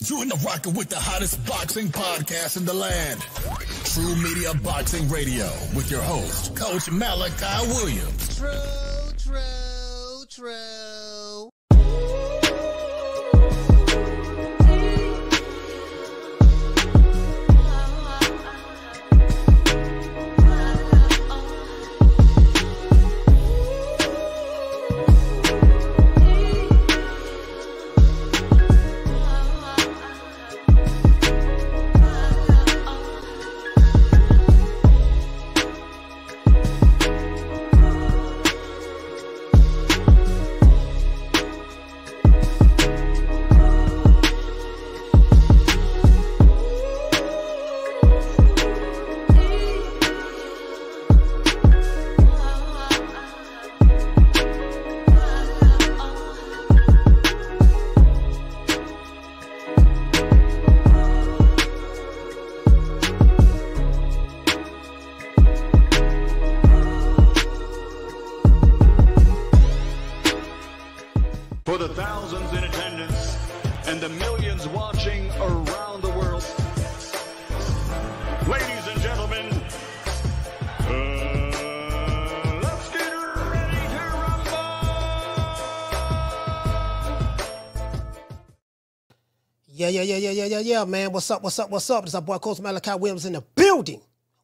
You in the rockin' with the hottest boxing podcast in the land. Tru Media Boxing Radio with your host, Coach Malachi Williams. True, true, true. Yeah, yeah, yeah, yeah, yeah, yeah, yeah, man. What's up, what's up, what's up? Is our boy Coach Malachi Williams in the building.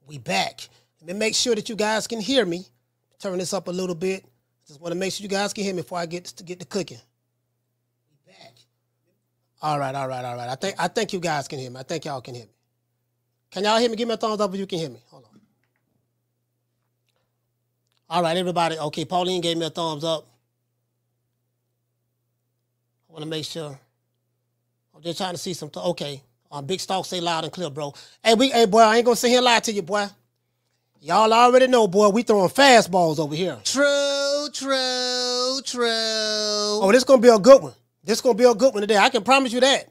We back. Let me make sure that you guys can hear me. Turn this up a little bit. Just want to make sure you guys can hear me before I get to get to cooking. We back. All right, all right, all right. I think I think you guys can hear me. I think y'all can hear me. Can y'all hear me? Give me a thumbs up if you can hear me. Hold on. All right, everybody. Okay, Pauline gave me a thumbs up. I want to make sure. Just trying to see some. okay, um, big stalk say loud and clear, bro. Hey, we, hey, boy, I ain't gonna sit here and lie to you, boy. Y'all already know, boy. We throwing fastballs over here. True, true, true. Oh, this gonna be a good one. This gonna be a good one today. I can promise you that.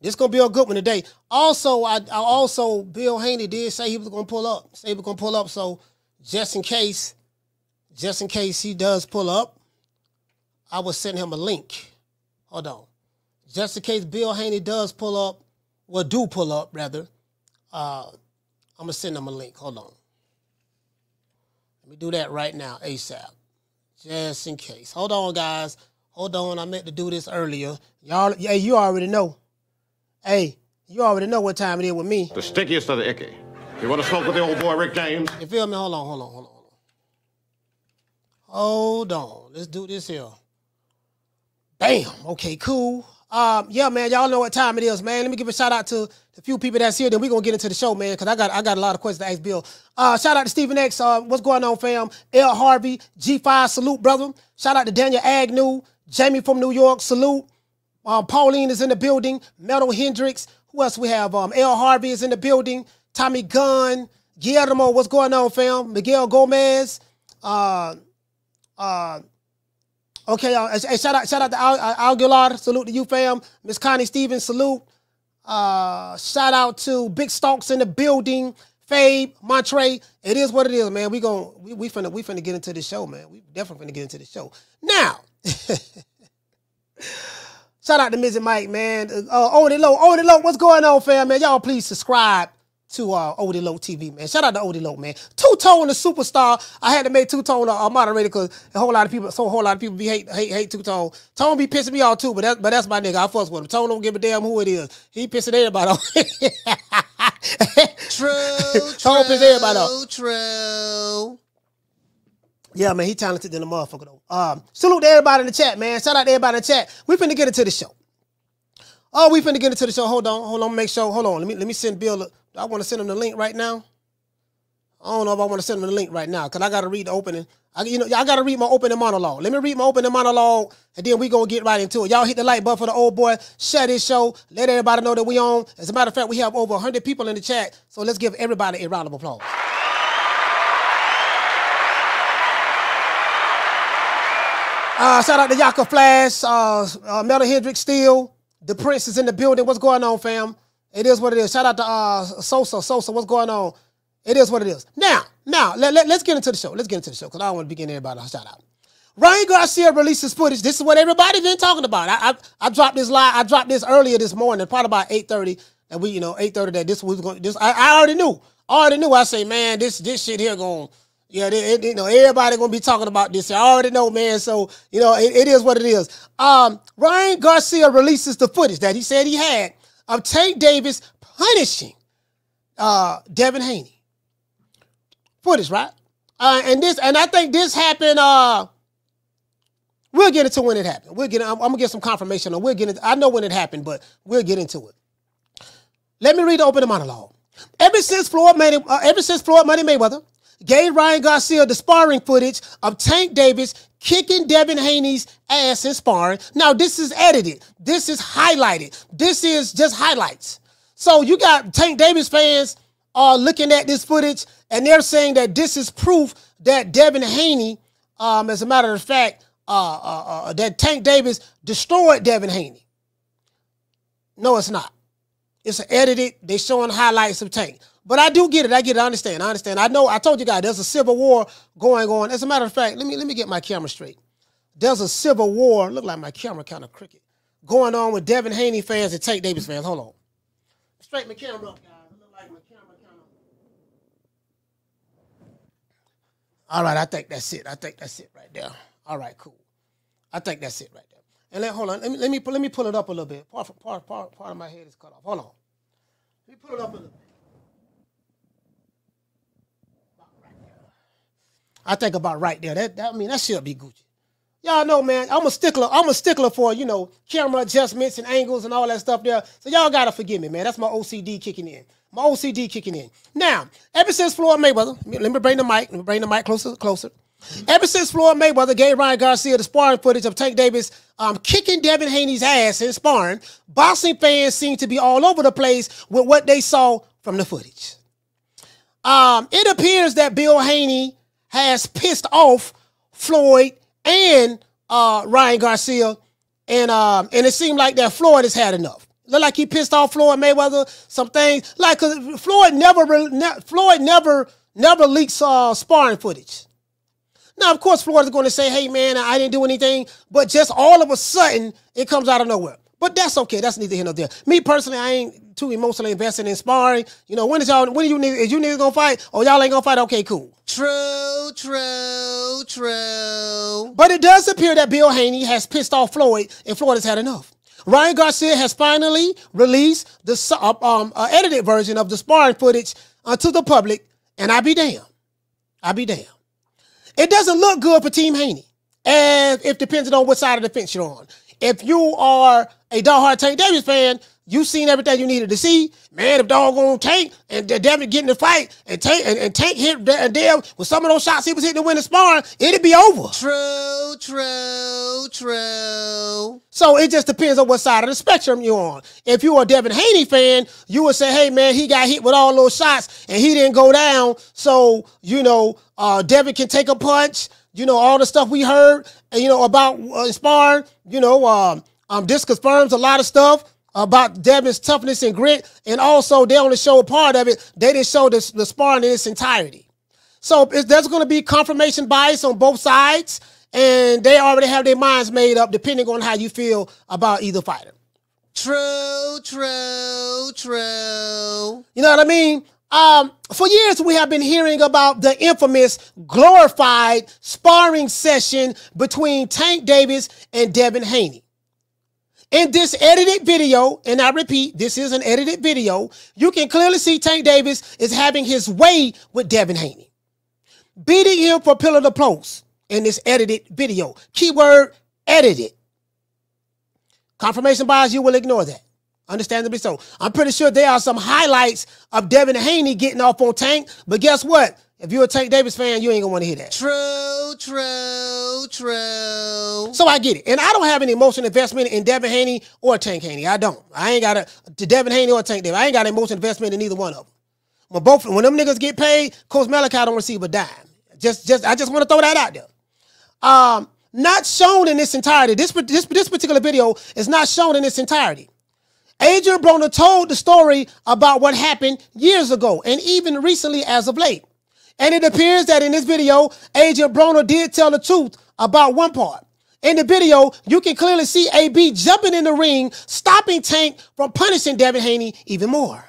This gonna be a good one today. Also, I, I also Bill Haney did say he was gonna pull up. Say he was gonna pull up. So just in case, just in case he does pull up, I will send him a link. Hold on. Just in case Bill Haney does pull up, well, do pull up rather. Uh, I'm gonna send him a link. Hold on. Let me do that right now, ASAP just in case. Hold on, guys. Hold on. I meant to do this earlier. Y'all, hey, you already know. Hey, you already know what time it is with me. The stickiest of the icky. You want to smoke with the old boy Rick James? You feel me? Hold on, hold on, hold on, hold on. Hold on. Let's do this here. Bam. Okay, cool. Um, yeah, man, y'all know what time it is, man. Let me give a shout out to the few people that's here. Then we're gonna get into the show, man, because I got I got a lot of questions to ask Bill. Uh, shout out to Stephen X. Uh, what's going on, fam? L Harvey, G5, salute, brother. Shout out to Daniel Agnew, Jamie from New York, salute. Um, Pauline is in the building. Metal Hendricks. Who else we have? Um, L Harvey is in the building. Tommy Gunn. Guillermo, what's going on, fam? Miguel Gomez. Uh, uh, okay, uh, hey, shout out, shout out to Al, Al Aguilar. Salute to you, fam. Miss Connie Stevens, salute. Uh, shout out to Big Stalks in the building. Fabe, Montre. It is what it is, man. We gon' we, we finna we finna get into the show, man. We definitely finna get into the show. Now, shout out to Mrs. Mike, man. Uh, Odie Low, Odie Low, what's going on, fam, man? Y'all please subscribe to uh, Odie Low TV, man. Shout out to Odie Low, man. Two Tone, the superstar. I had to make Two Tone a, a moderator because a whole lot of people, so a whole lot of people be hate hate hate Two Tone. Tone be pissing me off too, but that, but that's my nigga. I fuss with him. Tone don't give a damn who it is. He pissing everybody off. True, Tone piss everybody true, off. true. Yeah, man, he talented than a motherfucker though. Um, salute to everybody in the chat, man. Shout out to everybody in the chat. We finna get into the show. Oh, we finna get into the show. Hold on, hold on, make sure. Hold on. Let me let me send Bill. A, I want to send him the link right now. I don't know if I want to send him the link right now because I got to read the opening. I, you know, I got to read my opening monologue. Let me read my opening monologue, and then we gonna get right into it. Y'all hit the like button for the old boy. Share this show. Let everybody know that we on. As a matter of fact, we have over 100 people in the chat, so let's give everybody a round of applause. Uh, shout out to Yaka Flash, uh, uh, Metal Hendrix Steel, the Prince is in the building. What's going on, fam? It is what it is. Shout out to uh, Sosa, Sosa. What's going on? It is what it is. Now, now let, let, us get into the show. Let's get into the show because I don't want to begin everybody a shout out. Ryan Garcia releases footage. This is what everybody's been talking about. I I, I dropped this live. I dropped this earlier this morning, probably about eight thirty. And we, you know, eight thirty. That this was going. This I, I already knew. I already knew. I say, man, this this shit here going. Yeah, it, it- you know, everybody gonna be talking about this. I already know, man. So you know, it, it is what it is. Um, Ryan Garcia releases the footage that he said he had of Tank Davis punishing uh, Devin Haney. Footage, right? Uh, and this, and I think this happened. Uh, we'll get into when it happened. We'll get. I'm, I'm gonna get some confirmation on. We'll get. Into, I know when it happened, but we'll get into it. Let me read the opening monologue. Ever since Floyd Money, uh, ever since Floyd Money Mayweather gave Ryan Garcia the sparring footage of Tank Davis kicking Devin Haney's ass in sparring. Now this is edited. This is highlighted. This is just highlights. So you got Tank Davis fans are looking at this footage and they're saying that this is proof that Devin Haney, um, as a matter of fact, uh, uh, uh, that Tank Davis destroyed Devin Haney. No, it's not. It's edited. They showing highlights of Tank. But I do get it. I get it. I understand. I understand. I know. I told you guys there's a civil war going on. As a matter of fact, let me let me get my camera straight. There's a civil war. Look like my camera kind of crooked. Going on with Devin Haney fans and Tank Davis fans. Hold on. Straighten my camera up, guys. Look like my camera kind of. All right, I think that's it. I think that's it right there. All right, cool. I think that's it right there. And let hold on. Let me let me let me pull it up a little bit. Part part part part of my head is cut off. Hold on. Let me pull it up a little bit. About right there. I think about right there. That, that I mean that should be Gucci. Y'all know, man. I'm a stickler. I'm a stickler for you know camera adjustments and angles and all that stuff there. So y'all gotta forgive me, man. That's my OCD kicking in. My OCD kicking in. Now, ever since Floyd Mayweather, let me bring the mic. Let me bring the mic closer, closer. Ever since Floyd Mayweather gave Ryan Garcia the sparring footage of Tank Davis um, kicking Devin Haney's ass in sparring, boxing fans seem to be all over the place with what they saw from the footage. Um, it appears that Bill Haney has pissed off Floyd and uh, Ryan Garcia, and um, and it seemed like that Floyd has had enough. Look like he pissed off Floyd Mayweather. Some things like Floyd never ne- Floyd never never leaks uh, sparring footage. Now, of course, Floyd is going to say, "Hey, man, I didn't do anything," but just all of a sudden, it comes out of nowhere. But that's okay. That's neither here nor there. Me personally, I ain't too emotionally invested in sparring. You know, when is y'all? When are you niggas? Is you niggas gonna fight? Or y'all ain't gonna fight? Okay, cool. True, true, true. But it does appear that Bill Haney has pissed off Floyd, and Floyd has had enough. Ryan Garcia has finally released the uh, um, uh, edited version of the sparring footage uh, to the public, and I be damned. I be damned. It doesn't look good for Team Haney, and it depends on what side of the fence you're on. If you are a diehard Tank Davis fan, you've seen everything you needed to see. Man, if doggone Tank and Devin get in the fight and Tank and, and Tank hit Da- Dev with some of those shots he was hitting to win the sparring, it'd be over. True, true, true. So it just depends on what side of the spectrum you're on. If you're a Devin Haney fan, you would say, hey man, he got hit with all those shots and he didn't go down. So, you know, uh, Devin can take a punch. You know, all the stuff we heard, you know, about uh, sparring, you know, um, um, this confirms a lot of stuff about Devin's toughness and grit. And also, they only showed part of it. They didn't show the, the sparring in its entirety. So there's going to be confirmation bias on both sides, and they already have their minds made up depending on how you feel about either fighter. True, true, true. You know what I mean? Um, for years, we have been hearing about the infamous glorified sparring session between Tank Davis and Devin Haney. In this edited video, and I repeat, this is an edited video, you can clearly see Tank Davis is having his way with Devin Haney, beating him for pillar to post in this edited video. Keyword edited. Confirmation bias, you will ignore that. Understandably so. I'm pretty sure there are some highlights of Devin Haney getting off on Tank, but guess what? If you're a Tank Davis fan, you ain't gonna want to hear that. True, true, true. So I get it. And I don't have any emotional investment in Devin Haney or Tank Haney. I don't. I ain't got a to Devin Haney or Tank Davis. I ain't got an emotional investment in either one of them. When both when them niggas get paid, Coach Malachi don't receive a dime. Just just I just want to throw that out there. Um, not shown in its entirety. This this this particular video is not shown in its entirety. Adrien Broner told the story about what happened years ago and even recently as of late. And it appears that in this video, Adrien Broner did tell the truth about one part. In the video, you can clearly see AB jumping in the ring, stopping Tank from punishing Devin Haney even more.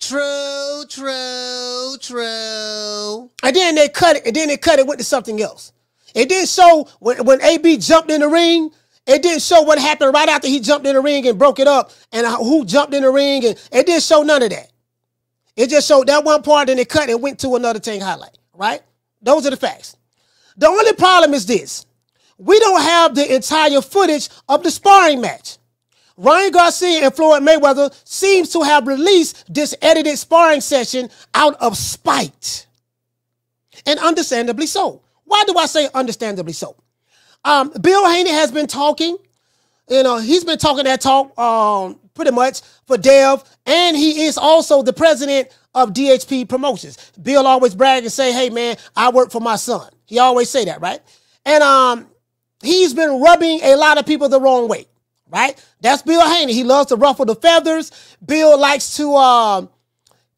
True, true, true. And then they cut it, and then they cut it went to something else. It didn't show when, when AB jumped in the ring, it didn't show what happened right after he jumped in the ring and broke it up and uh, who jumped in the ring, and it didn't show none of that. It just showed that one part, and it cut and went to another thing highlight, right? Those are the facts. The only problem is this we don't have the entire footage of the sparring match. Ryan Garcia and Floyd Mayweather seems to have released this edited sparring session out of spite. And understandably so. Why do I say understandably so? Um, Bill Haney has been talking, you know, he's been talking that talk um, pretty much for Dev, and he is also the president of DHP Promotions. Bill always brag and say, hey man, I work for my son. He always say that, right? And um, he's been rubbing a lot of people the wrong way, right? That's Bill Haney. He loves to ruffle the feathers. Bill likes to um,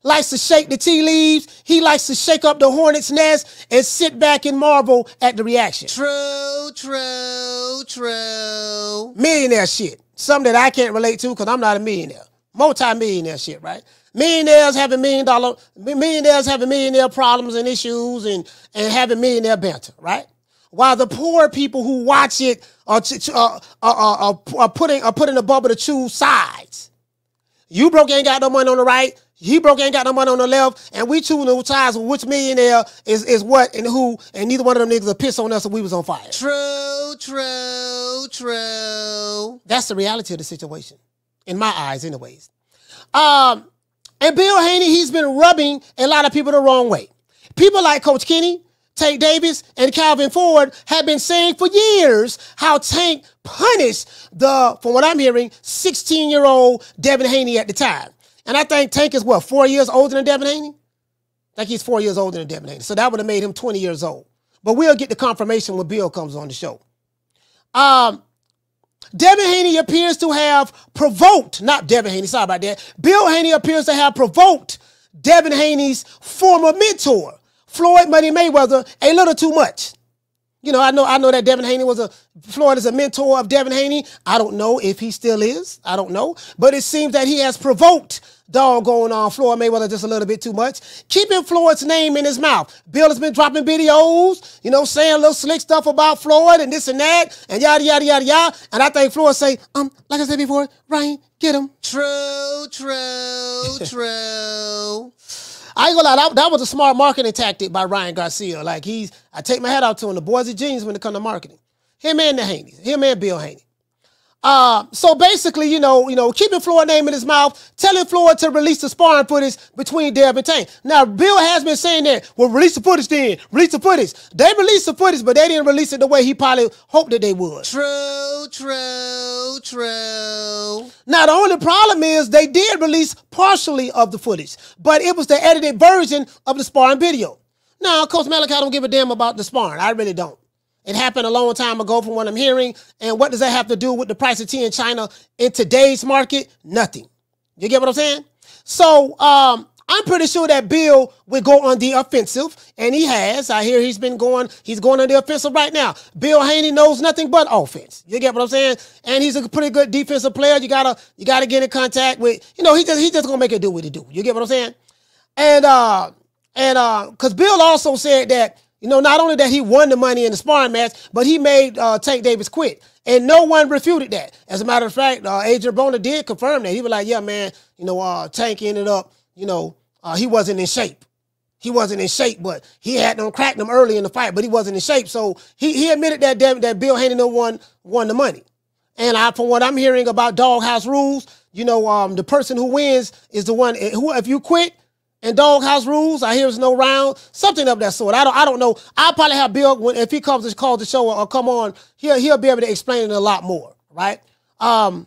likes to shake the tea leaves. He likes to shake up the hornet's nest and sit back and marvel at the reaction. True, true, true. Millionaire shit. Something that I can't relate to because I'm not a millionaire. Multi-millionaire shit, right? Millionaires having million dollar millionaires having millionaire problems and issues and, and having millionaire banter, right? while the poor people who watch it are, are, are, are, putting are putting a bubble to choose sides. You broke ain't got no money on the right. He broke ain't got no money on the left, and we choose no sides which millionaire is, is what and who, and neither one of them niggas will piss on us if we was on fire. True, true, true. That's the reality of the situation, in my eyes, anyways. Um, and Bill Haney, he's been rubbing a lot of people the wrong way. People like Coach Kenny, Tank Davis and Calvin Ford have been saying for years how Tank punished the, from what I'm hearing, 16 year old Devin Haney at the time. And I think Tank is what, four years older than Devin Haney? I think he's four years older than Devin Haney. So that would have made him 20 years old. But we'll get the confirmation when Bill comes on the show. Um, Devin Haney appears to have provoked, not Devin Haney, sorry about that. Bill Haney appears to have provoked Devin Haney's former mentor, Floyd Money Mayweather a little too much. You know, I know I know that Devin Haney was a Floyd is a mentor of Devin Haney. I don't know if he still is. I don't know. But it seems that he has provoked dog going on Floyd Mayweather just a little bit too much. Keeping Floyd's name in his mouth. Bill has been dropping videos, you know, saying little slick stuff about Floyd and this and that and yada yada yada yada. And I think Floyd say, um, like I said before, Ryan, get him. True, true, true. I ain't gonna lie, that, that was a smart marketing tactic by Ryan Garcia. Like he's, I take my hat out to him. The boys are genius when it comes to marketing. Him and the Haney's, him and Bill Haney. Uh, so basically, you know, you know, keeping Floyd name in his mouth, telling Floyd to release the sparring footage between Deb and Tank. Now, Bill has been saying that, well, release the footage then, release the footage. They released the footage, but they didn't release it the way he probably hoped that they would. True, true, true. Now, the only problem is they did release partially of the footage, but it was the edited version of the sparring video. Now, Coach Malachi don't give a damn about the sparring. I really don't. It happened a long time ago from what I'm hearing. And what does that have to do with the price of tea in China in today's market? Nothing. You get what I'm saying? So um, I'm pretty sure that Bill will go on the offensive, and he has. I hear he's been going, he's going on the offensive right now. Bill Haney knows nothing but offense. You get what I'm saying? And he's a pretty good defensive player. You gotta, you gotta get in contact with, you know, he just he just gonna make it do what he do. You get what I'm saying? And uh and uh, because Bill also said that you know, not only that he won the money in the sparring match, but he made uh, Tank Davis quit. And no one refuted that. As a matter of fact, uh, Adrien Broner did confirm that. He was like, yeah, man, you know, uh, Tank ended up, you know, uh, he wasn't in shape. He wasn't in shape, but he had them crack them early in the fight, but he wasn't in shape. So he, he admitted that that Bill Haney won won the money. And I, from what I'm hearing about doghouse rules, you know, um, the person who wins is the one who, if you quit, and doghouse rules. I hear there's no round, something of that sort. I don't, I don't know. I'll probably have Bill when if he comes to call the show or, or, come on, he'll he'll be able to explain it a lot more, right? Um,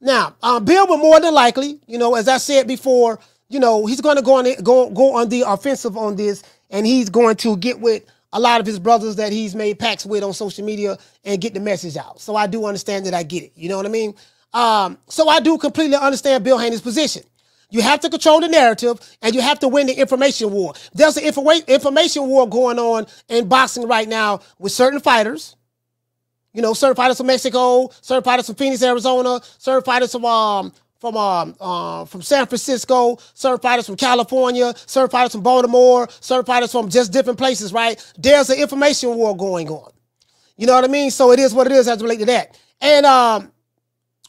now, um, Bill will more than likely, you know, as I said before, you know, he's going to go on the, go go on the offensive on this, and he's going to get with a lot of his brothers that he's made pacts with on social media and get the message out. So I do understand that I get it. You know what I mean? Um, so I do completely understand Bill Haney's position. You have to control the narrative and you have to win the information war. There's an information war going on in boxing right now with certain fighters, You know, certain fighters from Mexico, certain fighters from Phoenix, Arizona, certain fighters from um from um uh, from San Francisco, certain fighters from California, certain fighters from Baltimore, certain fighters from just different places, right? There's an information war going on. You know what I mean? So it is what it is as it relates to that. And um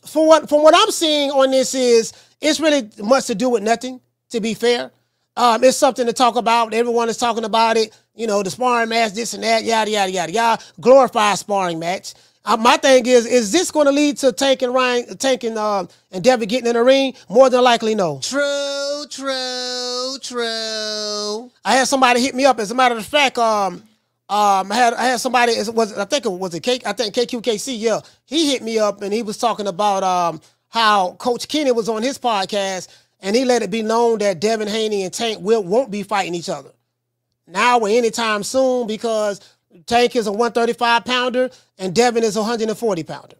from what from what I'm seeing on this is it's really much to do with nothing, to be fair. Um, it's something to talk about. Everyone is talking about it. You know, the sparring match, this and that, yada yada yada yada. Glorified sparring match. Uh, my thing is, is this going to lead to Tank and Ryan, Tank and uh, and Devin getting in the ring? More than likely, no. True, true, true. I had somebody hit me up. As a matter of fact, um, um, I had I had somebody. Was I think it was it K, I think KQKC. Yeah, he hit me up and he was talking about um how Coach Kenny was on his podcast and he let it be known that Devin Haney and Tank will won't be fighting each other now or anytime soon because Tank is a 135 pounder and Devin is a 140 pounder.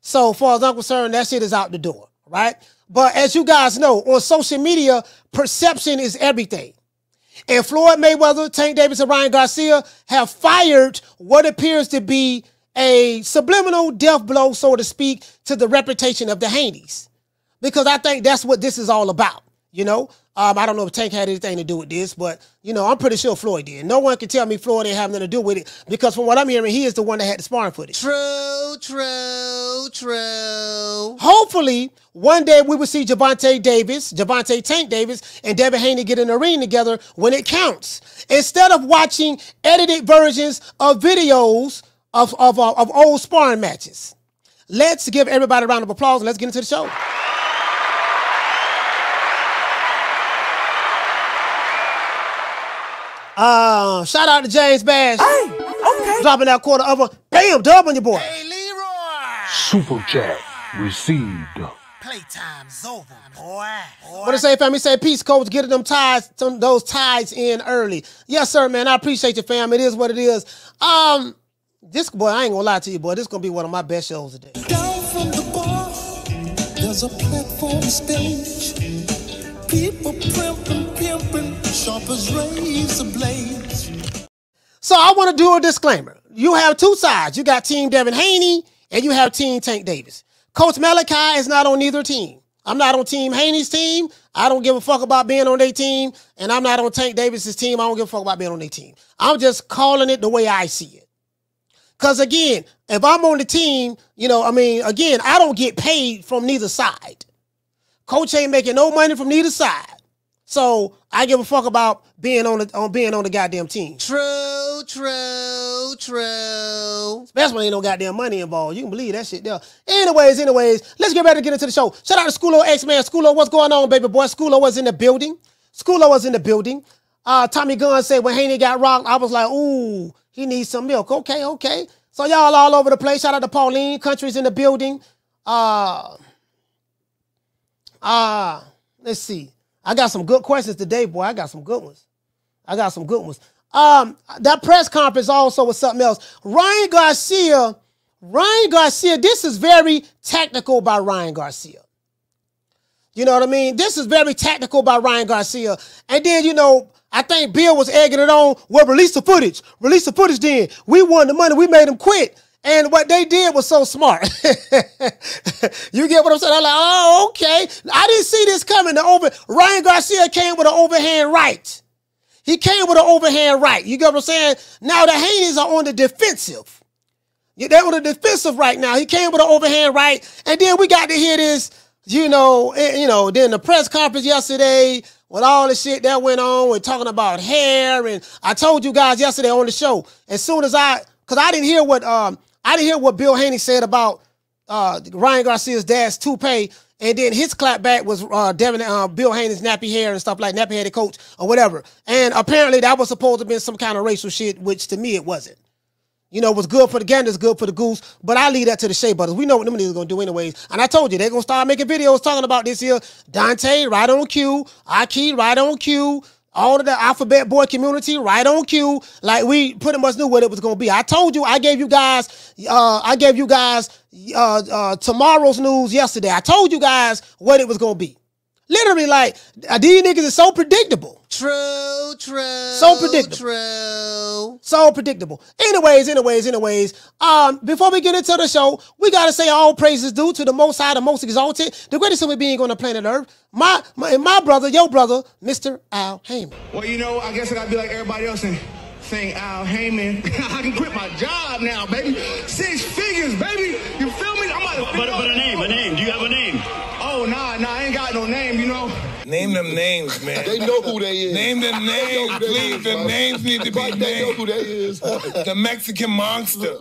So, far as I'm concerned, that shit is out the door, right? But as you guys know, on social media, perception is everything. And Floyd Mayweather, Tank Davis, and Ryan Garcia have fired what appears to be a subliminal death blow, so to speak, to the reputation of the Haneys. Because I think that's what this is all about, you know? Um, I don't know if Tank had anything to do with this, but you know, I'm pretty sure Floyd did. No one can tell me Floyd didn't have nothing to do with it because from what I'm hearing, he is the one that had the sparring footage. True, true, true. Hopefully, one day we will see Gervonta Davis, Gervonta Tank Davis, and Devin Haney get in the ring together when it counts. Instead of watching edited versions of videos of, of, uh, of old sparring matches. Let's give everybody a round of applause and let's get into the show. Uh, shout out to James Bash. Hey, okay. Dropping that quarter of a bam dub on your boy. Hey, Leroy. Super chat received. Playtime's over, boy. What to say, family? Say peace, coach. Getting them ties, some those ties in early. Yes, sir, man. I appreciate you, fam. It is what it is. Um, this boy, I ain't gonna lie to you, boy. This gonna be one of my best shows today. Down from the bar, there's a platform stage. People primping, razor blades. So I want to do a disclaimer. You have two sides. You got Team Devin Haney and you have Team Tank Davis. Coach Malachi is not on either team. I'm not on Team Haney's team. I don't give a fuck about being on their team. And I'm not on Tank Davis's team. I don't give a fuck about being on their team. I'm just calling it the way I see it. Because again, if I'm on the team, you know, I mean, again, I don't get paid from neither side. Coach ain't making no money from neither side. So I give a fuck about being on the on being on the goddamn team. True, true, true. Especially when ain't no goddamn money involved. You can believe that shit there. Anyways, anyways, let's get ready to get into the show. Shout out to Schoolo X Man. Schoolo, what's going on, baby boy? Schoolo was in the building. Schoolo was in the building. Uh, Tommy Gunn said when Haney got rocked, I was like, ooh, he needs some milk. Okay, okay. So y'all all over the place. Shout out to Pauline. Country's in the building. Uh, uh, let's see. I got some good questions today, boy. I got some good ones. I got some good ones. Um, that press conference also was something else. Ryan Garcia, Ryan Garcia, this is very technical by Ryan Garcia. You know what I mean? This is very technical by Ryan Garcia. And then, you know, I think Bill was egging it on. Well, release the footage. Release the footage then. We won the money. We made him quit. And what they did was so smart. you get what I'm saying? I'm like, oh, okay. I didn't see this coming. The over Ryan Garcia came with an overhand right. He came with an overhand right. You get what I'm saying? Now the Haneys are on the defensive. Yeah, They're on the defensive right now. He came with an overhand right. And then we got to hear this, you know, eh, you know, then the press conference yesterday with all the shit that went on and talking about hair. And I told you guys yesterday on the show, as soon as I, because I didn't hear what um I didn't hear what Bill Haney said about uh, Ryan Garcia's dad's toupee, and then his clapback was uh, Devin, uh, Bill Haney's nappy hair and stuff like nappy headed coach or whatever. And apparently that was supposed to be some kind of racial shit, which to me it wasn't. You know, what's good for the gander is good for the goose, but I leave that to the Shea Brothers. We know what them niggas gonna do anyways. And I told you, they're gonna start making videos talking about this here. Dante, right on cue. Aki, right on cue. All of the alphabet boy community, right on cue. Like we pretty much knew what it was gonna be. I told you, I gave you guys, uh, I gave you guys uh, uh, tomorrow's news yesterday. I told you guys what it was gonna be. Literally, like these niggas is so predictable. True, true. So predictable. True. So predictable. Anyways, anyways, anyways. Um, before we get into the show, we gotta say all praises due to the Most High, the Most Exalted, the greatest human being on the planet Earth. My, my, and my brother, your brother, Mr. Al Haymon. Well, you know, I guess I gotta be like everybody else and sing Al Haymon. I can quit my job now, baby. Six figures, baby. You feel me? I'm about to But, but a name, a name. Do you have a name? Nah, nah, I ain't got no name, you know. Name them names, man. They know who they is. Name them names, please. The names need to be But they know who named. they is. The Mexican monster.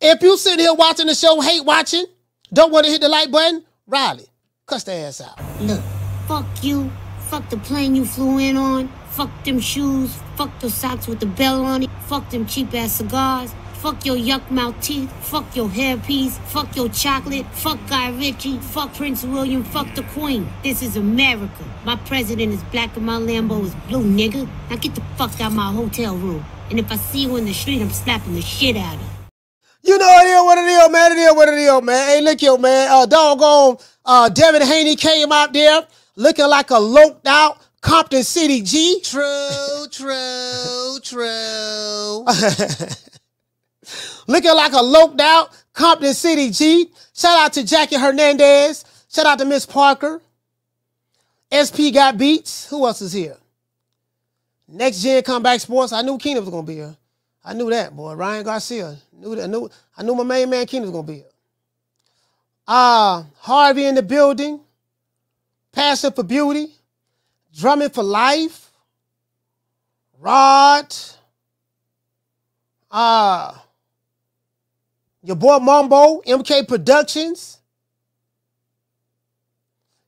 If you sitting here watching the show, hate watching, don't want to hit the like button, Riley, cuss their ass out. Look, fuck you. Fuck the plane you flew in on. Fuck them shoes. Fuck the socks with the bell on it. Fuck them cheap ass cigars. Fuck your yuck mouth teeth. Fuck your hairpiece. Fuck your chocolate. Fuck Guy Ritchie. Fuck Prince William. Fuck the Queen. This is America. My president is black and my Lambo is blue, nigga. Now get the fuck out my hotel room. And if I see you in the street, I'm slapping the shit out of you. You know it is what it is, man. It is what it is, man. Hey, look here, man. Uh, doggone, uh, Devin Haney came out there looking like a loped out Compton City G. True, true, true. looking like a loped out Compton City G. Shout out to Jackie Hernandez. Shout out to Miss Parker. SP got beats. Who else is here? Next Gen Comeback Sports. I knew Keenan was gonna be here. I knew that, boy. Ryan Garcia. Knew that. I knew. I knew my main man Keenan was gonna be here. Uh, Harvey in the building. Passion for Beauty. Drumming for Life. Rod. Uh, your boy Mumbo, MK Productions.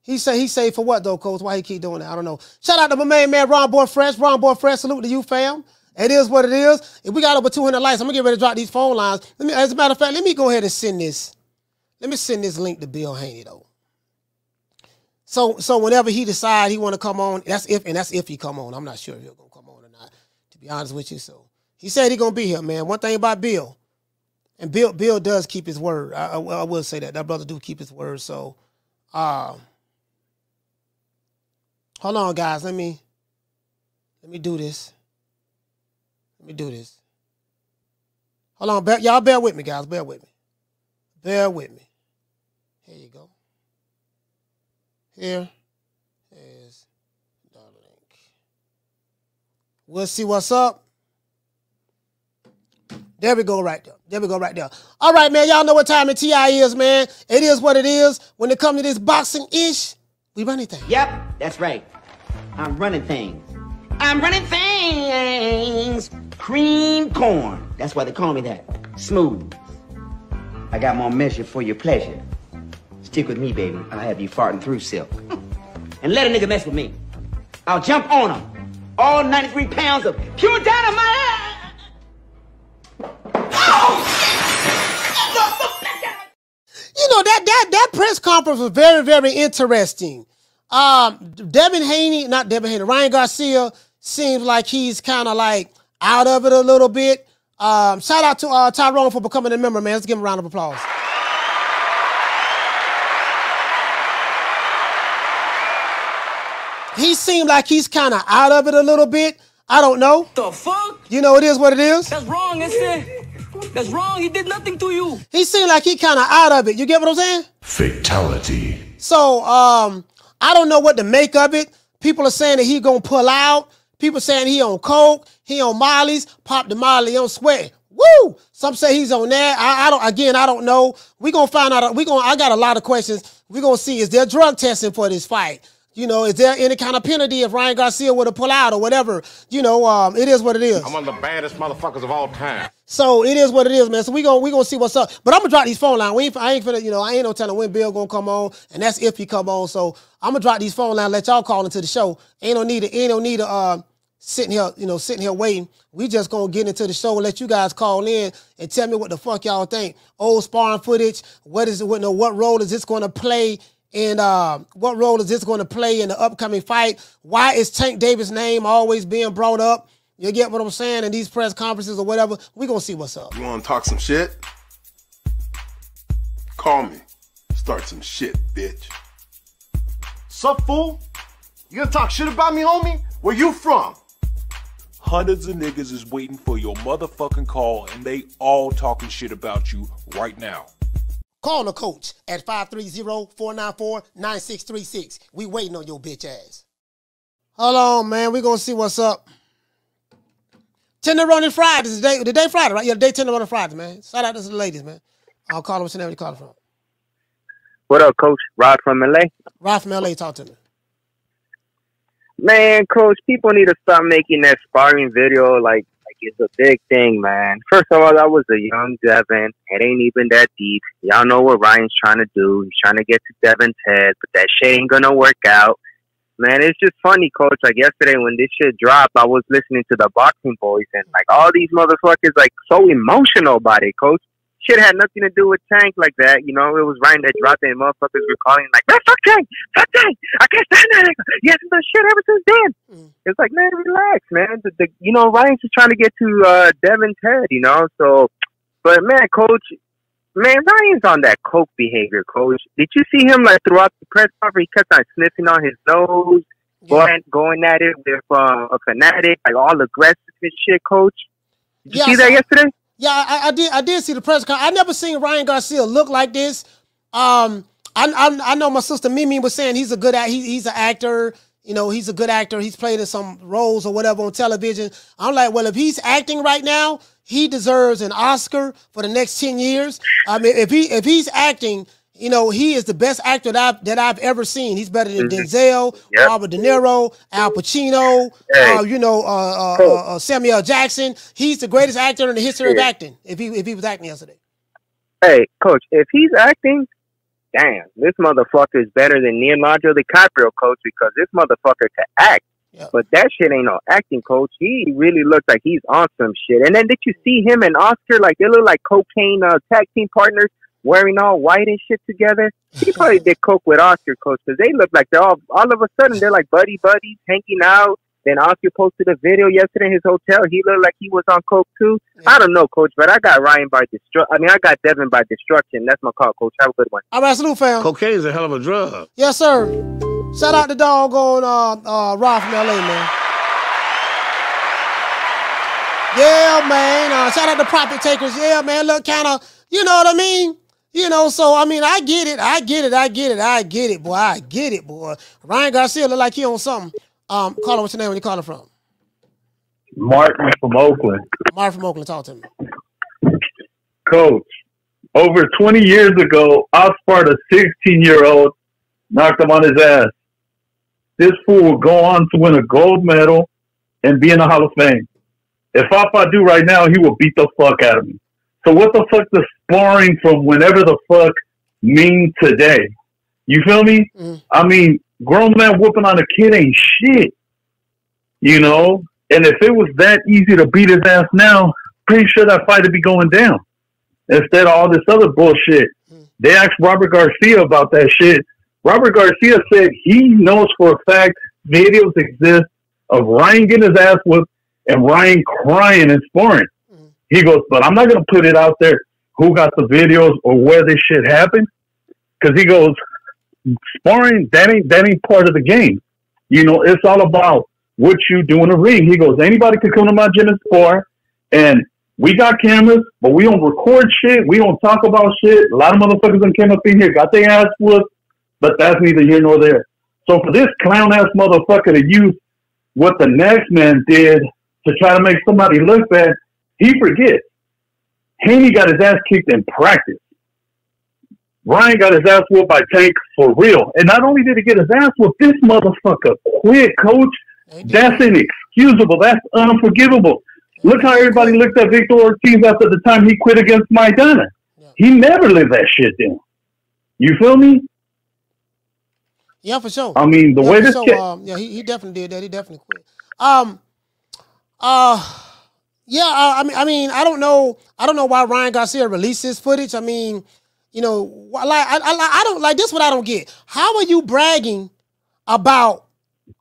He say he say for what though, coach? Why he keep doing that? I don't know. Shout out to my main man Ron Boy Fresh. Ron Boy Fresh, salute to you, fam. It is what it is. If we got over 200 likes, I'm gonna get ready to drop these phone lines. Let me, as a matter of fact, let me go ahead and send this. Let me send this link to Bill Haney though. So so whenever he decide he want to come on, that's if and that's if he come on. I'm not sure if he'll gonna come on or not. To be honest with you, so he said he gonna be here, man. One thing about Bill, and Bill Bill does keep his word. I, I, I will say that that brother do keep his word. So, um, hold on, guys. Let me let me do this. Let me do this. Hold on, bear, y'all bear with me, guys. Bear with me. Bear with me. Here you go. Here is the link. We'll see what's up. There we go, right there. There we go, right there. All right, man. Y'all know what time it TI is, man. It is what it is. When it comes to this boxing ish, we run anything. Yep, that's right. I'm running things. I'm running things. Cream corn. That's why they call me that. Smooth. I got more measure for your pleasure. Stick with me, baby. I'll have you farting through silk. and let a nigga mess with me. I'll jump on him. All 93 pounds of pure dynamite. You know that that that press conference was very very interesting. Um, Devin Haney, not Devin Haney, Ryan Garcia seems like he's kind of like out of it a little bit. Um, shout out to uh, Tyrone for becoming a member, man. Let's give him a round of applause. He seemed like he's kind of out of it a little bit. I don't know. The fuck? You know, it is what it is. That's wrong, Este. That's wrong. He did nothing to you. He seemed like he kind of out of it. You get what I'm saying? Fatality. So um, I don't know what to make of it. People are saying that he gonna pull out. People saying he on coke, he on Molly's, pop the Molly on sweat. Woo! Some say he's on that. I, I don't. Again, I don't know. We gonna find out. We gonna. I got a lot of questions. We gonna see. Is there drug testing for this fight? You know, is there any kind of penalty if Ryan Garcia were to pull out or whatever? You know, um, it is what it is. I'm one of the baddest motherfuckers of all time. So it is what it is, man. So we gonna we gonna see what's up. But I'm gonna drop these phone lines. We ain't, I ain't finna, you know, I ain't no telling when Bill gonna come on, and that's if he come on. So I'm gonna drop these phone lines, let y'all call into the show. Ain't no need to, ain't no need to uh, sitting here, you know, sitting here waiting. We just gonna get into the show and let you guys call in and tell me what the fuck y'all think. Old sparring footage. What is it? What, no, what role is this gonna play? And uh, what role is this going to play in the upcoming fight? Why is Tank Davis' name always being brought up? You get what I'm saying? In these press conferences or whatever, we gonna see what's up. You want to talk some shit? Call me. Start some shit, bitch. Sup, fool? You gonna talk shit about me, homie? Where you from? Hundreds of niggas is waiting for your motherfucking call, and they all talking shit about you right now. Call the coach at 530-494-9636. We waiting on your bitch ass. Hold on, man. We gonna see what's up. Tenderoni Fridays. The day, the day Friday, right? Yeah, the day Tenderoni Fridays, man. Shout out to the ladies, man. I'll call them. What's the name you call from? What up, Coach? Rod from LA. Rod from LA, talk to me. Man, Coach, people need to stop making that sparring video like it's a big thing, man. First of all, that was a young Devin. It ain't even that deep. Y'all know what Ryan's trying to do. He's trying to get to Devin's head, but that shit ain't gonna work out. Man, it's just funny, Coach. Like yesterday when this shit dropped, I was listening to the boxing boys and like all these motherfuckers like so emotional about it, Coach shit had nothing to do with Tank like that. You know, it was Ryan that dropped it, and motherfuckers were calling like, "Man, fuck Tank, fuck Tank, I can't stand that nigga. He hasn't done shit ever since then." Mm. It's like, man, relax, man. The, the, you know, Ryan's just trying to get to uh, Devin's head, you know. So, but man, coach, man, Ryan's on that coke behavior, coach. Did you see him like throughout the press conference? He kept on sniffing on his nose. Yeah. Going, going at it with uh, a fanatic, like all aggressive and shit, coach. Did you Yeah, see that yesterday? Yeah, I, I did. I did see the press conference. I never seen Ryan Garcia look like this. Um, I, I, I know my sister Mimi was saying he's a good act. He, he's an actor. You know, he's a good actor. He's played in some roles or whatever on television. I'm like, well, if he's acting right now, he deserves an Oscar for the next ten years. I mean, if he if he's acting, you know, he is the best actor that I've, that I've ever seen. He's better than Mhm. Denzel, Yep. Robert De Niro, Al Pacino, Hey. uh, you know, uh, uh, Cool. uh, uh, Samuel Jackson. He's the greatest actor in the history of acting. If he if he was acting yesterday, Hey, coach, if he's acting, damn, this motherfucker is better than Leonardo DiCaprio, coach, because this motherfucker can act. But that shit ain't no acting, coach. He really looks like he's on some shit. And then did you see him and Oscar? Like they look like cocaine uh, tag team partners, wearing all white and shit together. He probably did coke with Oscar, coach, because they look like they're all all of a sudden they're like buddy buddies hanging out. Then Oscar posted a video yesterday in his hotel. He looked like he was on coke too. I don't know, coach, but I got Ryan by destruction. I mean, I got Devin by destruction. That's my call, coach. Have a good one. all right, salute, fam. Cocaine's a hell of a drug. Yes, sir. Shout out to doggone uh, uh, Rob from LA, man. Yeah, man. Uh, shout out to Profit Takers. Yeah, man. Look, kind of, you know what I mean? You know, so I mean, I get it. I get it. I get it. I get it, boy. I get it, boy. Ryan Garcia look like he on something. Um, call him. What's your name? Where you calling from? Martin from Oakland. Martin from Oakland. Talk to me. Coach, over 20 years ago, I sparred a 16 year old, knocked him on his ass. This fool will go on to win a gold medal and be in the Hall of Fame. If I fought do right now, he will beat the fuck out of me. So what the fuck does sparring from whenever the fuck mean today? You feel me? Mm. I mean, grown man whooping on a kid ain't shit. You know? And if it was that easy to beat his ass now, pretty sure that fight would be going down. Instead of all this other bullshit. Mm. They asked Robert Garcia about that shit. Robert Garcia said he knows for a fact videos exist of Ryan getting his ass whooped and Ryan crying and sparring. He goes, but I'm not going to put it out there who got the videos or where this shit happened. Because he goes, sparring, that ain't, that ain't part of the game. You know, it's all about what you do in the ring. He goes, anybody can come to my gym and spar, and we got cameras, but we don't record shit. We don't talk about shit. A lot of motherfuckers done came up in here, got their ass whooped, but that's neither here nor there. So for this clown ass motherfucker to use what the next man did to try to make somebody look bad, he forgets. Haney got his ass kicked in practice. Ryan got his ass whooped by Tank for real. And not only did he get his ass whooped, this motherfucker quit, coach. That's inexcusable. That's unforgivable. Look how everybody looked at Victor Ortiz after the time he quit against Maidana. He never lived that shit down. You feel me? Yeah, for sure. I mean, the yeah, way this sure. kid- um, yeah, he, he definitely did that. He definitely quit. Um, uh, yeah. I, I mean, I mean, I don't know. I don't know why Ryan Garcia released this footage. I mean, you know, like I, I, I don't like this. What I don't get. How are you bragging about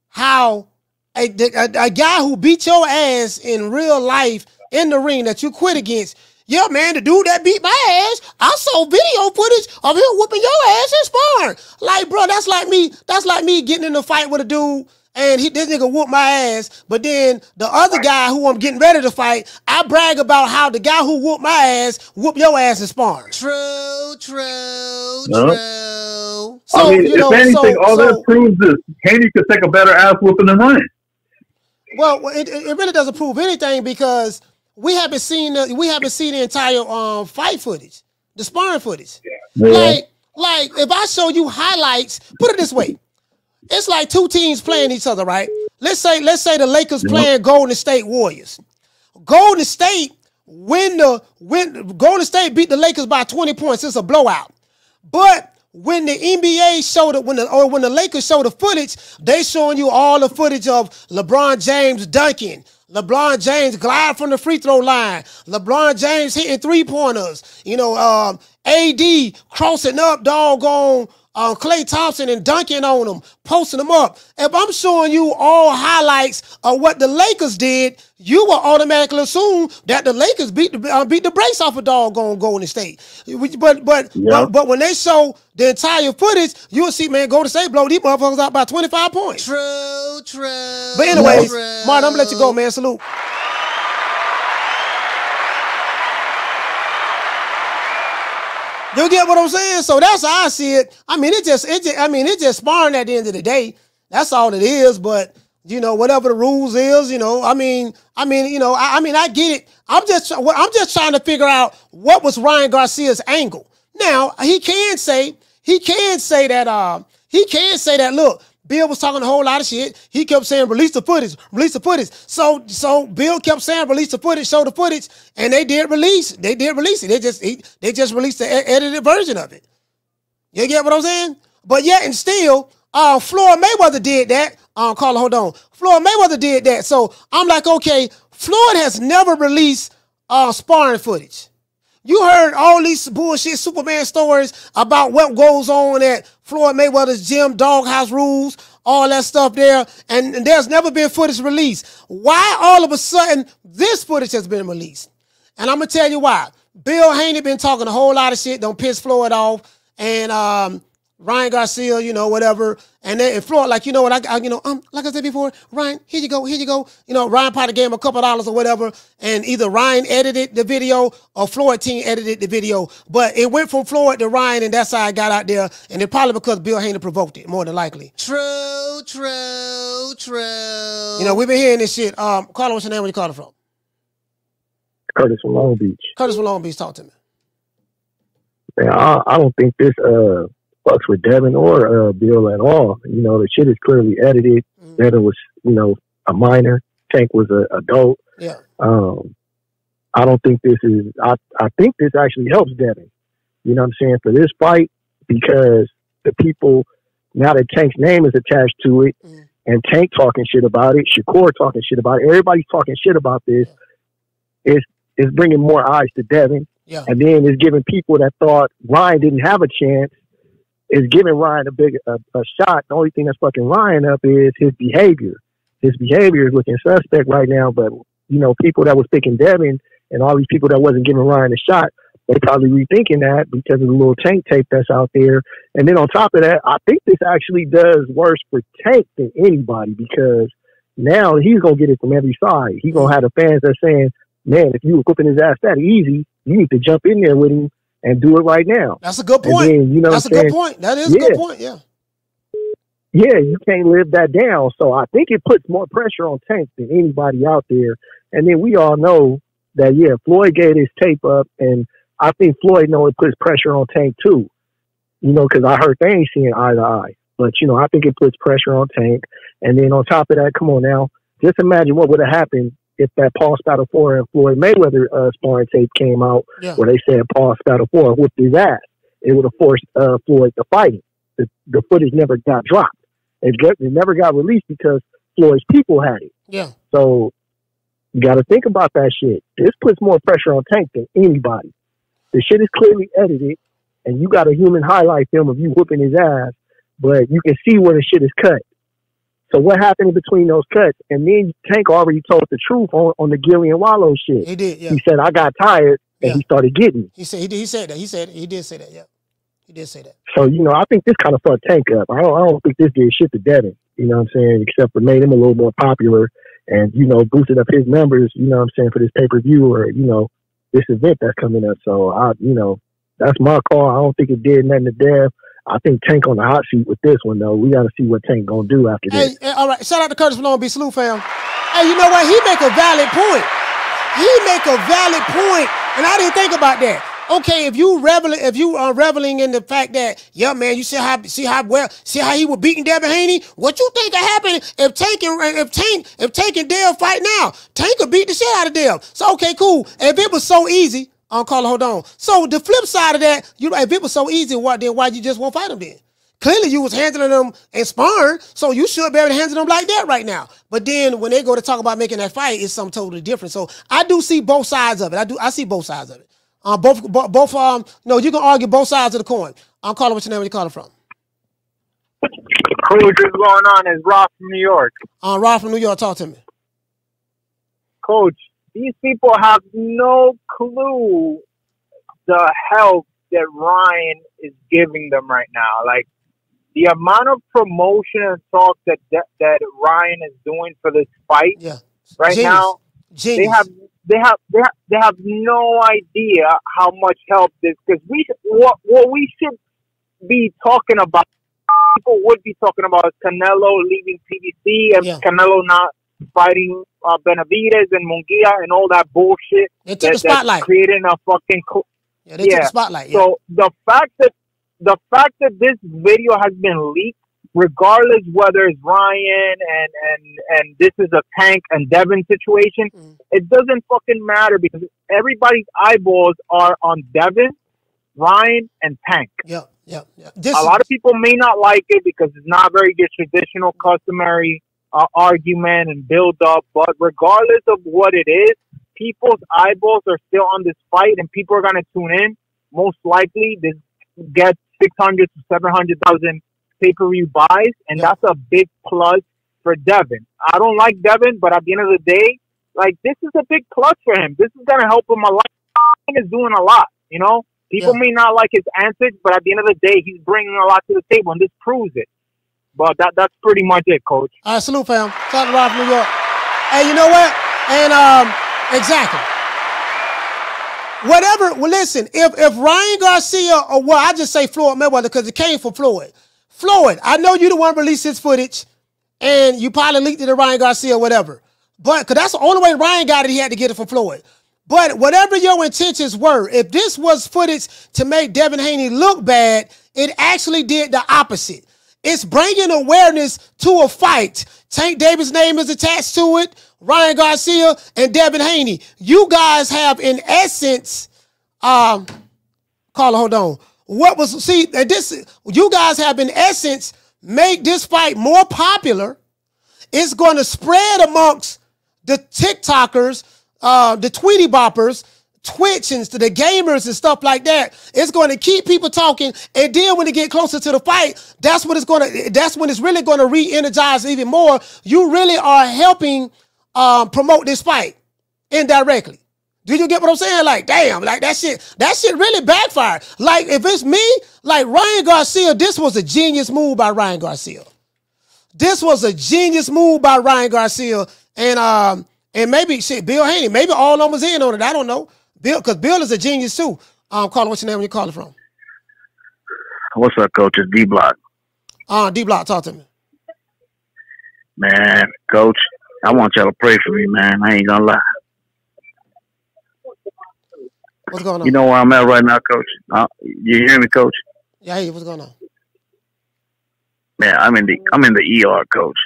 how a, a, a guy who beat your ass in real life in the ring that you quit against? Yeah, man, the dude that beat my ass, I saw video footage of him whooping your ass in sparring. Like, bro, that's like me. That's like me getting in a fight with a dude and he this nigga whooped my ass. But then the other guy who I'm getting ready to fight, I brag about how the guy who whooped my ass whooped your ass in sparring. True, true, No. true. So, I mean, you know, if anything, so- all so- that proves is Haney could take a better ass whooping than Ryan. Well, it, it it really doesn't prove anything because we haven't seen the, we haven't seen the entire um fight footage, the sparring footage. Yeah. Like, like if I show you highlights, put it this way, it's like two teams playing each other, right? Let's say let's say the Lakers playing Golden State Warriors. Golden State win the win. Golden State beat the Lakers by twenty points. It's a blowout. But when the NBA showed it, when the or when the Lakers showed the footage, they showing you all the footage of LeBron James dunking, LeBron James glide from the free throw line, LeBron James hitting three pointers, you know, um, AD crossing up, doggone. Uh, Klay Thompson and dunking on them, posting them up. If I'm showing you all highlights of what the Lakers did, you will automatically assume that the Lakers beat the uh, beat the brakes off a doggone Golden State. But but Yeah. but, but when they show the entire footage, you'll see, man, Golden State blow these motherfuckers out by 25 points. True, true. But anyways, true. Martin, I'm gonna let you go, man. Salute. You get what I'm saying? So that's how I see it. I mean, it just, it just, I mean, it's just sparring at the end of the day. That's all it is. But you know, whatever the rules is, you know, I mean, I mean, you know, I, I mean, I get it. I'm just, I'm just trying to figure out what was Ryan Garcia's angle. Now he can say, he can say that, uh, he can say that. Look, Bill was talking a whole lot of shit. He kept saying, release the footage, release the footage. So, so Bill kept saying, release the footage, show the footage, and they did release. They did release it. They just, he, they just released the edited version of it. You get what I'm saying? But yet and still, uh, Floyd Mayweather did that. Um, Carla, hold on. Floyd Mayweather did that. So I'm like, okay, Floyd has never released uh sparring footage. You heard all these bullshit Superman stories about what goes on at Floyd Mayweather's gym, doghouse rules, all that stuff there, and, and there's never been footage released. Why all of a sudden this footage has been released? And I'm gonna tell you why. Bill Haney been talking a whole lot of shit, don't piss Floyd off, and um, Ryan Garcia, you know, whatever. And then and Floyd, like, you know what, I, I you know, um, like I said before, Ryan, here you go, here you go. You know, Ryan probably gave him a couple dollars or whatever, and either Ryan edited the video or Floyd team edited the video. But it went from Floyd to Ryan, and that's how it got out there. And it probably because Bill Haney provoked it, more than likely. True, true, true. You know, we've been hearing this shit. Um, Carla, what's your name? Where you calling from? Curtis from Long Beach. Curtis from Long Beach, talk to me. Man, I, I don't think this uh fucks with Devin or uh Bill at all. You know, the shit is clearly edited. Devin was, you know, a minor. Tank was a adult. Yeah. Um, I don't think this is. I I think this actually helps Devin. You know what I'm saying for this fight because the people now that Tank's name is attached to it, and Tank talking shit about it, Shakur talking shit about it, everybody's talking shit about this. Is is bringing more eyes to Devin, Yeah. and then it's giving people that thought Ryan didn't have a chance is giving Ryan a big a, a shot. The only thing that's fucking Ryan up is his behavior. His behavior is looking suspect right now, but you know, people that was picking Devin and all these people that wasn't giving Ryan a shot, they probably rethinking that because of the little tank tape that's out there. And then on top of that, I think this actually does worse for Tank than anybody because now he's gonna get it from every side. He's gonna have the fans that saying, Man, if you were whooping his ass that easy, you need to jump in there with him and do it right now. That's a good point. then, you know That's a I'm good point. That is a Yeah. good point. Yeah. yeah, you can't live that down. So I think it puts more pressure on Tank than anybody out there. And then we all know that yeah, Floyd gave his tape up, and I think Floyd know it puts pressure on Tank too. You know, because I heard they ain't seeing eye to eye. But you know, I think it puts pressure on Tank. And then on top of that, come on now, just imagine what would have happened if that Paul Spatafora and Floyd Mayweather uh, sparring tape came out, Yeah. where they said Paul Spatafora whipped his ass. It would have forced uh, Floyd to fight him. The, the footage never got dropped. It, get, it never got released because Floyd's people had it. Yeah. So you got to think about that shit. This puts more pressure on Tank than anybody. The shit is clearly edited, and you got a human highlight film of you whooping his ass, but you can see where the shit is cut. So what happened between those cuts? And then Tank already told the truth on, on the Gillie and Wallo shit. He did, yeah. He said, I got tired and he started getting. He said he did, he said that. He said he did say that. Yeah, he did say that. So you know, I think this kind of fucked Tank up. I don't, I don't think this did shit to Devin. You know what I'm saying? Except for made him a little more popular and you know boosted up his numbers. You know what I'm saying for this pay per view or you know this event that's coming up. So I, you know, that's my call. I don't think it did nothing to Dev. I think Tank on the hot seat with this one though. We got to see what Tank gonna do after Hey, this. hey, all right. Shout out to Curtis from Long Beach Salute fam. Hey, you know what? He make a valid point. He make a valid point, and I didn't think about that. Okay, if you reveling, if you are reveling in the fact that, yeah, man, you see how see how well see how he was beating Devin Haney. What you think will happen if Tank and if Tank if Tank and Dale fight now? Tank could beat the shit out of Dale. So okay, cool. If it was so easy, I'll call it. Hold on. So the flip side of that, you know, if it was so easy, what then? Why you just won't fight him then? Clearly, you was handling them and sparring, so you should be able to handle them like that right now. But then when they go to talk about making that fight, it's something totally different. So I do see both sides of it. I do. I see both sides of it. Uh, both, bo- both. Um, no, you can argue both sides of the coin. I'm calling. What's your name? Where you calling from? Coach, what's going on? Is Rob from New York. Uh, Rob from New York. Talk to me. Coach, these people have no clue the help that Ryan is giving them right now. Like the amount of promotion and talk that that, that Ryan is doing for this fight yeah. right Genius. now. They have they have they have they have no idea how much help this because we what what we should be talking about people would be talking about is Canelo leaving PBC and Canelo not fighting uh, Benavidez and Munguia and all that bullshit. They took that, the spotlight. Creating a fucking co- Yeah, they took the spotlight. Yeah. So the fact that the fact that this video has been leaked, regardless whether it's Ryan and and and this is a Tank and Devin situation, Mm. it doesn't fucking matter because everybody's eyeballs are on Devin, Ryan, and Tank. Yeah, yeah, yeah. a lot of people may not like it because it's not very good traditional, customary uh, argument and build up. But regardless of what it is, people's eyeballs are still on this fight, and people are gonna tune in. Most likely, this gets six hundred to seven hundred thousand pay per view buys, and that's a big plus for Devin. I don't like Devin, but at the end of the day, like this is a big plus for him. This is gonna help him a lot. He is doing a lot, you know. People Yeah. may not like his antics, but at the end of the day, he's bringing a lot to the table, and this proves it. But that that's pretty much it, Coach. Right, salute, fam. Shout out to New York. Hey, you know what? And um, exactly. Whatever. Well, listen. If if Ryan Garcia or well, I just say Floyd Mayweather because it came from Floyd. Floyd, I know you the one released his footage, and you probably leaked it to Ryan Garcia or whatever. But because that's the only way Ryan got it, he had to get it from Floyd. But whatever your intentions were, if this was footage to make Devin Haney look bad, it actually did the opposite. It's bringing awareness to a fight. Tank Davis' name is attached to it. Ryan Garcia and Devin Haney. You guys have, in essence, um, Carla, hold on. What was see this? You guys have, in essence, make this fight more popular. It's going to spread amongst the TikTokers, uh, the Tweety Boppers, Twitch and to the gamers and stuff like that. It's going to keep people talking, and then when they get closer to the fight, that's what it's going to. That's when it's really going to re-energize even more. You really are helping um, promote this fight indirectly. Do you get what I'm saying? Like, damn, like that shit, that shit really backfired. Like, if it's me, like Ryan Garcia, this was a genius move by Ryan Garcia. This was a genius move by Ryan Garcia. And um, and maybe shit, Bill Haney, maybe all of them was in on it. I don't know. Bill, because Bill is a genius too. Um, Carla, what's your name? Where you calling from? What's up, coach? It's D Block. Uh, D Block, talk to me. Man, coach, I want y'all to pray for me, man. I ain't gonna lie. What's going on? You know where I'm at right now, coach? Uh, you hear me, coach? Yeah, hey, what's going on? Man, I'm in the I'm in the ER, coach.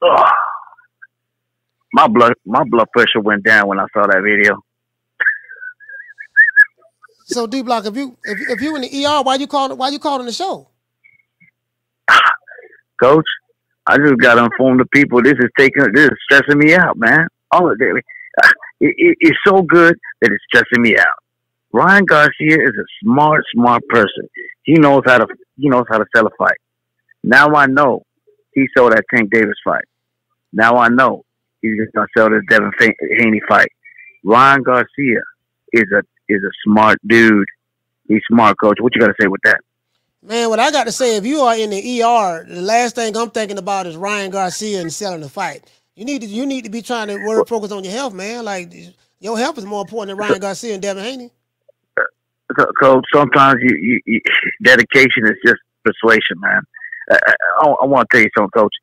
Ugh. My blood my blood pressure went down when I saw that video. So D Block, if you if, if you in the ER, why you calling why you calling the show? Coach, I just gotta inform the people this is taking this is stressing me out, man. All of it, it, it it's so good that it's stressing me out. Ryan Garcia is a smart, smart person. He knows how to he knows how to sell a fight. Now I know he sold that Tank Davis fight. Now I know he's gonna sell this Devin Haney fight. Ryan Garcia is a is a smart dude. He's smart, coach. What you got to say with that? Man, what I got to say, if you are in the ER, the last thing I'm thinking about is Ryan Garcia and selling the fight. You need to you need to be trying to work focus on your health, man. Like your health is more important than Ryan Garcia and Devin Haney. Co- Coach, sometimes you, you, you dedication is just persuasion, man. I, I, I want to tell you something, Coach.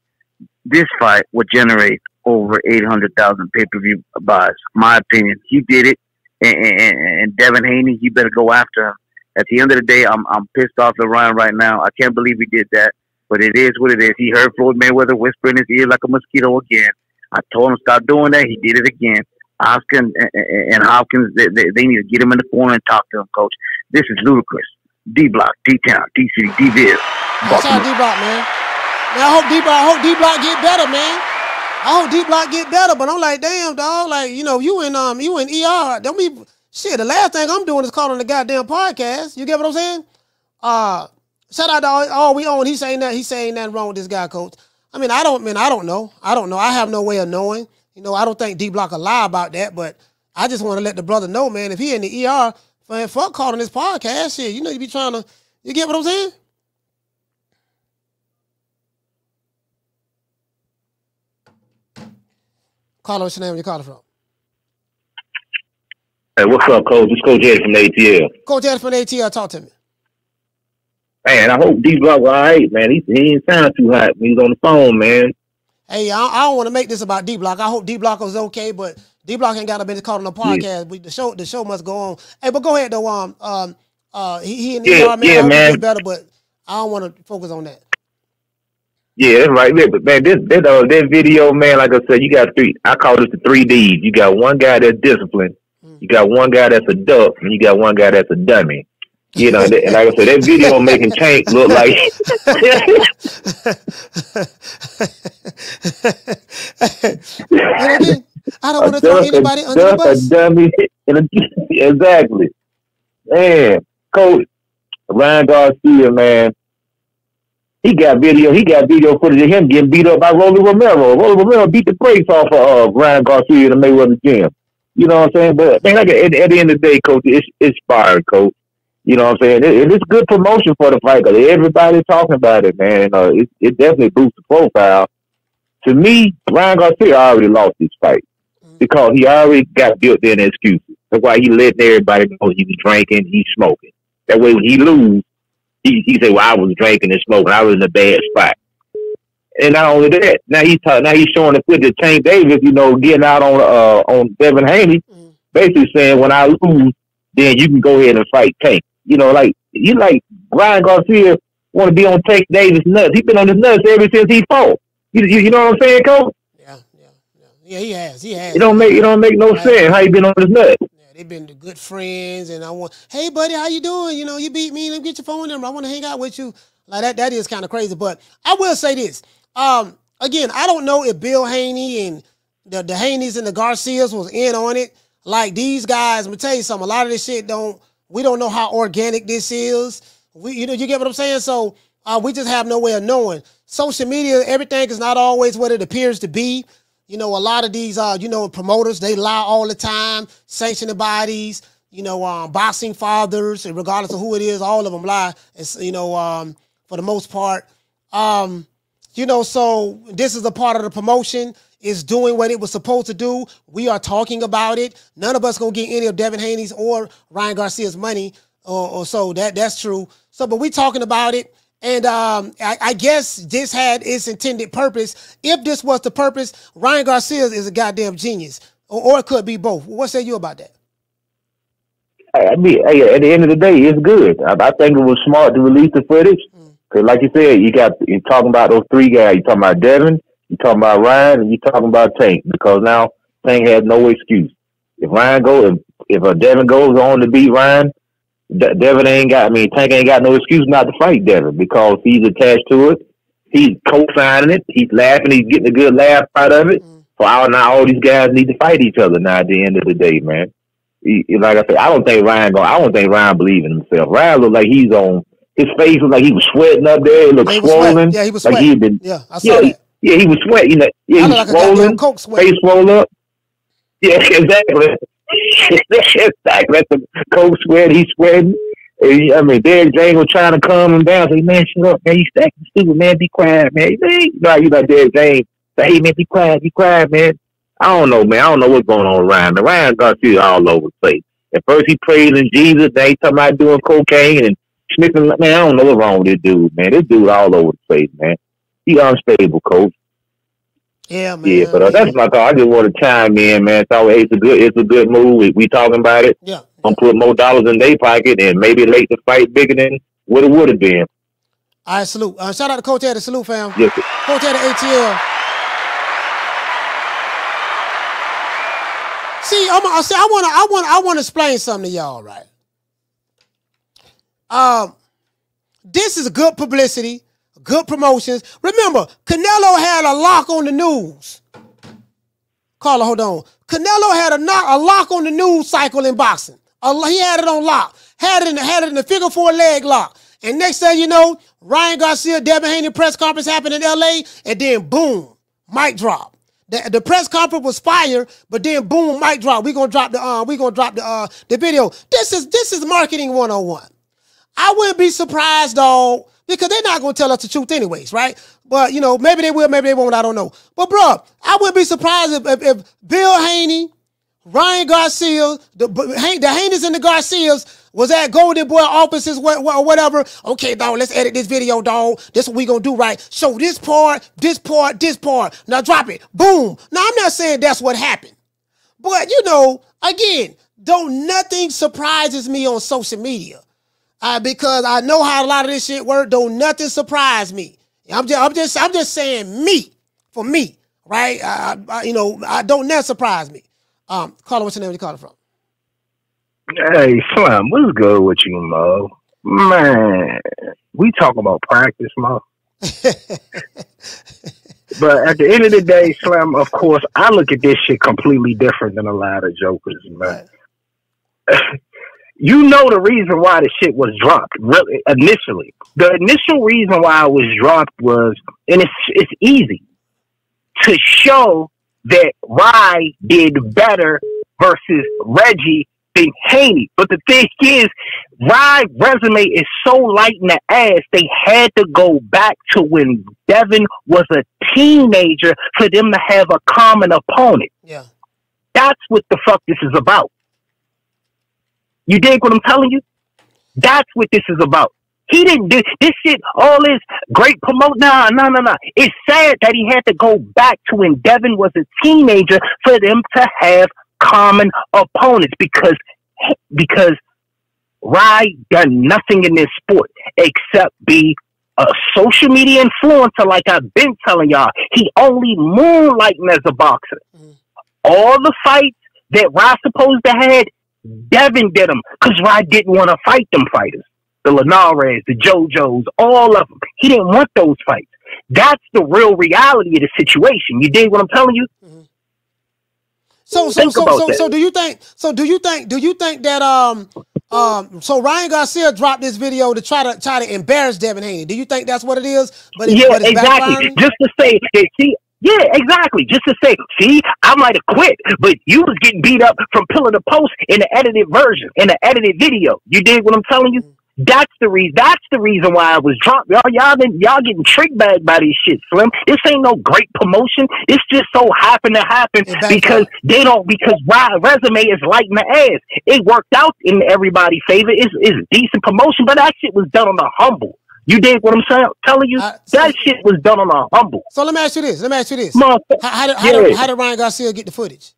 This fight would generate over eight hundred thousand pay per view buys. My opinion, he did it, and, and, and Devin Haney, you better go after him. At the end of the day, I'm I'm pissed off at Ryan right now. I can't believe he did that, but it is what it is. He heard Floyd Mayweather whisper in his ear like a mosquito again. I told him stop doing that. He did it again. Oscar and, and, Hopkins, they, they, they need to get him in the corner and talk to him, coach. This is ludicrous. D Block, D Town, D City, D Biz. That's how D Block, man. Man, I hope D Block, I hope D Block get better, man. I hope D Block get better, but I'm like, damn, dog. Like, you know, you in um, you in ER. Don't be shit. The last thing I'm doing is calling the goddamn podcast. You get what I'm saying? Uh, shout out to all, all we own. He's saying that he's saying nothing wrong with this guy, coach. I mean, I don't mean I don't know. I don't know. I have no way of knowing. You know, I don't think D Block will lie about that, but I just want to let the brother know, man, if he in the ER, man, fuck calling this podcast shit. You know, you be trying to, you get what I'm saying? Call what's your name? Where you calling from? Hey, what's up, Coach? It's Coach Eddie from the ATL. Coach Ed from ATL, talk to me. Man, I hope D Block all right, man. He, he ain't sound too hot when he's on the phone, man. Hey, I, I don't want to make this about D Block. I hope D Block was okay, but D Block ain't got to be called on the podcast. We, the show, the show must go on. Hey, but go ahead though. Um, um, uh, he, he the Yeah, ER, man. yeah, man. better, but I don't want to focus on that. Yeah, that's right there. But man, this that uh, that video, man, like I said, you got three. I call this the three Ds. You got one guy that's disciplined. You got one guy that's a duck, and you got one guy that's a dummy. You know, and like I said, that video making Tank look like I don't want to throw anybody a under the duck, bus. a dummy, and a, exactly. Man, Coach Ryan Garcia, man, he got video. He got video footage of him getting beat up by Rolly Romero. Rolly Romero beat the brakes off of uh, Ryan Garcia in the Mayweather gym. You know what I'm saying? But man, like at, at the end of the day, Coach, it's it's fire, Coach. You know what I'm saying? It, it's good promotion for the fight because everybody's talking about it, man. Uh, it, it definitely boosts the profile. To me, Ryan Garcia already lost this fight because he already got built in excuses. That's why he letting everybody know he was drinking, he's smoking. That way, when he lose, he he say, "Well, I was drinking and smoking. I was in a bad spot." And not only that, now he's ta- now he's showing the footage of Tank Davis, you know, getting out on uh on Devin Haney, basically saying, "When I lose, then you can go ahead and fight Tank." You know, like you like Ryan Garcia want to be on Tank Davis nuts. He's been on his nuts ever since he fought. You, you, you know what I'm saying, Coach? Yeah, yeah, yeah. Yeah, he has. He has. It don't make it don't make no sense how you been on his nuts. They've been good friends, and I want, hey buddy, how you doing? You know, you beat me. Let me get your phone number. I want to hang out with you. Like that. That is kind of crazy. But I will say this. Um, again, I don't know if Bill Haney and the the Haneys and the Garcias was in on it. Like these guys, I'm gonna tell you something. A lot of this shit don't. We don't know how organic this is. We, you know, you get what I'm saying. So uh, we just have no way of knowing. Social media, everything is not always what it appears to be. You know, a lot of these, uh, you know, promoters they lie all the time. Sanctioning bodies, you know, um, boxing fathers, regardless of who it is, all of them lie. It's you know, um, for the most part. Um, you know, so this is a part of the promotion. It's doing what it was supposed to do. We are talking about it. None of us gonna get any of Devin Haney's or Ryan Garcia's money, or, or so that that's true. So, but we talking about it, and um, I, I guess this had its intended purpose. If this was the purpose, Ryan Garcia is a goddamn genius, or, or it could be both. What say you about that? I mean, hey, at the end of the day, it's good. I, I think it was smart to release the footage because, like you said, you got you're talking about those three guys. You talking about Devin, you talking about Ryan, and you talking about Tank. Because now Tank has no excuse. If Ryan goes, if if a Devin goes on to beat Ryan, De- Devin ain't got. I mean, Tank ain't got no excuse not to fight Devin because he's attached to it. He's co-signing it. He's laughing. He's getting a good laugh out of it. Mm-hmm. So all now all these guys need to fight each other now. At the end of the day, man. He, like I said, I don't think Ryan go. I don't think Ryan believe in himself. Ryan look like he's on. His face looked like he was sweating up there. It looked was swollen. Yeah, he was like sweating. he'd been. Yeah, I saw yeah, that. yeah, he was sweating. You know, yeah, he was like swollen. coke sweat. Face swollen up. Yeah, exactly. Exactly. That's the coach sweat. He's sweating. I mean, Derrick James was trying to calm him down. Say, man, shut up, man. You stacking stupid, man. Be quiet, man. You know, you know, Derrick James. Say, hey, man, be quiet, be quiet, man. I don't know, man. I don't know what's going on around. The Ryan Garcia all over the place. At first he praising Jesus, then he talking about doing cocaine and sniffing. Man, I don't know what's wrong with this dude, man. This dude all over the place, man. He unstable, coach. Yeah, man. Yeah, but uh, that's my thought. I just want to chime in, man. So it's a good, it's a good move. We, we talking about it. Yeah. I'm put more dollars in their pocket and maybe make the fight bigger than what it would have been. All right, salute. Uh, shout out to Coach Eddie. Salute, fam. Yes, sir. Coach Eddie ATL. See, I'm, I see. I want to. I want. I want to explain something to y'all, right? Um, this is good publicity, good promotions. Remember, Canelo had a lock on the news. Carla, hold on. Canelo had a, knock, a lock on the news cycle in boxing. A, he had it on lock. Had it in the, had it in the figure four leg lock. And next thing you know, Ryan Garcia, Devin Haney press conference happened in LA, and then boom, mic drop. The, the press conference was fire, but then boom, mic drop. We gonna drop the uh, we gonna drop the uh the video. This is this is marketing 101. I wouldn't be surprised, dog, because they're not gonna tell us the truth anyways, right? But you know, maybe they will, maybe they won't. I don't know. But bro, I wouldn't be surprised if, if, if Bill Haney, Ryan Garcia, the the Haneys and the Garcias was at Golden Boy offices or whatever. Okay, dog, let's edit this video, dog. This is what we gonna do, right? Show this part, this part, this part. Now drop it. Boom. Now I'm not saying that's what happened. But you know, again, don't nothing surprises me on social media. Uh, because I know how a lot of this shit work. Don't nothing surprise me. I'm just, I'm just, I'm just saying me for me, right? I, I, you know, I don't never surprise me. Um, Carla, what's your name? Where you calling from? Hey, Slim, what's good with you, Mo? Man, we talk about practice, Mo. but at the end of the day, Slim, of course, I look at this shit completely different than a lot of jokers, man. You know the reason why the shit was dropped really, initially. The initial reason why it was dropped was, and it's it's easy to show that Rye did better versus Reggie than Haney. But the thing is, Rye's resume is so light in the ass, they had to go back to when Devin was a teenager for them to have a common opponent. Yeah. That's what the fuck this is about. You dig what I'm telling you? That's what this is about. He didn't do this shit, all this great promote. Nah, nah, nah, nah. It's sad that he had to go back to when Devin was a teenager for them to have common opponents because because Rye done nothing in this sport except be a social media influencer, like I've been telling y'all. He only moonlighting as a boxer. Mm-hmm. All the fights that Rye supposed to had, Devin did them because Rye didn't want to fight them fighters. The Linares, the JoJo's, all of them. He didn't want those fights. That's the real reality of the situation. You dig what I'm telling you? So so Think so about so, that. so do you think so do you think do you think that um um so Ryan Garcia dropped this video to try to try to embarrass Devin Haney. Do you think that's what it is? But it, yeah, but exactly. backfiring? Just to say that see, yeah, exactly. Just to say, see, I might have quit, but you was getting beat up from pillar to post in the edited version, in the edited video. You dig what I'm telling you? That's the reason. That's the reason why I was dropped. Y'all, y'all, been, y'all getting trick bagged by this shit, Slim. This ain't no great promotion. It's just so happened to happen because they don't. Because Rye resume is light in the ass. It worked out in everybody's favor. It's, it's decent promotion, but that shit was done on the humble. You dig what I'm saying? Telling you that shit was done on a humble. So let me ask you this. Let me ask you this. Motherfucker. How, how, did, how, did, how did Ryan Garcia get the footage?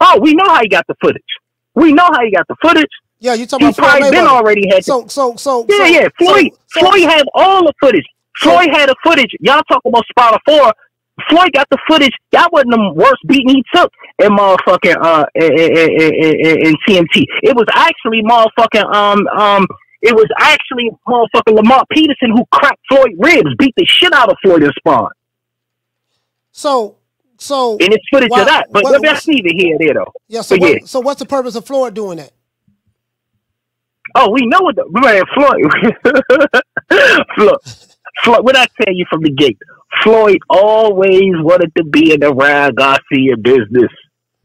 Oh, we know how he got the footage. We know how he got the footage. Yeah, you talking he about Floyd probably been Mayweather. already had. So so so yeah, so- yeah. Floyd, so- Floyd had all the footage. Floyd had the footage. Y'all talking about Spatafora. Floyd got the footage. That wasn't the worst beating he took in motherfucking uh in, in, in, in TMT. It was actually motherfucking um um. It was actually motherfucking Lamar Peterson who cracked Floyd ribs, beat the shit out of Floyd and Spawn. So so And it's footage why- of that. But what- that's neither here nor there though. Yeah, so what, yeah. so what's the purpose of Floyd doing that? Oh, we know what the man Floyd. Floyd, Floyd. What I tell you from the gate, Floyd always wanted to be in the Ryan Garcia business.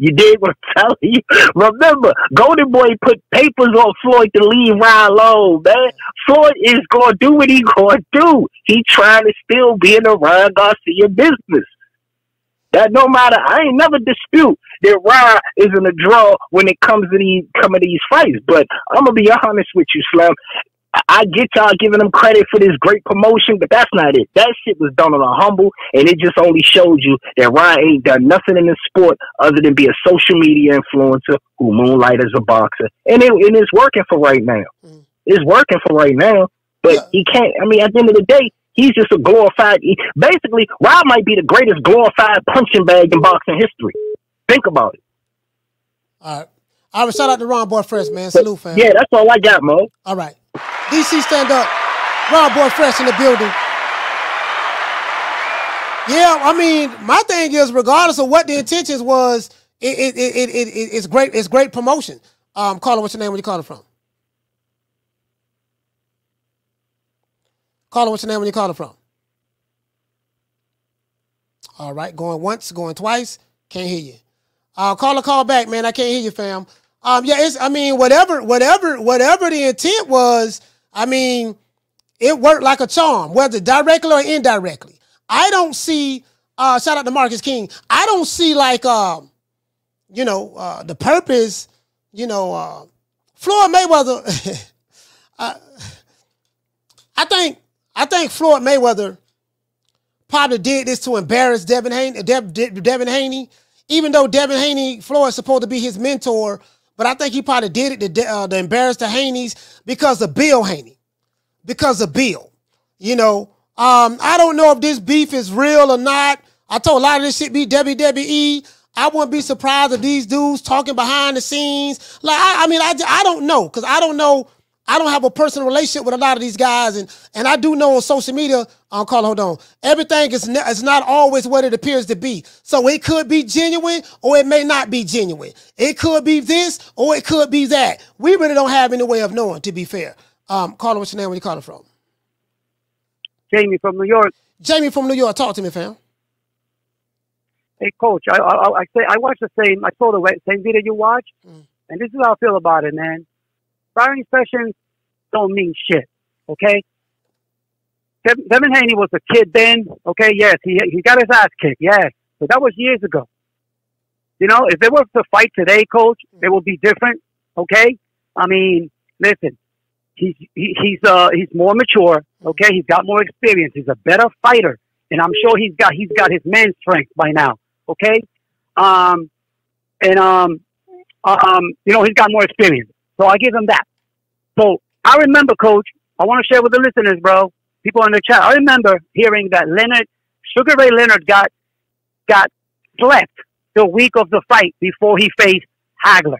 You did what I'm telling you? Remember, Golden Boy put papers on Floyd to leave Ryan alone, man. Floyd is gonna do what he gonna do. He trying to still be in the Ryan Garcia business. That no matter, I ain't never dispute that Ryan is in a draw when it comes to these come to these fights. But I'm gonna be honest with you, Slim. I- get y'all giving them credit for this great promotion, but that's not it. That shit was done on a humble, and it just only showed you that Ryan ain't done nothing in the sport other than be a social media influencer who moonlight as a boxer, and it, and it's working for right now. Mm. It's working for right now, but he can't. I mean, at the end of the day, he's just a glorified. basically, Ryan might be the greatest glorified punching bag in boxing history. Think about it. All right. All right, shout out to Ron Boy Fresh, man. Salute, fam. Yeah, that's all I got, Mo. All right. DC stand up. Ron Boy Fresh in the building. Yeah, I mean, my thing is, regardless of what the intentions was, it it it it, it, it it's great. It's great promotion. Um, caller, what's your name? Where you calling from? Caller, what's your name? Where you calling from? All right, going once, going twice. Can't hear you. Uh, call a call back, man. I can't hear you, fam. Um, yeah, it's. I mean, whatever, whatever, whatever the intent was. I mean, it worked like a charm, whether directly or indirectly. I don't see. Uh, shout out to Marcus King. I don't see like, um, you know, uh, the purpose. You know, uh, Floyd Mayweather. I, I think. I think Floyd Mayweather probably did this to embarrass Devin Haney, Dev, De- Devin Haney, even though Devin Haney, Floyd's supposed to be his mentor, but I think he probably did it to, uh, to embarrass the Haneys because of Bill Haney, because of Bill. You know, um, I don't know if this beef is real or not. I told a lot of this shit be WWE. I wouldn't be surprised if these dudes talking behind the scenes. Like, I, I mean, I, I don't know because I don't know. I don't have a personal relationship with a lot of these guys, and and I do know on social media. I'll call. Hold on. Everything is ne- is not always what it appears to be. So it could be genuine, or it may not be genuine. It could be this, or it could be that. We really don't have any way of knowing. To be fair, um, caller, what's your name? Where you calling from? Jamie from New York. Jamie from New York. Talk to me, fam. Hey, coach, I I, I say I watched the same. I saw the same video you watched, Mm. and this is how I feel about it, man. Firing sessions don't mean shit. Okay. Dev- Devin Haney was a kid then. Okay, yes, he he got his ass kicked. Yes, but that was years ago. You know, if they were to fight today, coach, it would be different. Okay. I mean, listen, he's he, he's uh he's more mature. Okay, he's got more experience. He's a better fighter, and I'm sure he's got he's got his man strength by now. Okay, um, and um, um, you know he's got more experience, so I give him that. So I remember, Coach. I want to share with the listeners, bro. People in the chat. I remember hearing that Leonard, Sugar Ray Leonard, got got slept the week of the fight before he faced Hagler.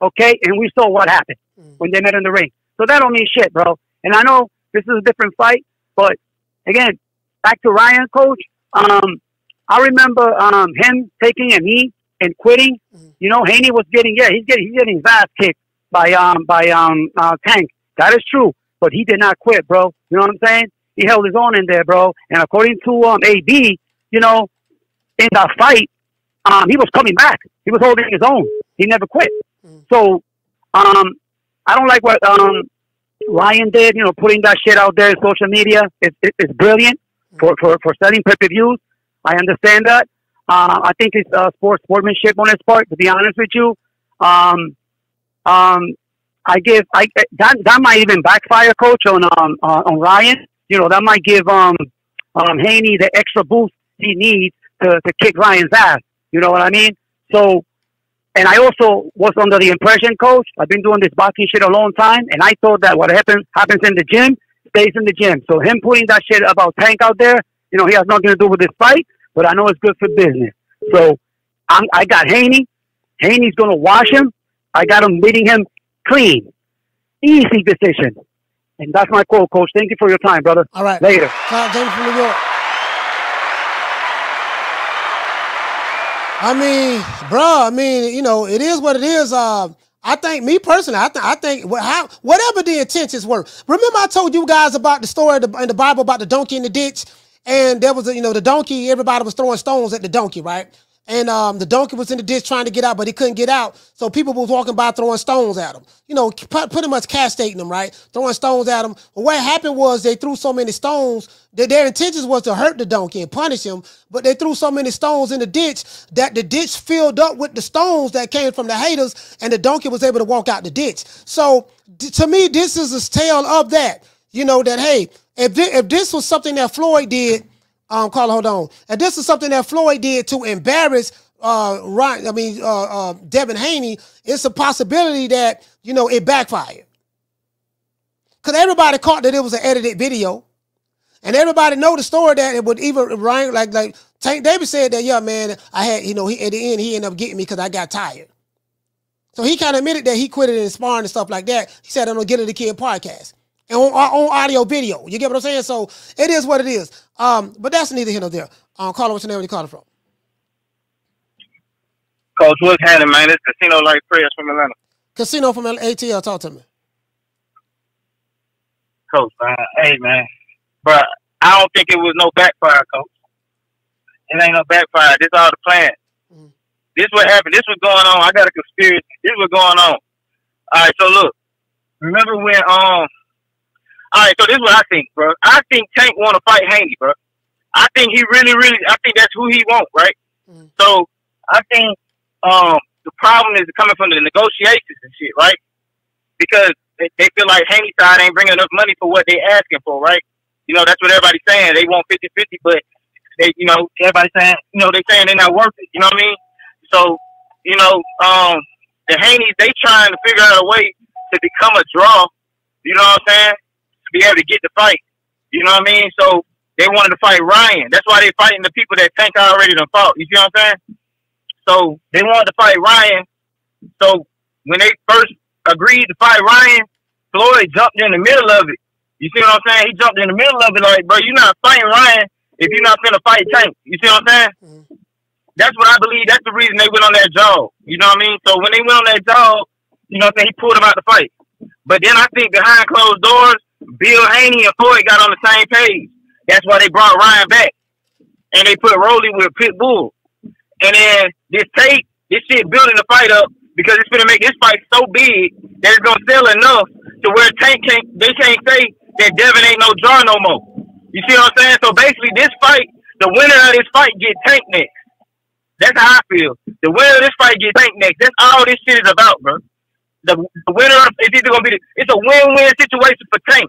Okay, and we saw what happened when they met in the ring. So that don't mean shit, bro. And I know this is a different fight, but again, back to Ryan, coach. Um, I remember um him taking a knee and quitting. You know, Haney was getting yeah, he's getting he's getting his ass kicked by um by um uh, Tank. That is true, but he did not quit, bro. You know what I'm saying? He held his own in there, bro. And according to um AB, you know, in the fight, um, he was coming back. He was holding his own. He never quit. So, um, I don't like what um Ryan did. You know, putting that shit out there in social media. It's it, it's brilliant for for for selling pay per views. I understand that. Uh, I think it's uh, sports sportsmanship on his part. To be honest with you, um, um, I give I that that might even backfire, coach, on um uh, on Ryan. You know, that might give um um Haney the extra boost he needs to to kick Ryan's ass. You know what I mean? So, and I also was under the impression, coach. I've been doing this boxing shit a long time, and I thought that what happens happens in the gym stays in the gym. So him putting that shit about Tank out there, you know, he has nothing to do with this fight, but I know it's good for business. So I'm, I got Haney. Haney's gonna wash him. I got him beating him clean, easy decision. And that's my quote, coach. Thank you for your time, brother. All right. Later. Shout out James from New York. I mean, bruh, I mean, you know, it is what it is. Uh, I think, me personally, I, th- I think wh- how, whatever the intentions were. Remember, I told you guys about the story in the, in the Bible about the donkey in the ditch, and there was, a, you know, the donkey. Everybody was throwing stones at the donkey, right? And um, the donkey was in the ditch trying to get out, but he couldn't get out. So people was walking by throwing stones at him. You know, pretty much castrating him, right? Throwing stones at him. But what happened was they threw so many stones that their intentions was to hurt the donkey and punish him, but they threw so many stones in the ditch that the ditch filled up with the stones that came from the haters, and the donkey was able to walk out the ditch. So to me, this is a tale of that. You know that hey, if thi- if this was something that Floyd did um, Carla, hold on. And this is something that Floyd did to embarrass uh Ryan, I mean uh, uh Devin Haney. It's a possibility that you know it backfired. Cause everybody caught that it was an edited video. And everybody know the story that it would even Ryan like like Tank Davis said that, yeah, man, I had, you know, he at the end he ended up getting me because I got tired. So he kind of admitted that he quit it in sparring and stuff like that. He said on the Gillie da Kid podcast and on, on audio video. You get what I'm saying? So it is what it is. Um, but that's neither here nor there. Um, Carla, what's your name? Where you calling from? Coach, what's happening, man? It's Casino Life Prayers from Atlanta. Casino from ATL. Talk to me. Coach, man. Hey, man. But I don't think it was no backfire, Coach. It ain't no backfire. This all the plan. This what happened. This was going on. I got a conspiracy. This was going on. All right, so look. Remember when um all right, so this is what I think, bro. I think Tank want to fight Haney, bro. I think he really, really. I think that's who he want, right? So I think um the problem is coming from the negotiations and shit, right? Because they, they feel like Haney side ain't bringing enough money for what they asking for, right? You know, that's what everybody's saying. They want 50-50, but they, you know, everybody's saying, you know, they saying they're not worth it. You know what I mean? So, you know, um, the Haney's they trying to figure out a way to become a draw. You know what I'm saying? Be able to get the fight. You know what I mean? So they wanted to fight Ryan. That's why they're fighting the people that Tank already done fought. You see what I'm saying? So they wanted to fight Ryan. So when they first agreed to fight Ryan, Floyd jumped in the middle of it. You see what I'm saying? He jumped in the middle of it like, bro, you're not fighting Ryan if you're not finna fight Tank. You see what I'm saying? That's what I believe. That's the reason they went on that job. You know what I mean? So when they went on that job, you know what I'm saying, he pulled him out the fight. But then I think behind closed doors, Bill Haney and Floyd got on the same page. That's why they brought Ryan back. And they put Rolly with Pitbull. And then this tape, this shit building the fight up because it's gonna make this fight so big that it's gonna sell enough to where Tank can't they can't say that Devin ain't no draw no more. You see what I'm saying? So basically this fight, the winner of this fight get Tank next. That's how I feel. The winner of this fight get Tank next. That's all this shit is about, bro. The, the winner of it's either gonna be the, it's a win-win situation for Tank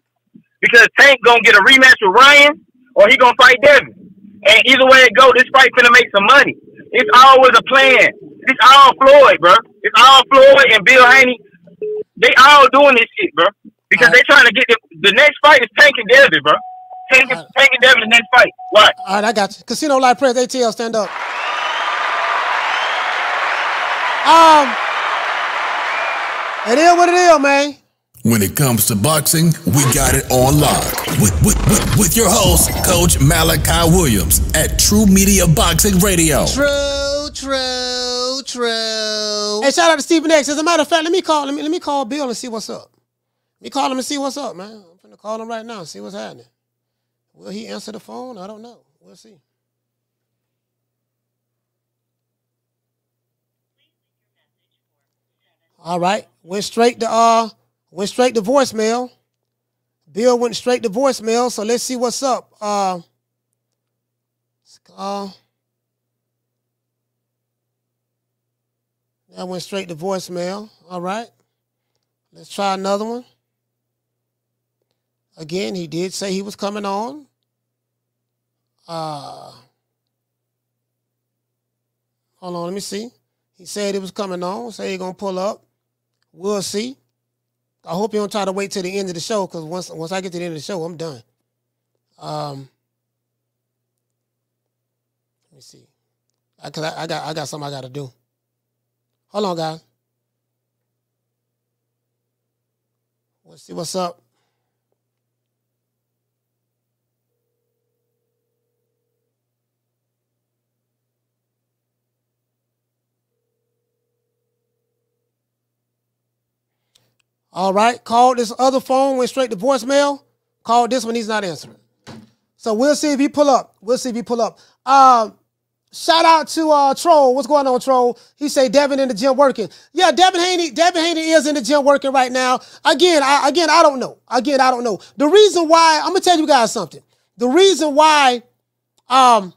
because Tank gonna get a rematch with Ryan or he gonna fight Devin. And either way it go, this fight gonna make some money. It's always a plan. It's all Floyd, bro. It's all Floyd and Bill Haney. They all doing this shit, bro. Because they trying to get the, the next fight is Tank and Devin, bro. Tank, and- Tank and Devin the next fight. What? All right, I got you. Casino Live Press, ATL, stand up. Um, it is what it is, man. When it comes to boxing, we got it on lock. With, with, with, with your host, Coach Malachi Williams at Tru Media Boxing Radio. True, true, true. Hey, shout out to Stephen X. As a matter of fact, let me call let me, let me call Bill and see what's up. Let me call him and see what's up, man. I'm gonna call him right now and see what's happening. Will he answer the phone? I don't know. We'll see. All right. Went straight to uh went straight to voicemail. Bill went straight to voicemail, so let's see what's up. Uh, call. That went straight to voicemail. All right. Let's try another one. Again, he did say he was coming on. Uh, hold on, let me see. He said he was coming on. Say he gonna pull up. We'll see. I hope you don't try to wait till the end of the show because once once I get to the end of the show, I'm done. Um, let me see. I, cause I, I got I got something I got to do. Hold on, guys. Let's see what's up. All right, called this other phone, went straight to voicemail. Called this one, he's not answering. So we'll see if he pull up. We'll see if he pull up. Um, Shout out to uh Troll. What's going on, Troll? He say Devin in the gym working. Yeah, Devin Haney, Devin Haney is in the gym working right now. Again, I again, I don't know. Again, I don't know. The reason why, I'm gonna tell you guys something. The reason why um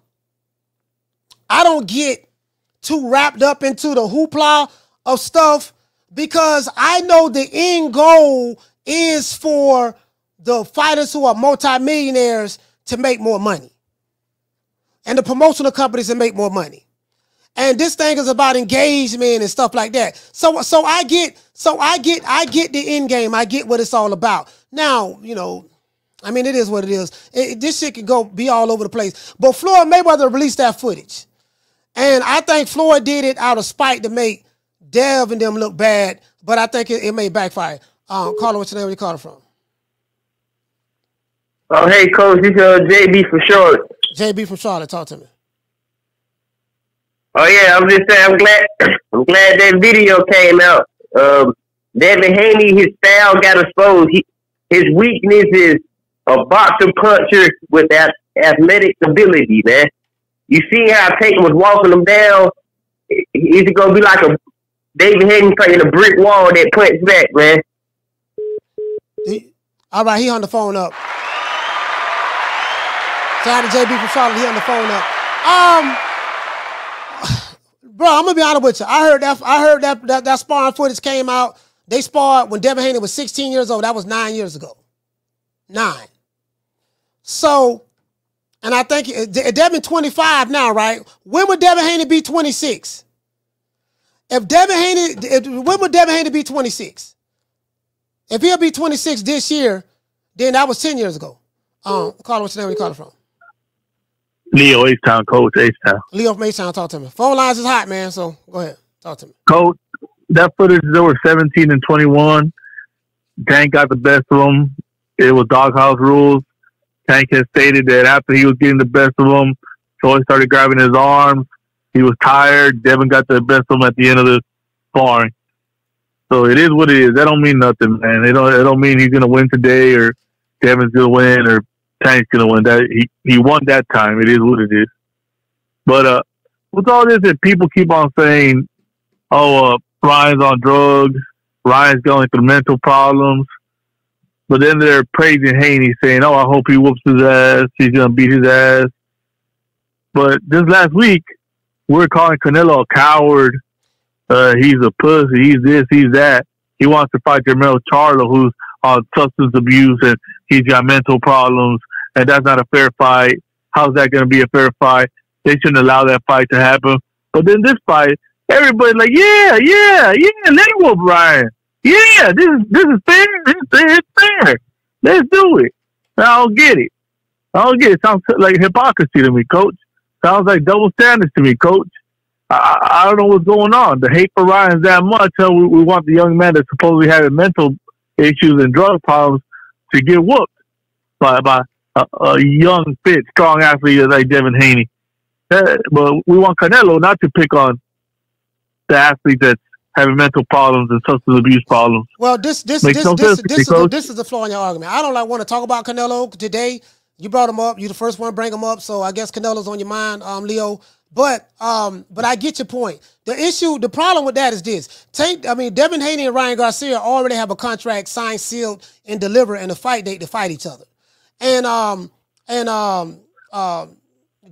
I don't get too wrapped up into the hoopla of stuff because I know the end goal is for the fighters who are multimillionaires to make more money and the promotional companies to make more money. And this thing is about engagement and stuff like that. So so I get so I get I get the end game. I get what it's all about. Now, you know, I mean it is what it is. It, this shit can go be all over the place. But Floyd Mayweather released that footage. And I think Floyd did it out of spite to make Dev and them look bad, but I think it, it may backfire. Um, Carla, what's your name? Where you calling from? Oh, hey, coach. This uh, JB for short. JB from Charlotte, talk to me. Oh yeah, I'm just saying. I'm glad. I'm glad that video came out. Um, Devin Haney, his style got exposed. He, his weakness is a boxer puncher with that athletic ability, man. You see how Peyton was walking him down. He's gonna be like a David Haney playing a brick wall that punch back, man. He, all right, he on the phone up. Out to JB from Charlotte. He on the phone up. Um, bro, I'm gonna be honest with you. I heard that. I heard that that, that sparring footage came out. They sparred when Devin Haney was 16 years old. That was nine years ago. Nine. So, and I think uh, Devin 25 now, right? When would Devin Haney be 26? If Devin Haney, if, when would Devin Haney be 26? If he'll be 26 this year, then that was 10 years ago. Um, Carl, what's your name? Where you calling from? Leo H Town, Coach H Town. Leo from H Town, talk to me. Phone lines is hot, man. So go ahead, talk to me. Coach, that footage is over 17 and 21. Tank got the best of them. It was doghouse rules. Tank has stated that after he was getting the best of them, Troy started grabbing his arms. He was tired. Devin got the best of him at the end of the sparring. So it is what it is. That don't mean nothing, man. It don't. It don't mean he's gonna win today or Devin's gonna win or Tank's gonna win. That he he won that time. It is what it is. But uh, with all this, that people keep on saying, "Oh, uh, Ryan's on drugs. Ryan's going through mental problems." But then they're praising Haney, saying, "Oh, I hope he whoops his ass. He's gonna beat his ass." But this last week, we're calling Canelo a coward. Uh, he's a pussy. He's this. He's that. He wants to fight Jermell Charlo, who's on substance abuse and he's got mental problems, and that's not a fair fight. How's that going to be a fair fight? They shouldn't allow that fight to happen. But then this fight, everybody's like, yeah, yeah, yeah, let whoop Ryan. Yeah, this is this is fair. This is fair. Let's do it. I don't get it. I don't get it. Sounds like hypocrisy to me, coach. Sounds like double standards to me, coach. I, I don't know what's going on. The hate for Ryan's that much. So we, we want the young man that's supposedly having mental issues and drug problems to get whooped by by a, a young, fit, strong athlete like Devin Haney. But we want Canelo not to pick on the athlete that's having mental problems and substance abuse problems. Well, this this Makes this no this, this, is the, this is the flaw in your argument. I don't like want to talk about Canelo today. You brought him up. You're the first one to bring him up, so I guess Canelo's on your mind, um, Leo. But um, but I get your point. The issue, the problem with that is this: Tank, I mean, Devin Haney and Ryan Garcia already have a contract signed, sealed, and delivered, and a fight date to fight each other. And um and um um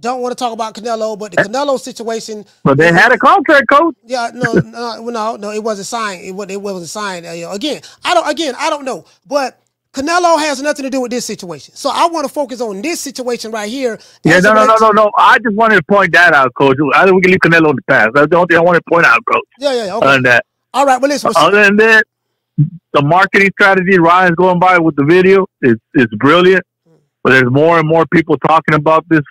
don't want to talk about Canelo, but the Canelo situation. But they had a contract, coach. Yeah, no, no, no, no, it wasn't signed. It, it wasn't signed. Uh, again, I don't. Again, I don't know. But Canelo has nothing to do with this situation. So I want to focus on this situation right here. Yeah, no, no, no, no, no. I just wanted to point that out, coach. I think we can leave Canelo in the past. That's the only thing I want to point out, coach. Yeah, yeah, okay. Other than that. All right, well, listen. Other than that, the marketing strategy Ryan's going by with the video is is brilliant. But there's more and more people talking about this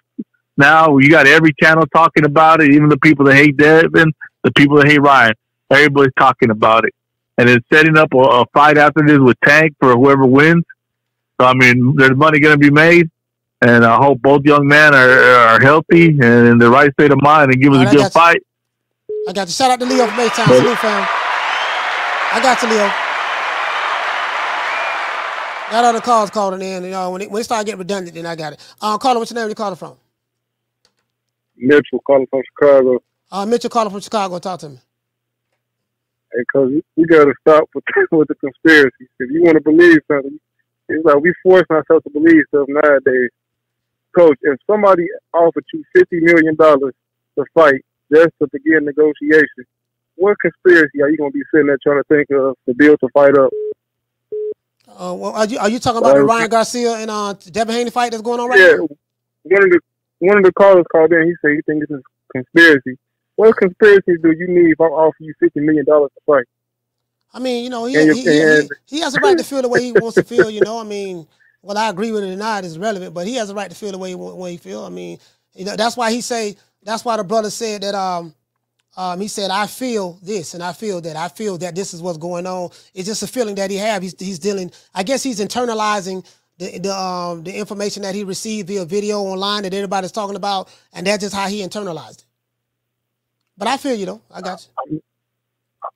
now. You got every channel talking about it, even the people that hate Devin, the people that hate Ryan. Everybody's talking about it and it's setting up a, a, fight after this with Tank for whoever wins. So I mean, there's money going to be made, and I hope both young men are, are healthy and in the right state of mind and give us right, a good fight. I got to shout out to Leo from H Town. Salute, fam. I got to Leo. Got other calls calling in. You know, when it, when it started getting redundant, then I got it. Uh, caller, what's your name? Where you calling from? Mitchell calling from Chicago. Uh, Mitchell calling from Chicago. Talk to me. Hey, cause we gotta stop with with the conspiracy. If you want to believe something, it's like we force ourselves to believe stuff nowadays. Coach, if somebody offered you fifty million dollars to fight just to begin negotiation, what conspiracy are you gonna be sitting there trying to think of to build to fight up? Uh, well, are you are you talking about the Ryan Garcia and uh, Devin Haney fight that's going on right yeah, now? one of the one of the callers called in. He said he thinks it's a conspiracy. What conspiracy do you need if I'm offering you fifty million dollars to fight? I mean, you know, he, he, he, he, has a right to feel the way he wants to feel. You know, I mean, whether I agree with it or not is relevant, but he has a right to feel the way he, wa- way he feel. I mean, you know, that's why he say. That's why the brother said that. Um, um, he said, "I feel this, and I feel that. I feel that this is what's going on. It's just a feeling that he have. He's he's dealing. I guess he's internalizing the the um the information that he received via video online that everybody's talking about, and that's just how he internalized it. But I feel you though. I got you.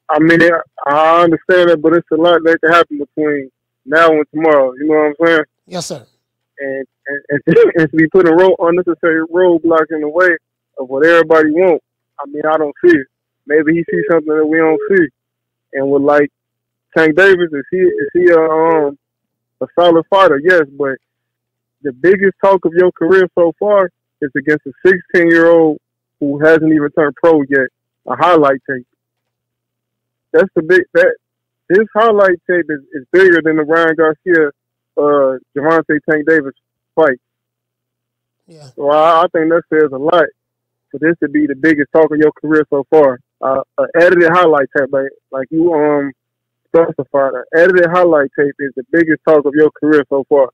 I mean, I understand that, but it's a lot that can happen between now and tomorrow. You know what I'm saying? Yes, sir. And and, and, to, and to be putting ro- unnecessary roadblocks in the way of what everybody wants. I mean, I don't see it. Maybe he sees something that we don't see, and with like Tank Davis, is he is he a um a solid fighter? Yes, but the biggest talk of your career so far is against a 16 year old who hasn't even turned pro yet. A highlight tape. That's the big that his highlight tape is, is bigger than the Ryan Garcia, uh, Gervonta Tank Davis fight. Yeah. So I, I think that says a lot for this to be the biggest talk of your career so far. Uh, an edited highlight tape, like, like you um specified, an edited highlight tape is the biggest talk of your career so far.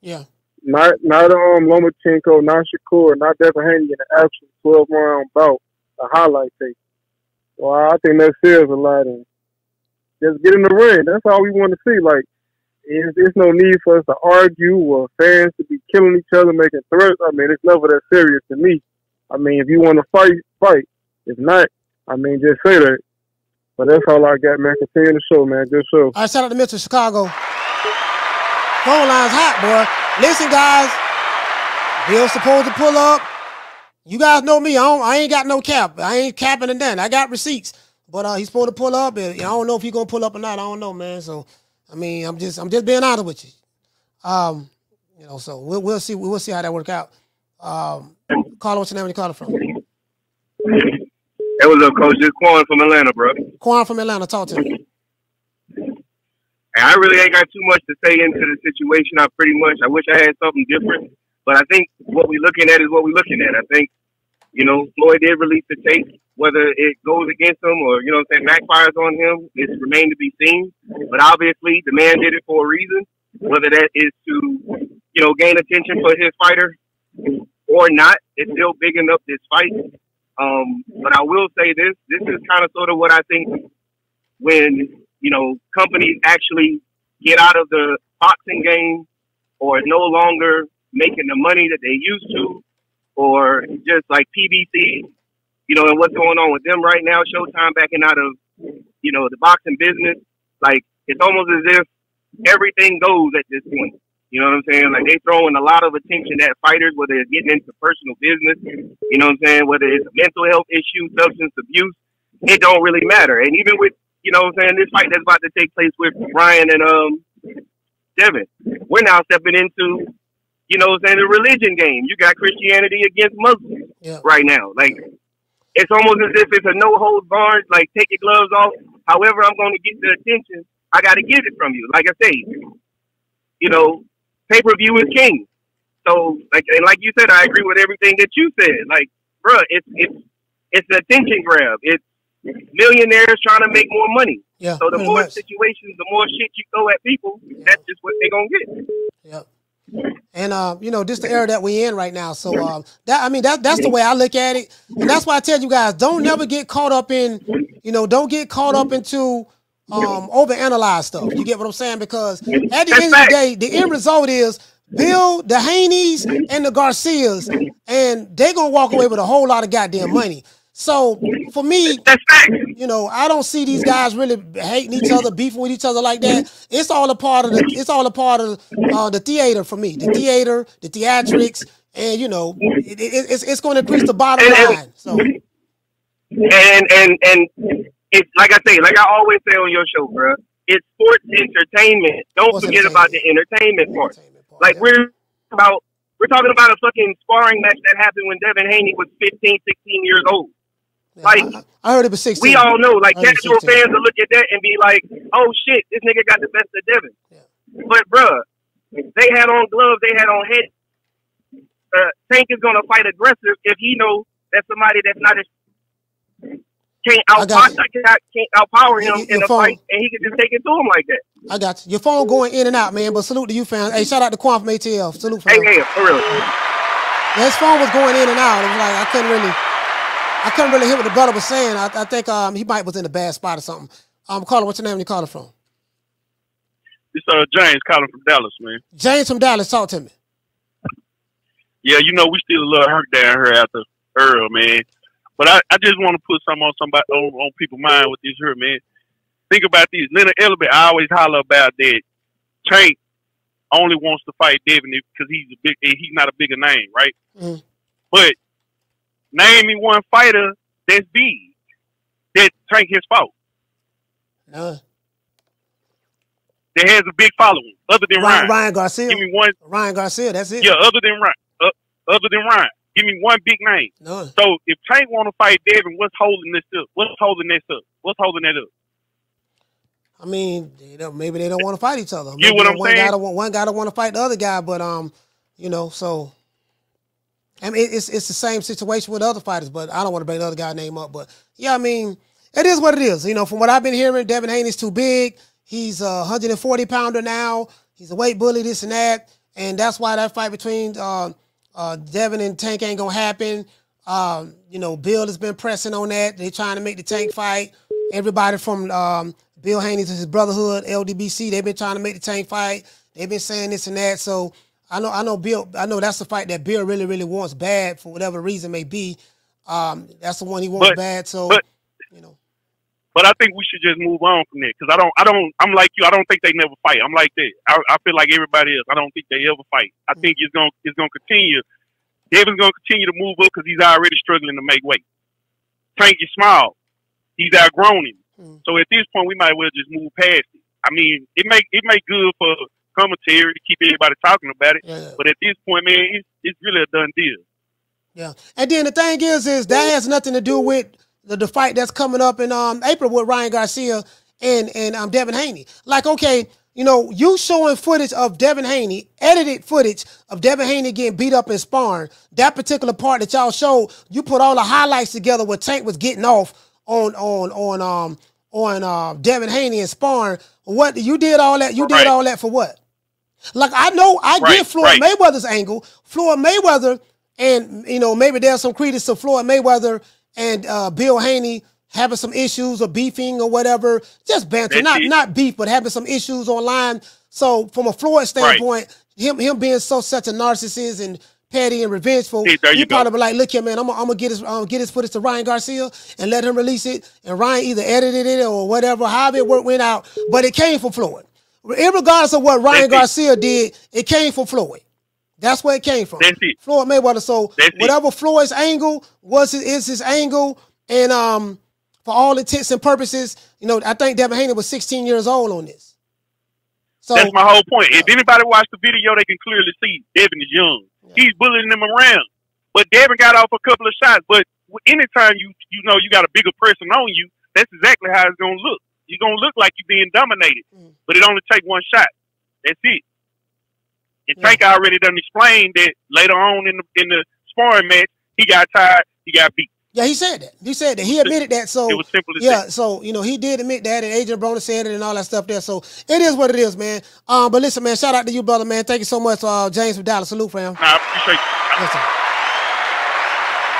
Yeah. Not not um Lomachenko, not Shakur, not Devin Haney in the actual twelve round bout, a highlight tape. Well, I think that says a lot. And just get in the ring. That's all we want to see. Like, it's, there's no need for us to argue or fans to be killing each other, making threats. I mean, it's never that serious to me. I mean, if you want to fight, fight. If not, I mean, just say that. But that's all I got, man. Continue the show, man. Good show. All right, shout out to Mitchell Chicago. Phone line's hot, boy. Listen, guys. Bill's supposed to pull up. You guys know me. I, don't, I ain't got no cap. I ain't capping and done. I got receipts. But uh, he's supposed to pull up. And I don't know if he's gonna pull up or not. I don't know, man. So I mean, I'm just I'm just being honest with you. Um, you know, so we'll we'll see we'll see how that work out. Um, Carla, what's your name? You calling from? Hey, what's up, Coach? This Quan from Atlanta, bro. Quan from Atlanta. Talk to me. And I really ain't got too much to say into the situation. I pretty much, I wish I had something different. But I think what we're looking at is what we're looking at. I think, you know, Floyd did release the tape. Whether it goes against him or, you know what I'm saying, backfires on him, it's remained to be seen. But obviously, the man did it for a reason. Whether that is to, you know, gain attention for his fighter or not, it's still bigging up this fight. Um, but I will say this: this is kind of sort of what I think when you know companies actually get out of the boxing game, or no longer making the money that they used to, or just like PBC, you know, and what's going on with them right now, Showtime backing out of you know the boxing business. Like it's almost as if everything goes at this point. You know what I'm saying? Like they throwing a lot of attention at fighters, whether it's getting into personal business, you know what I'm saying, whether it's a mental health issue, substance abuse, it don't really matter. And even with, you know what I'm saying, this fight that's about to take place with Ryan and um Devin, we're now stepping into, you know what I'm saying, the religion game. You got Christianity against Muslims right now. Like it's almost as if it's a no holds barred, like take your gloves off. However, I'm gonna get the attention, I gotta get it from you. Like I say, you know, pay per view is king. So, like, and like you said, I agree with everything that you said. Like, bruh, it's it's it's an attention grab. It's millionaires trying to make more money. Yeah, So the more much. situations, the more shit you throw at people, that's just what they're gonna get. And uh, you know, this the era that we in right now. So um, that I mean, that that's the way I look at it, and that's why I tell you guys, don't never get caught up in, you know, don't get caught up into um overanalyze stuff. You get what I'm saying? Because at the end of the day, the end result is Bill, the Haneys, and the Garcias, and they're gonna walk away with a whole lot of goddamn money. So for me, you know, I don't see these guys really hating each other, beefing with each other like that. It's all a part of the. It's all a part of uh, the theater for me. The theater, the theatrics, and you know, it, it, it's it's going to increase the bottom And- line. So and and and it's like I say, like I always say on your show, bro. It's sports entertainment. Don't Sports forget about the entertainment part. Like we're about, we're talking about a fucking sparring match that happened when Devin Haney was 15, 16 years old. Like I heard it was sixteen. we all know, like I heard it was casual fans will look at that and be like, "Oh shit, this nigga got the best of Devin." But bruh, they had on gloves, they had on head. Uh, Tank is gonna fight aggressive if he knows that somebody that's not as can't out can't, can't outpower him in a fight, and he can just take it to him like that. I got you. Your phone going in and out, man. But salute to you, fam. Hey, shout out to Quan from ATL. Salute, fam. Hey, hey, for real. Yeah, his phone was going in and out. It was like I couldn't really, I couldn't really hear what the brother was saying. I, I think um he might was in a bad spot or something. Um, caller, what's your name? and You calling from? This uh James calling from Dallas, man. James from Dallas. Talk to me. Yeah, you know we still a little hurt down here after Errol, man. But I, I just want to put something on somebody on, on people's mind with this here, man. Think about these. Leonard Ellerbe, I always holler about that. Tank only wants to fight Devin because he's a big, he's not a bigger name, right? Mm. But name me one fighter that's big that Tank his fought None. that has a big following other than Ryan, Ryan. Ryan Garcia. Give me one. Ryan Garcia. That's it. Yeah, other than Ryan. Uh, other than Ryan, give me one big name. None. So if Tank want to fight Devin, what's holding this up? What's holding this up? What's holding that up? I mean, they don't, maybe they don't want to fight each other. Get Maybe what I'm one saying? Guy one guy don't want to fight the other guy, but um, you know, so I mean, it's it's the same situation with other fighters, but I don't want to bring another other guy name up. But yeah, I mean, it is what it is. You know, from what I've been hearing, Devin Haney's too big. He's a 140 pounder now. He's a weight bully, this and that, and that's why that fight between uh, uh, Devin and Tank ain't gonna happen. Um, you know, Bill has been pressing on that. They're trying to make the Tank fight. Everybody from um, Bill Haney to his brotherhood, LDBC, they've been trying to make the Tank fight. They've been saying this and that. So I know, I know, Bill. I know that's the fight that Bill really, really wants bad for whatever reason may be. Um, that's the one he wants But- bad. So but- you know. But I think we should just move on from that because I don't, I don't, I'm like you. I don't think they never fight. I'm like that. I, I feel like everybody else. I don't think they ever fight. I think it's gonna, it's gonna continue. Devin's gonna continue to move up because he's already struggling to make weight. Tank is small. He's outgrown him. So at this point, we might well just move past it. I mean, it make it make good for commentary to keep everybody talking about it. But at this point, man, it's, it's really a done deal. Yeah. And then the thing is, is that has nothing to do with the, the fight that's coming up in um April with Ryan Garcia and and um Devin Haney. Like, okay, you know, you showing footage of Devin Haney, edited footage of Devin Haney getting beat up in sparring. That particular part that y'all showed, you put all the highlights together where Tank was getting off on on on um on uh Devin Haney and sparring. What you did all that? You did all that for what? Like I know I Right, get Floyd right. Mayweather's angle. Floyd Mayweather, and you know maybe there's some credence to Floyd Mayweather and uh, Bill Haney having some issues or beefing or whatever, just banter, not not beef, but having some issues online. So from a Floyd standpoint, him him being so such a narcissist and petty and revengeful, he you go. probably be like, look here, man, I'm gonna I'm gonna get his um, get his footage to Ryan Garcia and let him release it, and Ryan either edited it or whatever, however it work, went out, but it came from Floyd. Regardless of what Ryan Garcia did, it came from Floyd. That's where it came from. That's it. Floyd Mayweather. So That's it. whatever Floyd's angle was, his, is his angle, and um, for all intents and purposes, you know, I think Devin Haney was 16 years old on this. So That's my whole point. If anybody watched the video, they can clearly see Devin is young. He's bullying them around. But Devin got off a couple of shots. But anytime you you know you got a bigger person on you, that's exactly how it's gonna look. You're gonna look like you're being dominated. But it only take one shot. That's it. And Tank already done explained that later on in the in the sparring match, he got tired, he got beat. yeah, he said that. He said that. He admitted that. So It was simple as yeah, so you know, he did admit that, and Adrien Broner said it, and all that stuff there. So it is what it is, man. Um, but listen, man, shout out to you, brother, man. Thank you so much, uh, James from Dallas. Salute, fam. Nah, I appreciate you. Yes.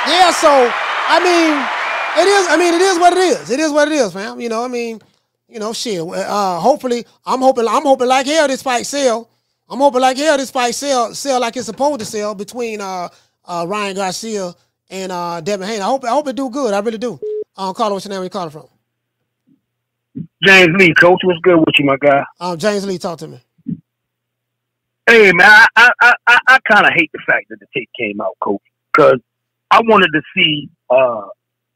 Yeah, so I mean, it is. I mean, it is what it is. It is what it is, fam. You know, I mean, you know, shit. Uh, hopefully, I'm hoping. I'm hoping like hell this fight sell. I'm hoping like hell this fight sell sell like it's supposed to sell between uh, uh, Ryan Garcia and uh, Devin Haney. I hope I hope it do good. I really do. Um, Carter, what's your name? Where you calling from? James Lee, coach, what's good with you, my guy? Um, James Lee, talk to me. Hey man, I I I, I kind of hate the fact that the tape came out, coach, because I wanted to see uh,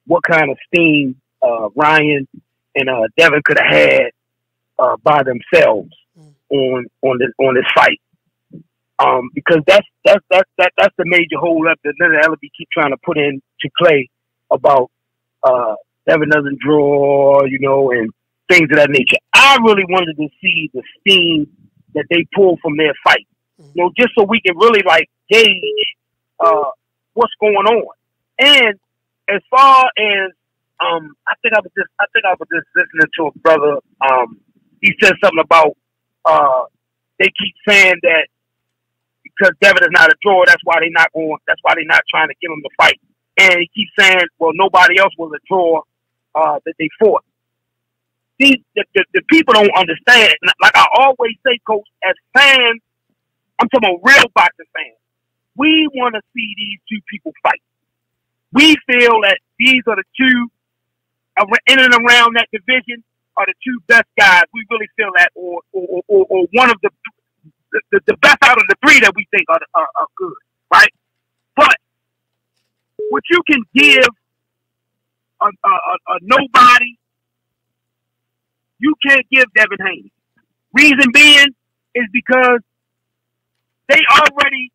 what kind of steam uh, Ryan and uh, Devin could have had uh, by themselves on on this on this fight. Um, because that's that's that's that, that's the major hold up that Leonard Ellerbe keep trying to put in to Clay about uh, Devin doesn't draw, you know, and things of that nature. I really wanted to see the steam that they pull from their fight, you know, just so we can really like gauge uh, what's going on. And as far as um, I think I was just I think I was just listening to a brother. Um, he said something about uh, they keep saying that because Devin is not a drawer, that's why they're not going. That's why they're not trying to give him the fight. And he keeps saying, well, nobody else was a drawer uh, that they fought. These the, the, the people don't understand. Like I always say, coach, as fans, I'm talking about real boxing fans. We want to see these two people fight. We feel that these are the two in and around that division are the two best guys. We really feel that, or or, or, or one of the, the the best out of the three that we think are, are, are good, right? But what you can give a, a, a, nobody, you can't give Devin Haney. Reason being is because they already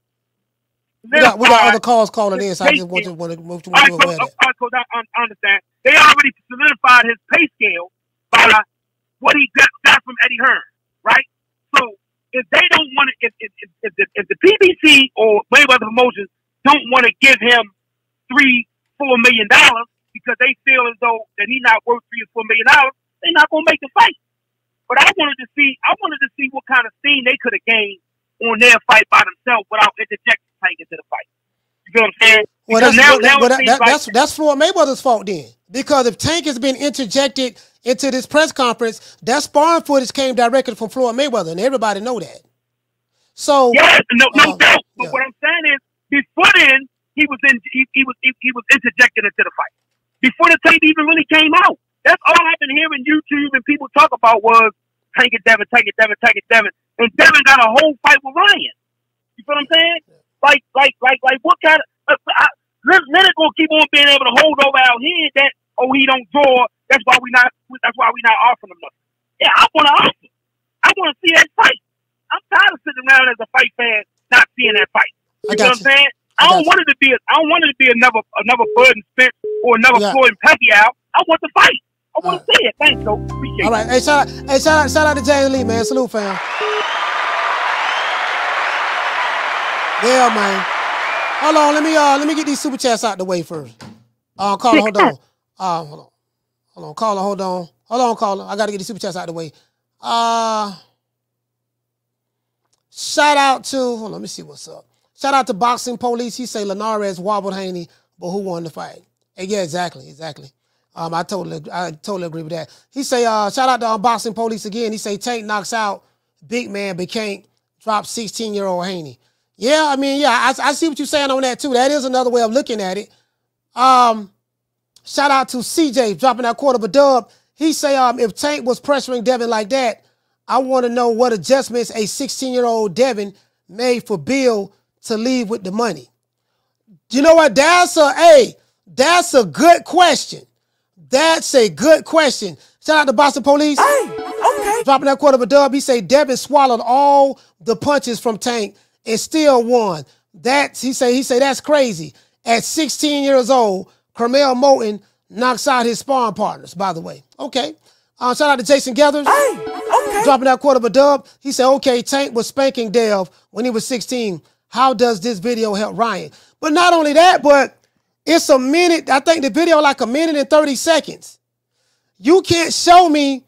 we got, we got other calls calling in, so I just want to want to move to right, coach, all right, coach, I, I understand. They already solidified his pay scale by what he got, got from Eddie Hearn, right? So if they don't want to, if, if, if, the, if the PBC or Mayweather Promotions don't want to give him three, four million dollars because they feel as though that he's not worth three or four million dollars, they're not gonna make the fight. But I wanted to see, I wanted to see what kind of steam they could have gained on their fight by themselves without interjecting Tank to the fight. You know what I'm saying? Well, Because that's, now, well, now well, that, that, like- that's that's Floyd Mayweather's fault then. Because if Tank has been interjected into this press conference, that sparring footage came directly from Floyd Mayweather, and everybody know that. So Yes, no, no uh, doubt. But what I'm saying is, before then, he was in, he, he was, he, he was interjected into the fight before the tape even really came out. That's all I've been hearing YouTube and people talk about was Tank it, Devin, Tank it, Devin, Tank it, Devin, and Devin got a whole fight with Ryan. You feel what I'm saying? Like, like, like, like, what kind of? Uh, I, let, let it go. Keep on being able to hold over our head that oh he don't draw. That's why we not. That's why we not offering him nothing. Yeah, I want to offer. I want to see that fight. I'm tired of sitting around as a fight fan not seeing that fight. I You know got what I'm saying? I don't want it to be. A, I don't want it to be another another Bud and Spence or another Yeah. Floyd and Pacquiao. I want the fight. I want to see it. Thanks, though. Appreciate all right, hey shout out, hey shout out, shout out to James Lee, man. Salute, fam. Yeah, man. Hold on, let me uh let me get these super chats out the way first. Uh, caller, hold on. Uh, hold on, hold on, caller, hold on, hold on, caller. I gotta get these super chats out the way. Uh, shout out to hold on, let me see what's up. Shout out to boxing police. He say Linares wobbled Haney, but who won the fight? Hey, yeah, exactly, exactly. Um, I totally, I totally agree with that. He say, uh, shout out to unboxing police again. He say Tank knocks out big man, but can't drop 16 year old Haney. Yeah, I mean, yeah, I, I see what you're saying on that too. That is another way of looking at it. Um, shout out to CJ dropping that quarter of a dub. He say, um, if Tank was pressuring Devin like that, I want to know what adjustments a 16 year old Devin made for Bill to leave with the money. You know what? That's a hey, that's a good question. That's a good question. Shout out to Boston Police. Hey, okay. Dropping that quarter of a dub. He say Devin swallowed all the punches from Tank and still won. That's he say he say that's crazy. At 16 years old, Curmel Moton knocks out his sparring partners. By the way, okay. Uh, shout out to Jason Gathers. Hey, okay. Dropping that quarter of a dub. He said, okay, Tank was spanking Dev when he was 16. How does this video help Ryan? But not only that, but it's a minute. I think the video like a minute and 30 seconds. You can't show me.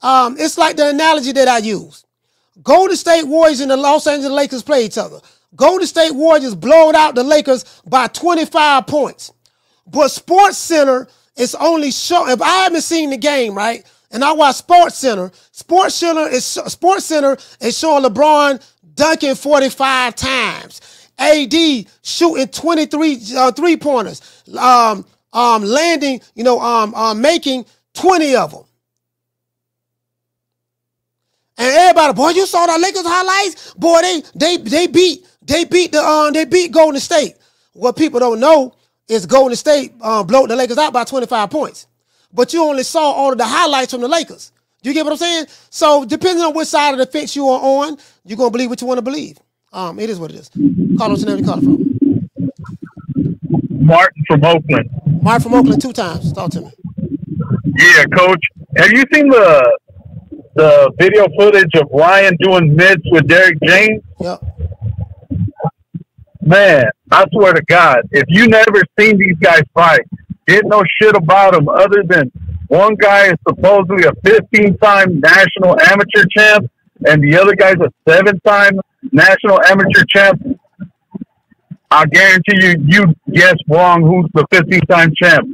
Um, it's like the analogy that I use. Golden State Warriors and the Los Angeles Lakers play each other. Golden State Warriors blowed out the Lakers by 25 points. But Sports Center is only show. If I haven't seen the game, right, and I watch Sports Center, Sports Center is Sports Center is showing LeBron dunking 45 times. AD shooting 23 uh, three pointers. Um, um, landing, you know, um, um, making 20 of them. And everybody boy. You saw the Lakers highlights, boy. They they they beat they beat the um they beat Golden State. What people don't know is Golden State um, blowed the Lakers out by 25 points, but you only saw all of the highlights from the Lakers. You get what I'm saying? So depending on which side of the fence you are on, you're gonna believe what you want to believe. Um, it is what it is. Carlos and every call from. Martin from Oakland. Martin from Oakland two times. Talk to me. Yeah, coach. Have you seen the the video footage of Ryan doing mitts with Derrick James? Yep. Man, I swear to God, if you never seen these guys fight, didn't know shit about them other than one guy is supposedly a 15 time national amateur champ and the other guy's a seven time national amateur champ. I guarantee you, you guess wrong who's the 15 time champ.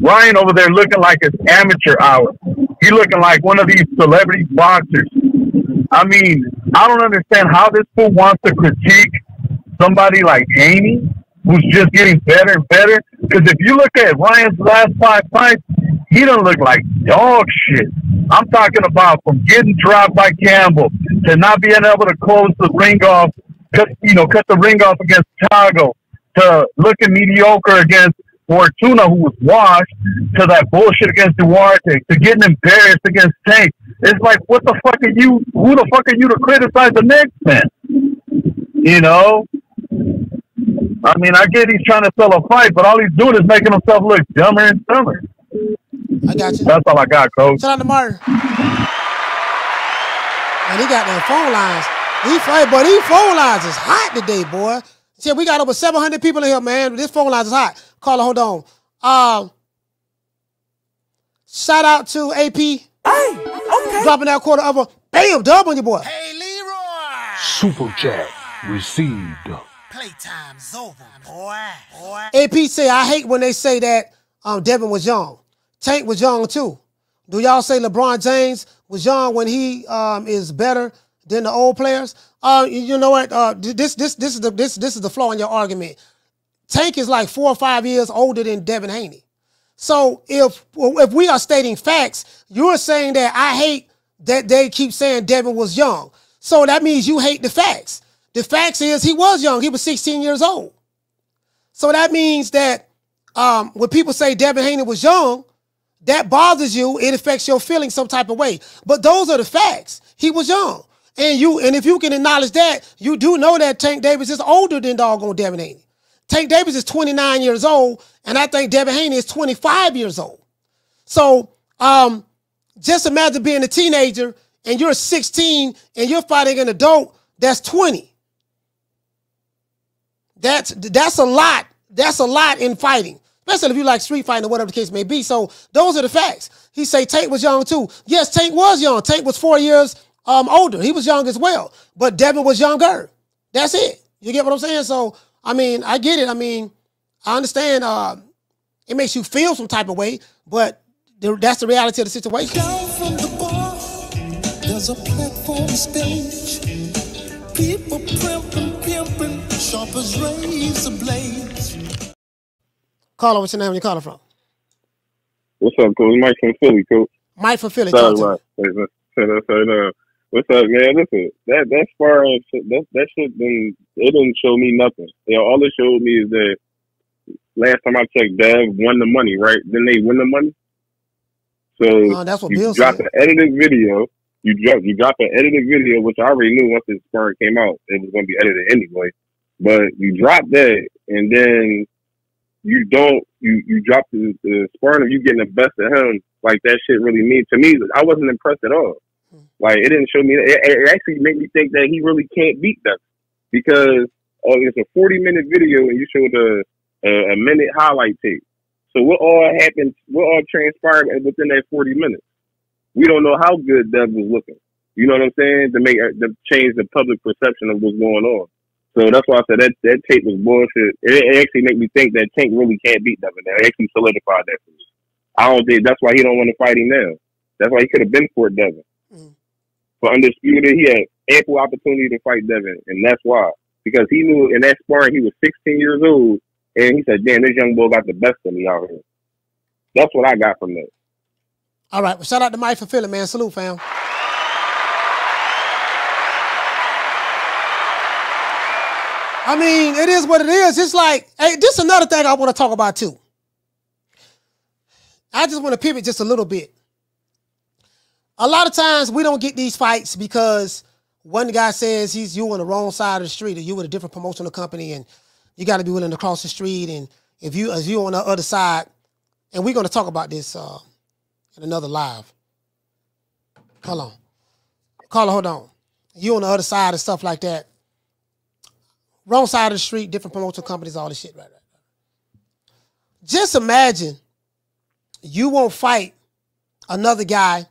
Ryan over there looking like it's amateur hour. He looking like one of these celebrity boxers. I mean, I don't understand how this fool wants to critique somebody like Haney, who's just getting better and better. Because if you look at Ryan's last five fights, he don't look like dog shit. I'm talking about from getting dropped by Campbell to not being able to close the ring off, cut you know, cut the ring off against Tagoe, to looking mediocre against Fortuna, who was washed, to that bullshit against Duarte, to getting embarrassed against Tank. It's like, what the fuck are you? Who the fuck are you to criticize the next man? You know. I mean, I get he's trying to sell a fight, but all he's doing is making himself look dumber and dumber. I got you. That's all I got, coach. Shout out to Martin. And he got them phone lines. He fight, but these phone lines is hot today, boy. See, we got over 700 people in here, man. This phone line is hot. Caller, hold on. Um, shout out to AP. Hey, okay. Dropping that quarter of a bam dub on your boy. Hey, Leroy. Super chat received. Playtime's over, boy. Boy. AP say I hate when they say that um, Devin was young. Tank was young too. Do y'all say LeBron James was young when he um, is better than the old players? Uh, you know what? Uh, this this this is the this this is the flaw in your argument. Tank is like four or five years older than Devin Haney. So if if we are stating facts, you're saying that I hate that they keep saying Devin was young. So that means you hate the facts. The facts is he was young. He was 16 years old. So that means that um, when people say Devin Haney was young, that bothers you. It affects your feelings some type of way. But those are the facts. He was young. And you, and if you can acknowledge that, you do know that Tank Davis is older than doggone Devin Haney. Tank Davis is 29 years old, and I think Devin Haney is 25 years old. So um, just imagine being a teenager and you're 16 and you're fighting an adult that's 20. That's that's a lot. That's a lot in fighting. Especially if you like street fighting or whatever the case may be. So those are the facts. He say Tank was young too. Yes, Tank was young. Tank was four years um, older. He was young as well. But Devin was younger. That's it. You get what I'm saying? So I mean, I get it. I mean, I understand. Uh, it makes you feel some type of way, but the, that's the reality of the situation. Down from the bar, there's a platform stage. People primping, pimping, sharp as razor blades. Caller, what's your name? Where you calling from? What's up, coach? Mike from Philly, coach. Mike from Philly. Sorry, talk to me. Mike. Say that, say that. What's up, man? Listen, that that sparring shit, that that shit didn't it didn't show me nothing. You know, all it showed me is that last time I checked, Dev won the money, right? Then they win the money. So Oh, that's what you Bill drop said. an edited video. You drop you drop an edited video, which I already knew once the sparring came out, it was going to be edited anyway. But you drop that, and then you don't you you drop the, the sparring of you getting the best of him. Like that shit really mean to me. I wasn't impressed at all. Like it didn't show me. It, it actually made me think that he really can't beat them because oh, it's a forty minute video and you showed a a, a minute highlight tape. So what all happened? What all transpired within that forty minutes? We don't know how good Dev was looking. You know what I'm saying? To make uh, to change the public perception of what's going on. So that's why I said that that tape was bullshit. It, it actually made me think that Tank really can't beat Devin. It actually solidified that for me. I don't think that's why he don't want to fight him now. That's why he could have been for Devin for undisputed. He had ample opportunity to fight Devin, and that's why because he knew in that sparring he was 16 years old, and he said, "Damn, this young boy got the best of me out here." That's what I got from that. All right, well, shout out to Mike for Philly, man. Salute, fam. I mean, it is what it is. It's like, hey, this is another thing I want to talk about too. I just want to pivot just a little bit. A lot of times we don't get these fights because one guy says he's you on the wrong side of the street or you with a different promotional company and you got to be willing to cross the street and if you as you on the other side and we're going to talk about this uh, in another live. Hold on. Carla, hold on. You on the other side and stuff like that. Wrong side of the street, different promotional companies, all this shit right, right, right. Just imagine you won't fight another guy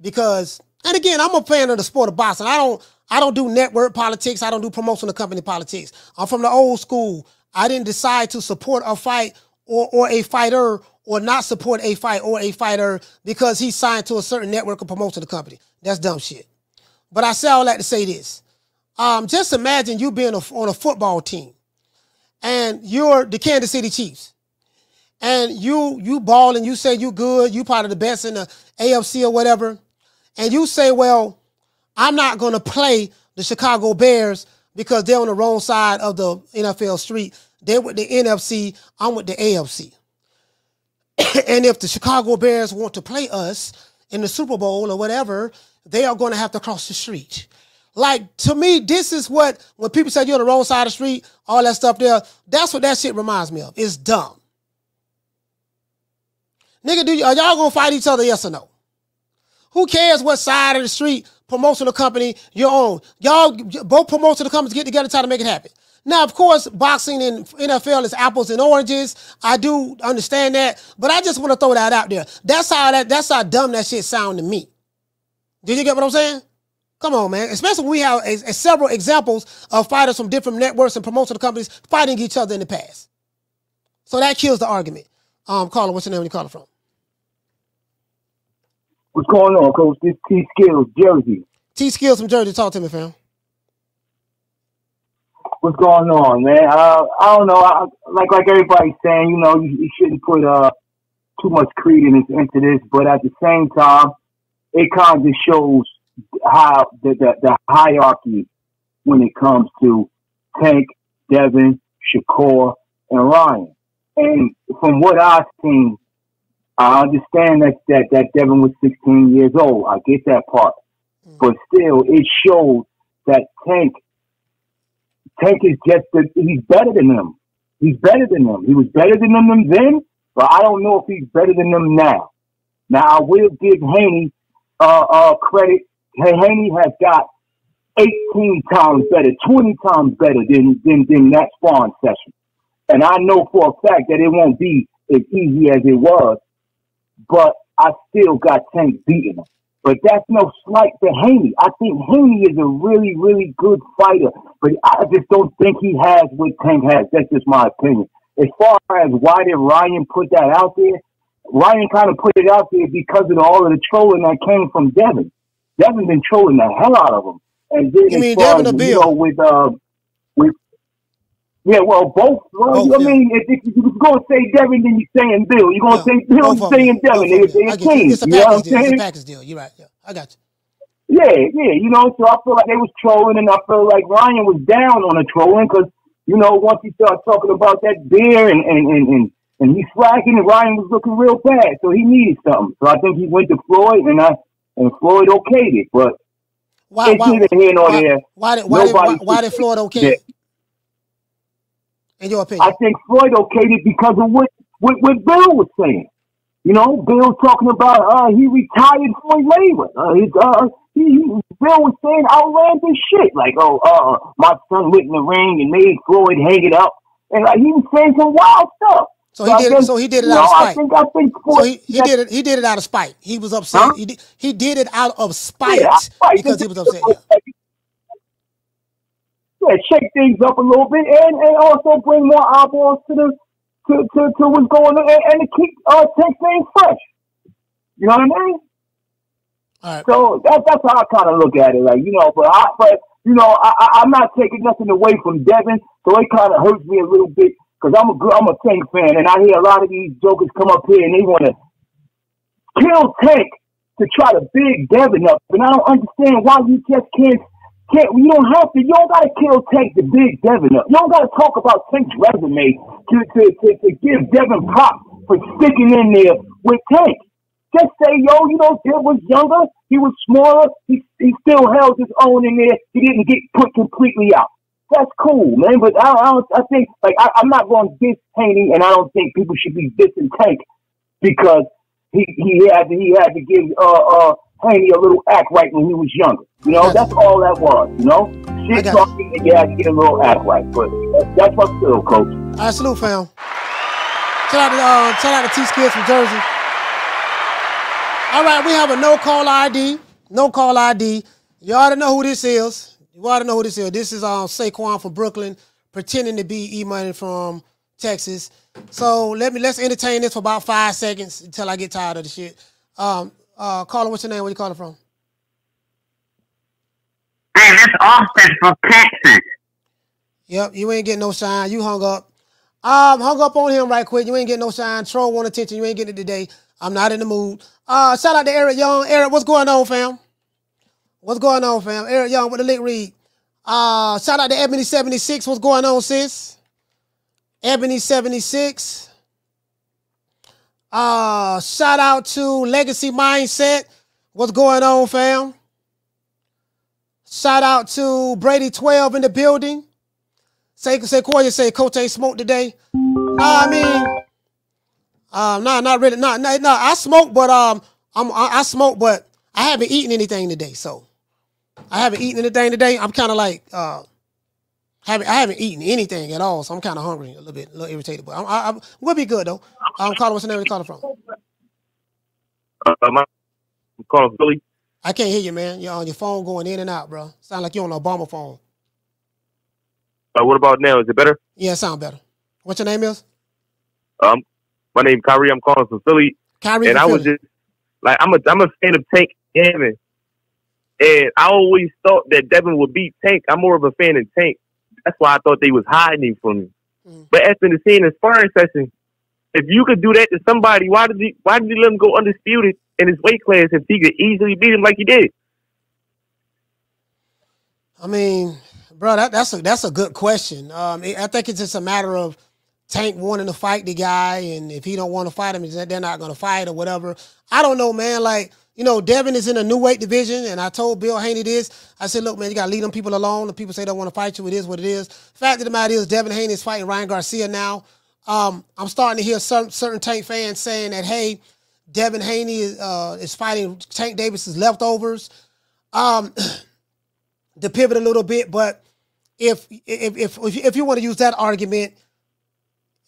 because and again, I'm a fan of the sport of boxing. I don't I don't do network politics. I don't do promotion promotional company politics. I'm from the old school. I didn't decide to support a fight or, or a fighter or not support a fight or a fighter because he's signed to a certain network or promotion of the company. That's dumb shit. But I say all that to say this. Um, just imagine you being a, on a football team and you're the Kansas City Chiefs and you you ball and you say you good, you part of the best in the AFC or whatever, and you say, well, I'm not going to play the Chicago Bears because they're on the wrong side of the NFL street. They're with the NFC, I'm with the AFC. and if the Chicago Bears want to play us in the Super Bowl or whatever, they are going to have to cross the street. Like to me, this is what when people say you're on the wrong side of the street, all that stuff there, that's what that shit reminds me of. It's dumb. Nigga, do y- are y'all gonna fight each other? Yes or no? Who cares what side of the street promotional company you're on? Y'all both promotional companies get together try to make it happen. Now, of course, boxing and NFL is apples and oranges. I do understand that, but I just want to throw that out there. That's how that that's how dumb that shit sound to me. Did you get what I'm saying? Come on, man. Especially when we have a, a several examples of fighters from different networks and promotional companies fighting each other in the past. So that kills the argument. Um, caller, what's your name? Where you calling from? What's going on, Coach? This T Skills, Jersey. T Skills from Jersey. Talk to me, fam. What's going on, man? Uh, I don't know. I, like like everybody's saying, you know, you, you shouldn't put uh too much credence into this, but at the same time, it kind of just shows how the, the the hierarchy when it comes to Tank, Devin, Shakur, and Ryan. And from what I've seen, I understand that, that, that Devin was 16 years old. I get that part. But still, it shows that Tank, Tank is just, the, he's better than them. He's better than them. He was better than them then, but I don't know if he's better than them now. Now, I will give Haney uh, uh, credit. Hey, Haney has got 18 times better, 20 times better than, than, than that spawn session. And I know for a fact that it won't be as easy as it was, but I still got Tank beating him. But that's no slight to Haney. I think Haney is a really, really good fighter, but I just don't think he has what Tank has. That's just my opinion. As far as why did Ryan put that out there, Ryan kind of put it out there because of all of the trolling that came from Devin. Devin's been trolling the hell out of him. And then You mean Devin as, or you Bill? know, with uh, with yeah, well, both. Well, I mean, if, if you're going to say Devin, then you're saying Bill. You're going to say Bill, you're saying Devin. They, they're get you. teams. It's a You know what I'm package deal. It's a package deal. You're right. Yeah, I got you. Yeah, yeah, you know, so I feel like they was trolling, and I feel like Ryan was down on the trolling because, you know, once he started talking about that beer and and and and, and he's slacking, and Ryan was looking real bad, so he needed something. So I think he went to Floyd, and I and Floyd okayed it, but Why? it's Why? neither here nor Why, there. why did why did why, why did Floyd okay? that- In your opinion? I think Floyd okayed it because of what, what, what Bill was saying. You know, Bill talking about uh he retired Floyd Mayweather. Uh, he's, uh, he, he, Bill was saying outlandish shit like, oh, uh, my son went in the ring and made Floyd hang it up, and like he was saying some wild stuff. So he did. think- So he did it out of spite. I think I think so he, he did it. He did it out of spite. He was upset. Huh? He did. He did it out of spite Yeah, because he was upset. Yeah. Yeah, shake things up a little bit, and, and also bring more eyeballs to the to, to, to what's going on, and, and to keep uh, Tank things fresh. You know what I mean? So that, that's how I kind of look at it, like you know. But I, but you know, I, I, I'm not taking nothing away from Devin, so it kind of hurts me a little bit because I'm a good, I'm a Tank fan, and I hear a lot of these jokers come up here and they want to kill Tank to try to big Devin up, and I don't understand why you just can't can't, you don't have to, you don't gotta kill Tank to big Devin up. You don't gotta talk about Tank's resume to, to, to, to give Devin props for sticking in there with Tank. Just say, yo, you know, Dev was younger, he was smaller, he, he still held his own in there, he didn't get put completely out. That's cool, man. But I, I, don't, I think, like, I, I'm not going to diss Haney, and I don't think people should be dissing Tank because he, he had to, he had to give uh, uh, Haney a little act right when he was younger. You know, that's all that was. You know, shit talking, and had get a little act right. But that's, my feel, coach. I salute, fam. Shout out to uh, shout out to T Skills from Jersey. All right, we have a no call ID. No call ID. You already know who this is. You already know who this is. This is um Saquon from Brooklyn, pretending to be E Money from Texas. So let me let's entertain this for about five seconds until I get tired of the shit. Um, uh, caller, what's your name? Where you calling from? Hey, this Austin from Texas. Yep, you ain't getting no sign. You hung up. Um, hung up on him right quick. You ain't getting no sign. Troll want attention. You ain't getting it today. I'm not in the mood. Uh, shout out to Eric Young. Eric, what's going on, fam? What's going on, fam? Eric Young with the lick read. Uh, shout out to Ebony76. What's going on, sis? Ebony76. Uh, shout out to Legacy Mindset. What's going on, fam? Shout out to Brady12 in the building. Say, say, Koya, say, Coach ain't smoked today. Nah, I mean, um, nah, not really. Nah, nah, I smoke, but um, I'm, I, I smoke, but I haven't eaten anything today. So I haven't eaten anything today. I'm kind of like, uh, haven't, I haven't eaten anything at all. So I'm kind of hungry, a little bit, a little irritated, but I'm, I, I, we'll be good though. I'm calling. What's the name? Where you calling from? Uh, my, I'm calling Philly. I can't hear you, man. You're on your phone going in and out, bro. Sound like you're on an Obama phone. Uh, what about now? Is it better? Yeah, it sound better. What's your name is? Um, my name Kyrie. I'm calling from Philly. Kyrie and I was just like I'm a I'm a fan of Tank Hammond, and I always thought that Devin would beat Tank. I'm more of a fan of Tank. That's why I thought they was hiding him from me. Mm. But after the seeing the sparring session, if you could do that to somebody, why did you why did you let him go undisputed in his weight class if he could easily beat him like he did? I mean, bro, that, that's a that's a good question. Um, I I think it's just a matter of Tank wanting to fight the guy, and if he don't want to fight him, they're not going to fight or whatever. I don't know, man. Like you know, Devin is in a new weight division, and I told Bill Haney this. I said, look, man, you got to leave them people alone. The people say they don't want to fight you. It is what it is. Fact of the matter is, Devin Haney is fighting Ryan Garcia now. Um, I'm starting to hear certain certain Tank fans saying that, hey, Devin Haney is, uh, is fighting Tank Davis's leftovers. Um, to pivot a little bit, but if if if if you want to use that argument,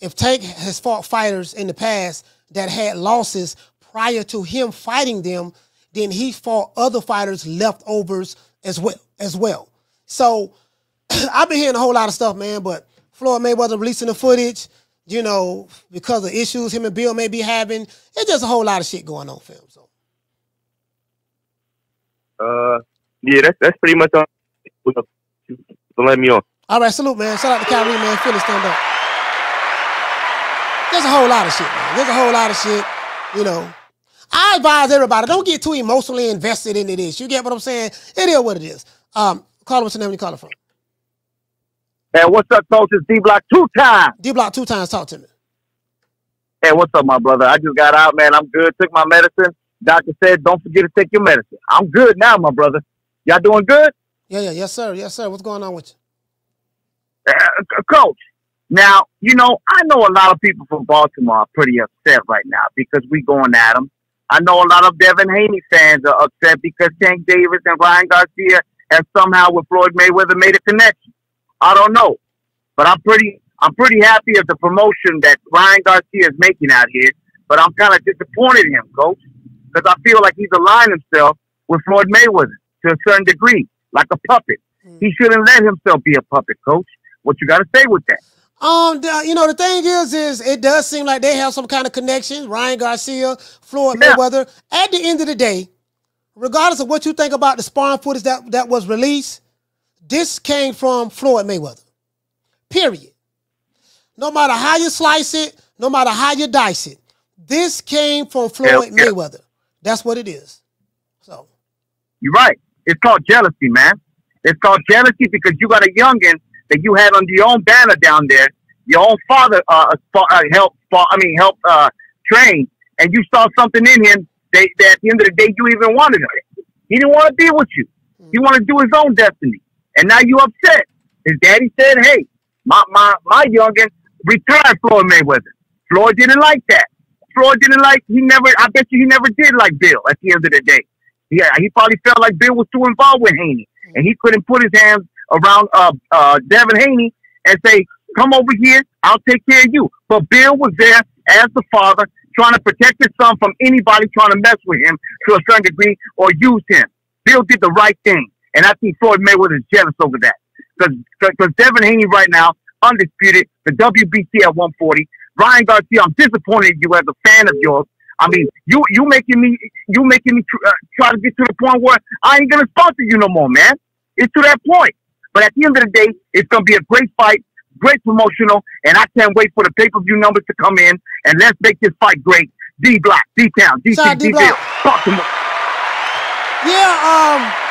if Tank has fought fighters in the past that had losses prior to him fighting them, then he fought other fighters leftovers as well as well. So I've been hearing a whole lot of stuff, man. But Floyd Mayweather releasing the footage, you know, because of issues him and Bill may be having. It's just a whole lot of shit going on, film. So Uh, yeah, that's that's pretty much all. So let me on. all right, salute, man. Shout out to Kyrie, man. Philly stand up. There's a whole lot of shit, man. There's a whole lot of shit, you know. I advise everybody, don't get too emotionally invested into this. You get what I'm saying? It is what it is. Um, call what's the name you call it from? Hey, what's up, coach? It's D Block two times. D Block two times. Talk to me. Hey, what's up, my brother? I just got out, man. I'm good. Took my medicine. Doctor said, don't forget to take your medicine. I'm good now, my brother. Y'all doing good? Yeah, yeah, yes, sir. Yes, sir. What's going on with Uh, coach, now, you know, I know a lot of people from Baltimore are pretty upset right now because we going at them. I know a lot of Devin Haney fans are upset because Tank Davis and Ryan Garcia have somehow with Floyd Mayweather made a connection. I don't know. But I'm pretty I'm pretty happy of the promotion that Ryan Garcia is making out here. But I'm kind of disappointed in him, coach, because I feel like he's aligned himself with Floyd Mayweather to a certain degree, like a puppet. He shouldn't let himself be a puppet, coach. What you got to say with that? Um, the- you know, the thing is, is it does seem like they have some kind of connection. Ryan Garcia, Floyd Mayweather. At the end of the day, regardless of what you think about the sparring footage that, that was released, this came from Floyd Mayweather. Period. No matter how you slice it, no matter how you dice it, this came from Floyd yeah. Mayweather. That's what it is. So you're right. It's called jealousy, man. It's called jealousy because you got a youngin that you had under your own banner down there. Your own father uh, uh, uh helped. I mean, helped uh, train, and you saw something in him that, that at the end of the day you even wanted him. He didn't want to be with you. He wanted to do his own destiny, and now you upset. His daddy said, "Hey, my my my youngin retired Floyd Mayweather. Floyd didn't like that. Floyd didn't like. He never. I bet you he never did like Bill. At the end of the day, yeah, he probably felt like Bill was too involved with Haney, and he couldn't put his hands around uh, uh, Devin Haney and say, "Come over here, I'll take care of you." But Bill was there as the father, trying to protect his son from anybody trying to mess with him to a certain degree or use him. Bill did the right thing, and I think Floyd Mayweather is jealous over that because Devin Haney right now undisputed the WBC at 140. Ryan Garcia, I'm disappointed in you as a fan of yours. I mean, you you making me you making me tr- uh, try to get to the point where I ain't gonna sponsor you no more, man. It's to that point. But at the end of the day, it's gonna be a great fight, great promotional, and I can't wait for the pay per view numbers to come in and let's make this fight great. D Block, D Town, D C, D Bill, Baltimore. Yeah, um,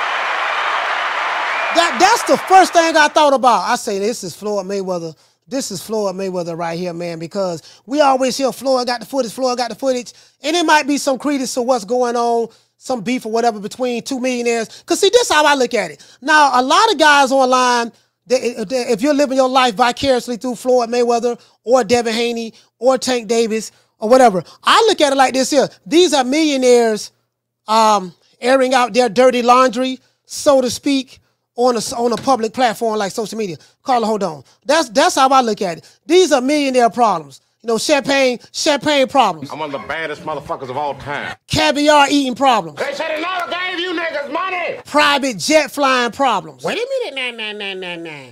that that's the first thing I thought about. I say this is Floyd Mayweather this is Floyd Mayweather right here, man, because we always hear Floyd got the footage, Floyd got the footage, and it might be some credence to what's going on, some beef or whatever between two millionaires. Because see, this is how I look at it. Now, a lot of guys online, they, they, if you're living your life vicariously through Floyd Mayweather or Devin Haney or Tank Davis or whatever, I look at it like this here. These are millionaires um, airing out their dirty laundry, so to speak, on a, on a public platform like social media. Carla, hold on. That's that's how I look at it. These are millionaire problems. You know, champagne, champagne problems. I'm one of the baddest motherfuckers of all time. Caviar eating problems. They said they never gave you niggas money. Private jet flying problems. Wait a minute, man, nah, nah, nah, nah.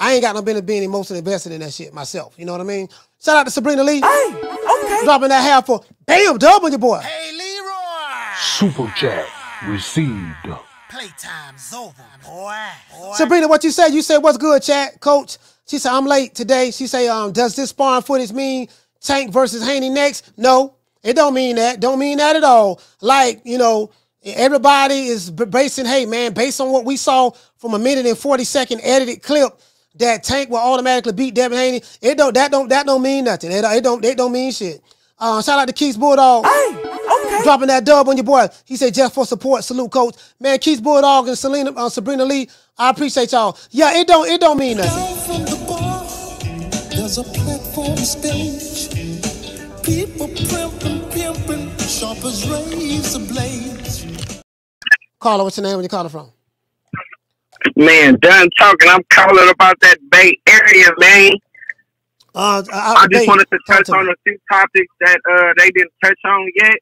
I ain't got no business being emotionally invested in that shit myself. You know what I mean? Shout out to Sabrina Lee. Hey, okay. Dropping that half for bam, dub on your boy. Hey, Leroy. Super chat received. Playtime's over, boy. boy. Sabrina, what you said? You said what's good, chat, coach? She said I'm late today. She say, um, does this sparring footage mean Tank versus Haney next? No, it don't mean that. Don't mean that at all. Like you know, everybody is basing, hey man, based on what we saw from a minute and forty second edited clip. That Tank will automatically beat Devin Haney. It don't that don't that don't mean nothing. It, it don't it don't mean shit. Uh, shout out to Keith Bulldog. Hey, okay. Dropping that dub on your boy. He said, just for support. Salute, coach. Man, Keith Bulldog and Selena, uh, Sabrina Lee. I appreciate y'all. Yeah, it don't it don't mean nothing. There's a platform stage. People primping, pimping, sharp as razor blades. Carla, what's your name? Where you calling from? Man, done talking. I'm calling about that Bay Area, man. Uh, I, I just wanted to touch on a few topics that uh, they didn't touch on yet.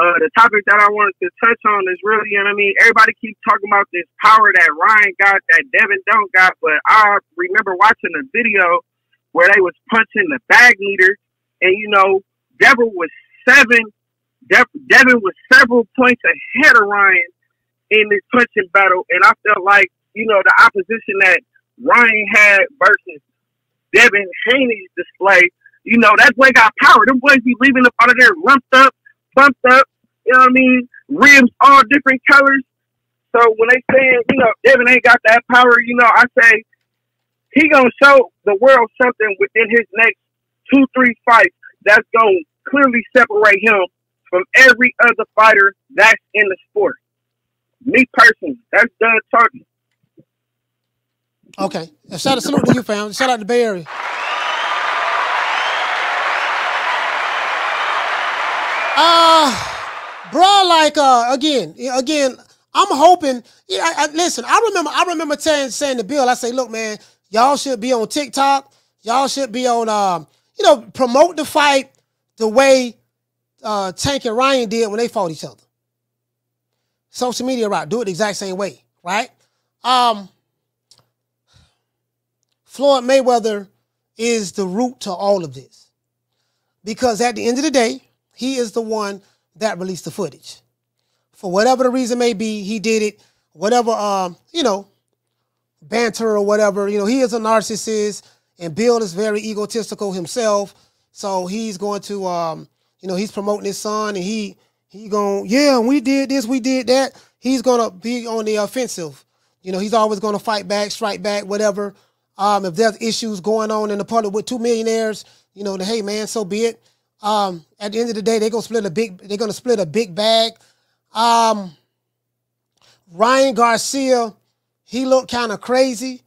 Uh, the topic that I wanted to touch on is really, you know what I mean, everybody keeps talking about this power that Ryan got, that Devin don't got, but I remember watching a video where they was punching the bag leader, and you know, Devin was seven, De- Devin was several points ahead of Ryan in this punching battle, and I felt like, you know, the opposition that Ryan had versus Devin Haney's display, you know, that boy got power. Them boys be leaving up out of there lumped up, bumped up, you know what I mean? Ribs all different colors. So when they saying, you know, Devin ain't got that power, you know, I say he gonna show the world something within his next two, three fights that's gonna clearly separate him from every other fighter that's in the sport. Me personally, that's done talking. Okay. Shout out salute to you, fam. Shout out to Bay Area. Uh bro, like uh again, again, I'm hoping. Yeah, I, I, listen. I remember. I remember saying saying to Bill. I say, look, man, y'all should be on TikTok. Y'all should be on. Um, you know, promote the fight the way uh, Tank and Ryan did when they fought each other. Social media, right? Do it the exact same way, right? Um, Floyd Mayweather is the root to all of this. Because at the end of the day, he is the one that released the footage. For whatever the reason may be, he did it. Whatever, um, you know, banter or whatever. You know, he is a narcissist, and Bill is very egotistical himself. So he's going to, um, you know, he's promoting his son, and he he going, yeah, we did this, we did that. he's gonna be on the offensive. You know, he's always gonna fight back, strike back, whatever. Um, if there's issues going on in the public with two millionaires, you know, then hey man, so be it. Um, at the end of the day, they're gonna split a big. They're gonna split a big bag. Um, Ryan Garcia, he looked kind of crazy.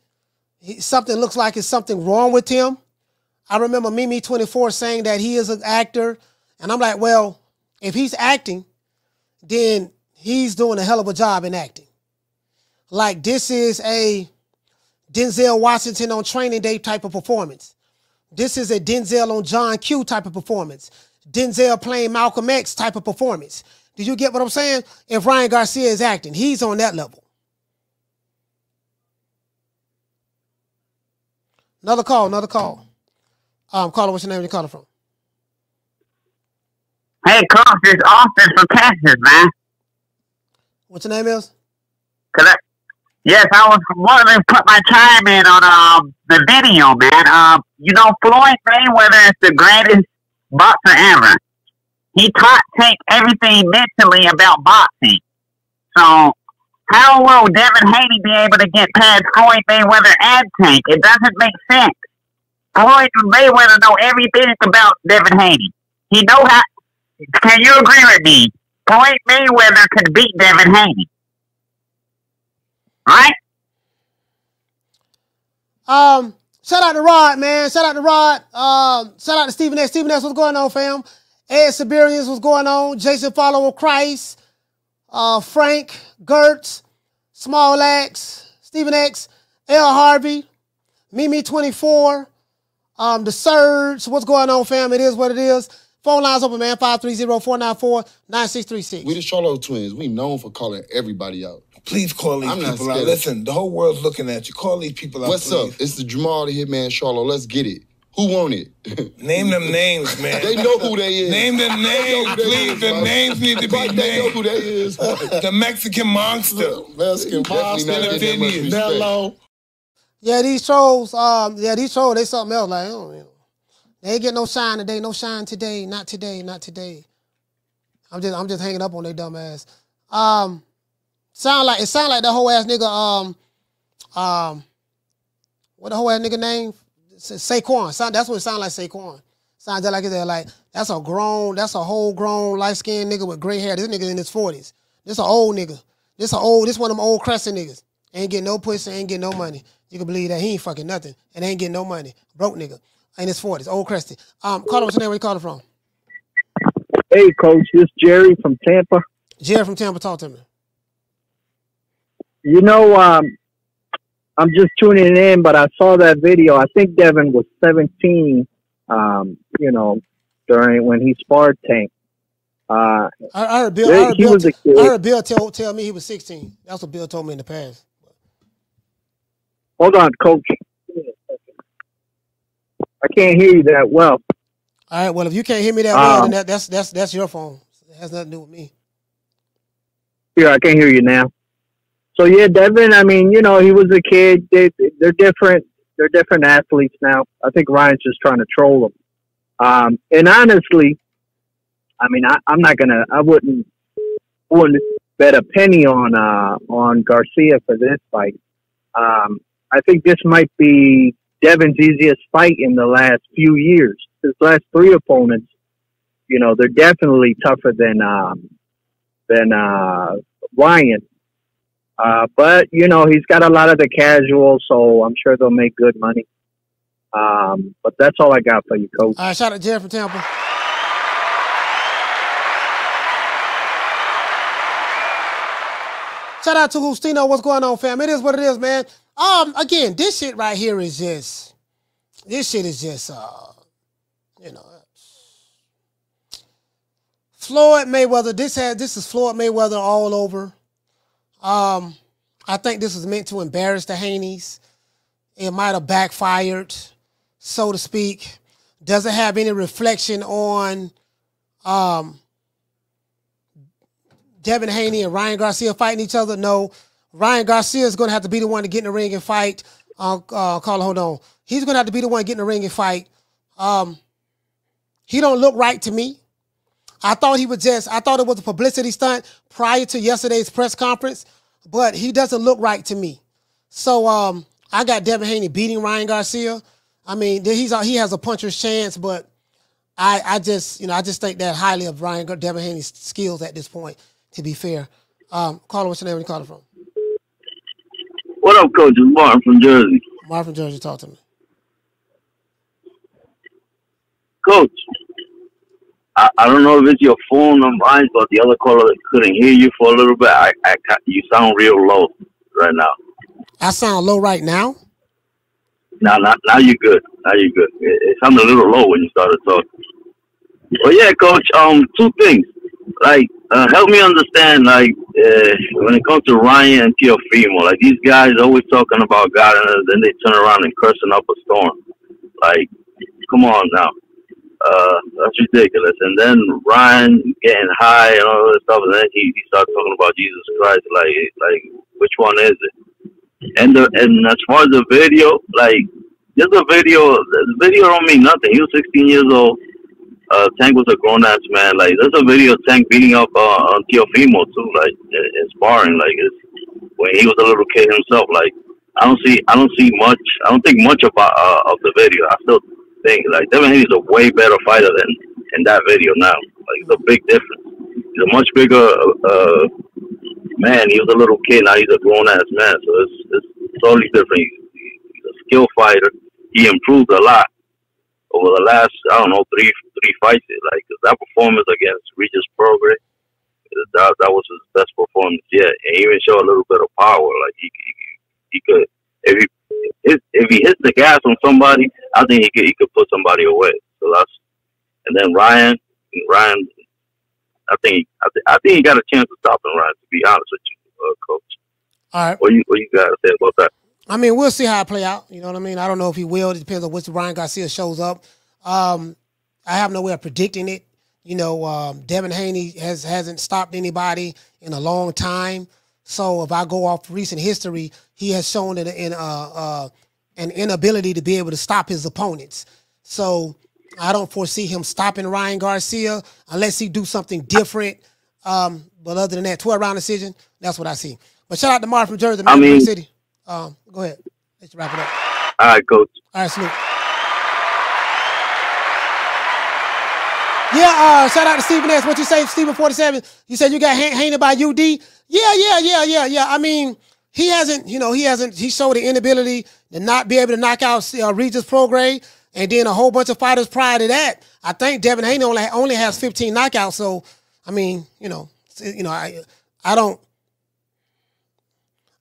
He, something looks like it's something wrong with him. I remember Mimi twenty four saying that he is an actor, and I'm like, well, if he's acting, then he's doing a hell of a job in acting. Like this is a Denzel Washington on Training Day type of performance. This is a Denzel on John Q type of performance. Denzel playing Malcolm X type of performance. Did you get what I'm saying? If Ryan Garcia is acting, he's on that level. Another call, another call. Um, caller, what's your name? You calling from? Hey, Coach, it's Austin from Texas, man. What's your name is? I, yes, I was wanting to put my time in on um the video, man. Um, you know, Floyd Mayweather is the greatest boxer ever. He taught Tank everything mentally about boxing. So, how will Devin Haney be able to get past Floyd Mayweather and Tank? It doesn't make sense. Floyd Mayweather know everything about Devin Haney. He know how. Can you agree with me? Floyd Mayweather could beat Devin Haney, right? Um, shout out to Rod, man. Shout out to Rod. Um, shout out to Stephen S. Stephen S. What's going on, fam? Ed Siberians, what's going on? Jason Follower Christ, uh, Frank, Gertz, Small X, Stephen X, L. Harvey, Mimi24, um, the Surge. What's going on, fam? It is what it is. Phone lines open, man. 530-494-9636. We the Charlo twins. We known for calling everybody out. Please call these I'm not people out. Listen, the whole world's looking at you. Call these people out. What's please. up? It's the Jermall the Hitman Charlo. Let's get it. Who want it? Name them names, man. they know who they is. Name them names, please. The names need to be But They know who they is. the Mexican monster. Mexican monster. definitely not getting that much respect. Mellow. Yeah, these trolls, um, yeah, these trolls, they something else. Like, oh, you know, they ain't get no shine today, no shine today, not today, not today. I'm just, I'm just hanging up on their dumb ass. Um, sound like it sound like that whole ass nigga, um, um, what the whole ass nigga name? Sa- Saquon. Sound, that's what it sound like. Saquon. Sounds just like it. Like that's a grown, that's a whole grown light skinned nigga with gray hair. This nigga in his forties. This a old nigga. This a old. This one of them old crescent niggas. Ain't getting no pussy. Ain't getting no money. You can believe that he ain't fucking nothing and ain't getting no money. Broke nigga in his forties. Old cresty. Um, Carter, what's your name? Where you calling from? Hey, coach, this Jerry from Tampa. Jerry from Tampa. Talk to me. You know, um, I'm just tuning in, but I saw that video. I think Devin was 17. Um, you know, during when he sparred Tank. Uh, I, I heard Bill. I heard he Bill, was a t- kid. I heard Bill tell tell me he was 16. That's what Bill told me in the past. hold on, coach. I can't hear you that well. All right. Well, if you can't hear me that well, Um, then that, that's that's that's your phone. It has nothing to do with me. Here, I can't hear you now. So yeah, Devin. I mean, you know, he was a kid. They, they're different. They're different athletes now. I think Ryan's just trying to troll them. Um, and honestly, I mean, I, I'm not gonna. I wouldn't. Wouldn't bet a penny on uh, on Garcia for this fight. Um, I think this might be Devin's easiest fight in the last few years. His last three opponents, you know, they're definitely tougher than um, than uh, Ryan. Uh, but you know, he's got a lot of the casual, so I'm sure they'll make good money. Um, but that's all I got for you, coach. All right. Shout out to from Tampa. Shout out to Justino. What's going on, fam? It is what it is, man. Um, again, this shit right here is just, this shit is just, uh, you know, Floyd Mayweather. This had this is Floyd Mayweather all over. Um, I think this was meant to embarrass the Haneys. It might have backfired, so to speak. Doesn't have any reflection on um, Devin Haney and Ryan Garcia fighting each other. No, Ryan Garcia is going to have to be the one to get in the ring and fight. Uh, uh, call hold on. He's going to have to be the one to get in the ring and fight. Um, he don't look right to me. I thought he was just, I thought it was a publicity stunt prior to yesterday's press conference, but he doesn't look right to me. So um, I got Devin Haney beating Ryan Garcia. I mean, he's he has a puncher's chance, but I I just you know I just think that highly of Ryan Devin Haney's skills at this point. To be fair, um, caller, what's your name? Where you calling from? What up, Coach? It's Martin from Jersey. Martin from Jersey, talk to me. Coach, I, I don't know if it's your phone or mine, but the other caller couldn't hear you for a little bit. I, I you sound real low right now. I sound low right now. Now, now, now you're good. Now you're good. It, it sounded a little low when you started talking. But yeah, Coach. Um, two things. Like, uh, help me understand. Like, uh, when it comes to Ryan and Teofimo, like these guys always talking about God, and then they turn around and cursing up a storm. Like, come on now. Uh, that's ridiculous. And then Ryan getting high and all this stuff, and then he, he starts talking about Jesus Christ. Like, like which one is it? And the and as far as the video, like there's a video. The video don't mean nothing. He was 16 years old. Uh, Tank was a grown ass man. Like there's a video of Tank beating up uh, on Teofimo too. Like in sparring. Like it's when he was a little kid himself. Like I don't see I don't see much. I don't think much about uh, of the video. I still think like Devin Haney's a way better fighter than in that video now. Like it's a big difference. He's a much bigger uh, man. He was a little kid. Now he's a grown ass man. So it's it's totally different. He's, a skill fighter. He improved a lot over the last I don't know three three fights. Like that performance against Regis Prograis, that that was his best performance yet. And he even showed a little bit of power. Like he he, he could if he if he hits the gas on somebody, I think he could he could put somebody away. So that's and then Ryan Ryan. I think I, th- I think he got a chance of stopping Ryan. To be honest with you, uh, coach. All right. What you what you got to say about that? I mean, we'll see how it play out. You know what I mean? I don't know if he will. It depends on which Ryan Garcia shows up. Um, I have no way of predicting it. You know, um, Devin Haney has hasn't stopped anybody in a long time. So if I go off recent history, he has shown an, an, uh, uh, an inability to be able to stop his opponents. So I don't foresee him stopping Ryan Garcia unless he do something different. Um, but other than that, 12 round decision, that's what I see. But shout out to Mark from Jersey, man, I mean- City. Um, go ahead. Let's wrap it up. All right, coach. All right, salute. Yeah, uh, shout out to Stephen S. What you say, Stephen Forty Seven? You said you got ha- hated by UD. Yeah, yeah, yeah, yeah, yeah. I mean, he hasn't, you know, he hasn't. He showed the inability to not be able to knock out uh, Regis Prograis, and then a whole bunch of fighters prior to that. I think Devin Haney only only has 15 knockouts. So, I mean, you know, you know, I I don't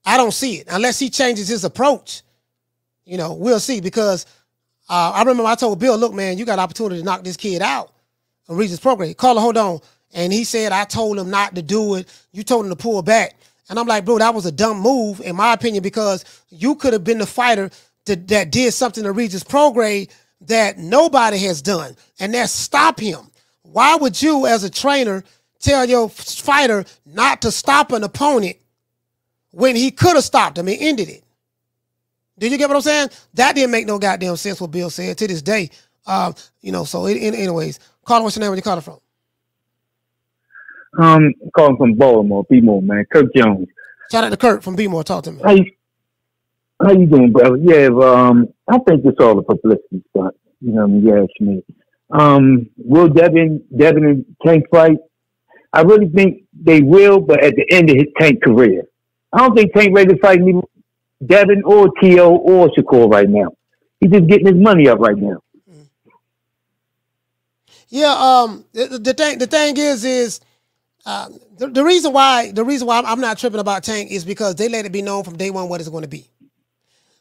I don't see it unless he changes his approach. You know, we'll see because uh, I remember I told Bill, look, man, you got an opportunity to knock this kid out and Regis Prograis. Caller, hold on. And he said, I told him not to do it. You told him to pull back. And I'm like, bro, that was a dumb move, in my opinion, because you could have been the fighter that, that did something to Regis Prograis that nobody has done, and that stop him. Why would you, as a trainer, tell your fighter not to stop an opponent when he could have stopped him and ended it? Did you get what I'm saying? That didn't make no goddamn sense what Bill said to this day. Um, you know, so it, it- anyways, Carter, what's your name? Where you calling from? Um, calling from Baltimore, B-more, man. Kirk Jones. Shout out to Kirk from B-more. Talk to me. How you, how you doing, brother? Yeah, um, I think it's all a publicity stunt. You know, you ask me. Um, will Devin, Devin and Tank fight? I really think they will, but at the end of his Tank career. I don't think Tank ready to fight me, Devin or T.O. or Shakur right now. He's just getting his money up right now. Yeah, um, the, the thing the thing is is the, the reason why the reason why I'm, not tripping about Tank is because they let it be known from day one what it's going to be.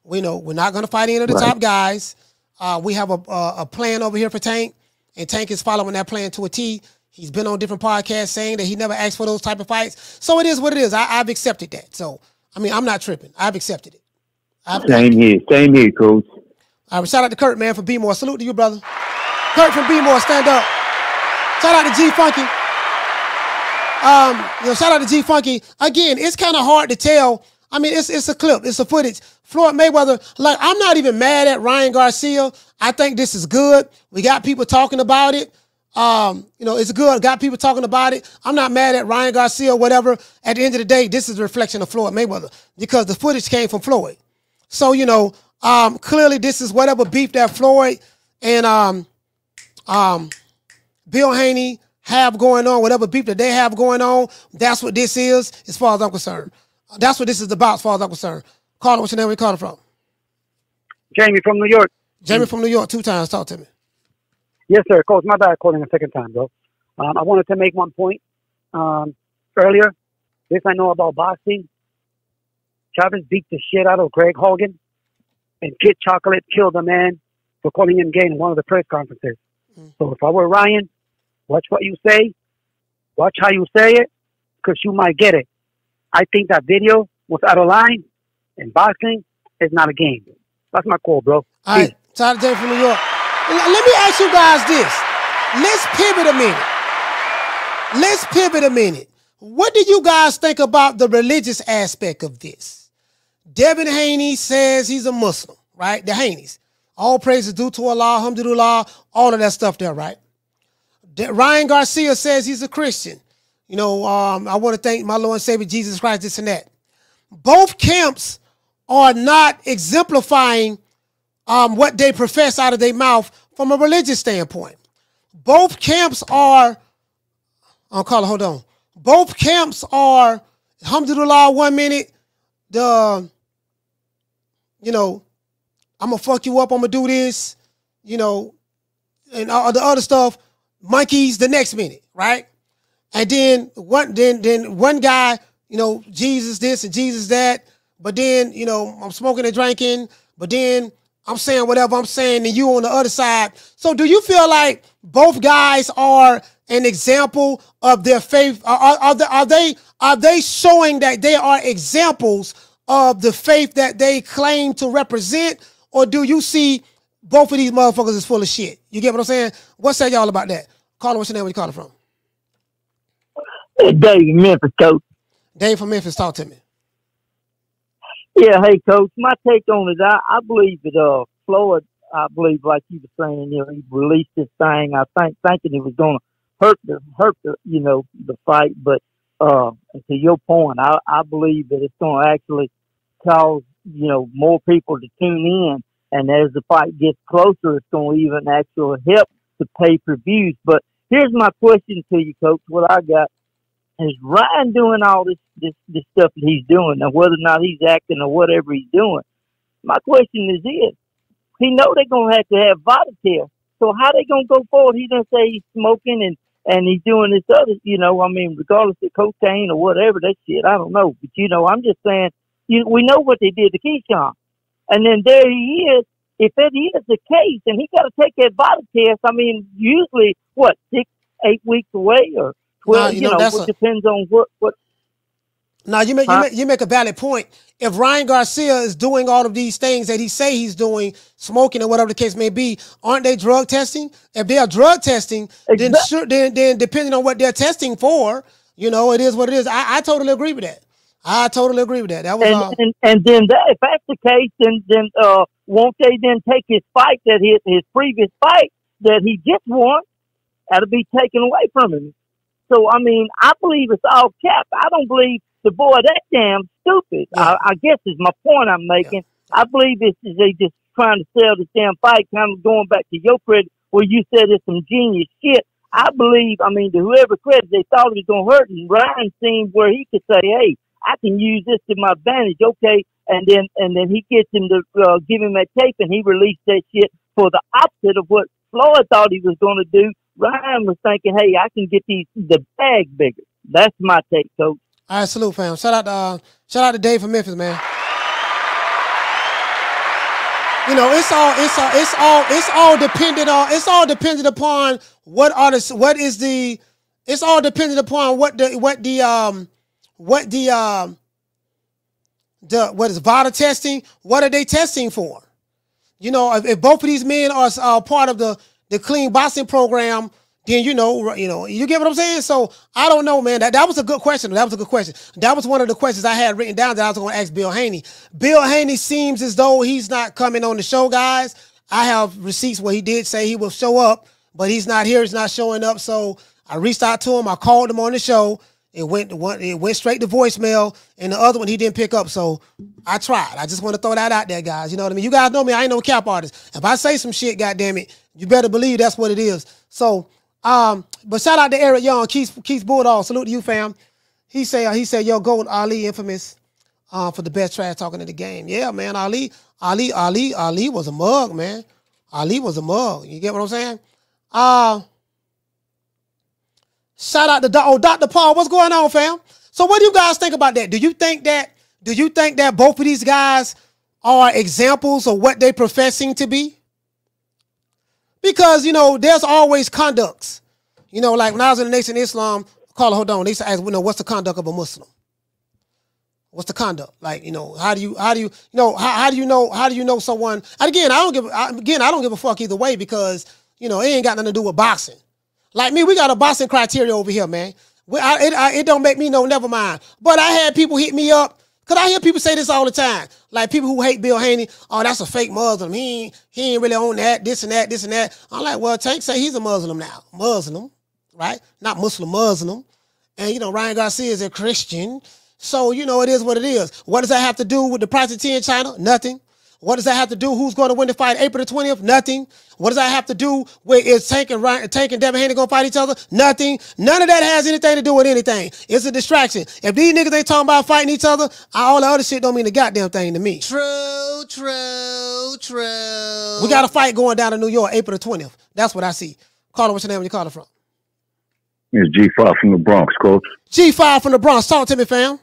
We know we're not going to fight any of the Right. top guys. Uh, we have a, a a plan over here for Tank, and Tank is following that plan to a T. He's been on different podcasts saying that he never asked for those type of fights. So it is what it is. I, I've accepted that. So I mean, I'm not tripping. I've accepted it. I've, Same here, same here, coach. all right, shout out to Kurt, man, from B More. Salute to you, brother. Kurt from B More, stand up. Shout out to G Funky. Um, you know, shout out to G Funky. Again, it's kind of hard to tell. I mean, it's it's a clip, it's a footage. Floyd Mayweather, like, I'm not even mad at Ryan Garcia. I think this is good. We got people talking about it. Um, you know, it's good. Got people talking about it. I'm not mad at Ryan Garcia or whatever. At the end of the day, this is a reflection of Floyd Mayweather because the footage came from Floyd. So, you know, um, clearly this is whatever beef that Floyd and um, um, Bill Haney have going on, whatever beef that they have going on, that's what this is, as far as I'm concerned. That's what this is about, as far as I'm concerned. Carter, what's your name? Where you calling from? Jamie from New York. Jamie from New York, two times. Talk to me. Yes, sir. Coach, my bad calling a second time, bro. Um, I wanted to make one point um, earlier. This I know about boxing. Chavez beat the shit out of Greg Haugen, and Kid Chocolate killed a man for calling him gay in one of the press conferences. So if I were Ryan, watch what you say, watch how you say it, because you might get it. I think that video was out of line, and boxing is not a game. That's my call, bro. All right, Tyler James from New York. Let me ask you guys this. Let's pivot a minute. Let's pivot a minute. What do you guys think about the religious aspect of this? Devin Haney says he's a Muslim, right? The Haneys. All praises due to Allah, alhamdulillah, all of that stuff there, right? Ryan Garcia says he's a Christian. You know, um, I want to thank my Lord and Savior Jesus Christ, this and that. Both camps are not exemplifying um, what they profess out of their mouth from a religious standpoint. Both camps are, I'll call it, hold on. Both camps are, alhamdulillah, one minute, the, you know, I'm gonna fuck you up, I'm gonna do this, you know, and all the other stuff, monkeys the next minute, right? And then one then then one guy, you know, Jesus this and Jesus that, but then, you know, I'm smoking and drinking, but then I'm saying whatever I'm saying, and you on the other side. So do you feel like both guys are an example of their faith? Are, are, are, they, are they are they showing that they are examples of the faith that they claim to represent? Or do you see both of these motherfuckers is full of shit? You get what I'm saying? What say y'all about that? Caller, what's your name? Where you calling from? Hey, Dave, Memphis, coach. Dave from Memphis, talk to me. Yeah, hey, coach. My take on it, I, I believe that uh, Floyd, I believe, like you were saying, you know, he released this thing. I think thinking it was going to hurt the hurt the you know the fight, but uh, to your point, I, I believe that it's going to actually cause you know more people to tune in, and as the fight gets closer, it's going to even actually help the pay per views. But here's my question to you, coach. What I got is Ryan doing all this this this stuff that he's doing, and whether or not he's acting or whatever he's doing. My question is this: He know they're gonna have to have Vodacare, so how they gonna go forward? He's gonna say he's smoking and and he's doing this other, you know. I mean, regardless of cocaine or whatever that shit, I don't know. But you know, I'm just saying, you we know what they did to Keyshawn, and then there he is. If it is the case, and he got to take that body test, I mean, usually what six, eight weeks away or twelve, Nah, you, you know, know, it a- depends on what what Now you make, Huh? you make you make a valid point. If Ryan Garcia is doing all of these things that he say he's doing, smoking or whatever the case may be, aren't they drug testing? If they are drug testing, then sure, then then depending on what they're testing for, you know, it is what it is. I, I totally agree with that. I totally agree with that. That was and, uh, and and then that if that's the case, then then uh, won't they then take his fight that his his previous fight that he just won, that'll be taken away from him. So I mean, I believe it's all cap. I don't believe the boy that damn stupid. I, I guess is my point I'm making. I believe it's is they just trying to sell this damn fight. Kind of going back to your credit where you said it's some genius shit. I believe. I mean, to whoever credit they thought it was gonna hurt, and Ryan seemed where he could say, "Hey, I can use this to my advantage." Okay, and then and then he gets him to uh, give him that tape, and he released that shit for the opposite of what Floyd thought he was going to do. Ryan was thinking, "Hey, I can get these the bag bigger." That's my take, coach. all right, salute fam. Shout out to uh, shout out to Dave from Memphis, man. You know, it's all it's all it's all it's all dependent on it's all dependent upon what are the what is the it's all dependent upon what the what the um what the um the what is VADA testing? What are they testing for? You know, if, if both of these men are part of the the clean boxing program, then you know, you know, you get what I'm saying. So I don't know, man. That that was a good question. That was a good question. That was one of the questions I had written down that I was going to ask Bill Haney. Bill Haney seems as though he's not coming on the show, guys. I have receipts where he did say he will show up, but he's not here. He's not showing up. So I reached out to him. I called him on the show. It went one. It went straight to voicemail, and the other one he didn't pick up. So I tried. I just want to throw that out there, guys. You know what I mean? You guys know me. I ain't no cap artist. If I say some shit, goddamn it, you better believe that's what it is. So, um, but shout out to Eric Young, Keith Keith Bulldog. Salute to you, fam. He said he said yo, go Gold Ali, infamous, uh, for the best trash talking in the game. Yeah, man. Ali, Ali, Ali, Ali was a mug, man. Ali was a mug. You get what I'm saying? Uh shout out to Doc- oh, Dr. Paul. What's going on, fam? So what do you guys think about that? Do you think that do you think that both of these guys are examples of what they're professing to be? Because you know, there's always conducts. You know, like when I was in the Nation of Islam, call it hold on, they used to ask, you know, what's the conduct of a Muslim? What's the conduct? Like, you know, how do you how do you you know how, how do you know how do you know someone? And again, I don't give again I don't give a fuck either way because you know it ain't got nothing to do with boxing. Like me, we got a boxing criteria over here, man. We, I, it, I, it don't make me no never mind. But I had people hit me up because I hear people say this all the time. Like people who hate Bill Haney, oh that's a fake Muslim. He ain't, he ain't really on that. This and that. This and that. I'm like, well, Tank say he's a Muslim now. Muslim, right? Not Muslim, Muslim. And you know, Ryan Garcia is a Christian. So, you know, it is what it is. What does that have to do with the price of tea in China? Nothing. What does that have to do? Who's going to win the fight April the 20th? Nothing. What does that have to do with is Tank and Ryan, Tank and Devin Haney going to fight each other? Nothing. None of that has anything to do with anything. It's a distraction. If these niggas ain't talking about fighting each other, all the other shit don't mean a goddamn thing to me. True, true, true. We got a fight going down in New York April the 20th. That's what I see. Carter, what's your name? Where you calling from? It's G5 from the Bronx, coach. G5 from the Bronx. Talk to me, fam.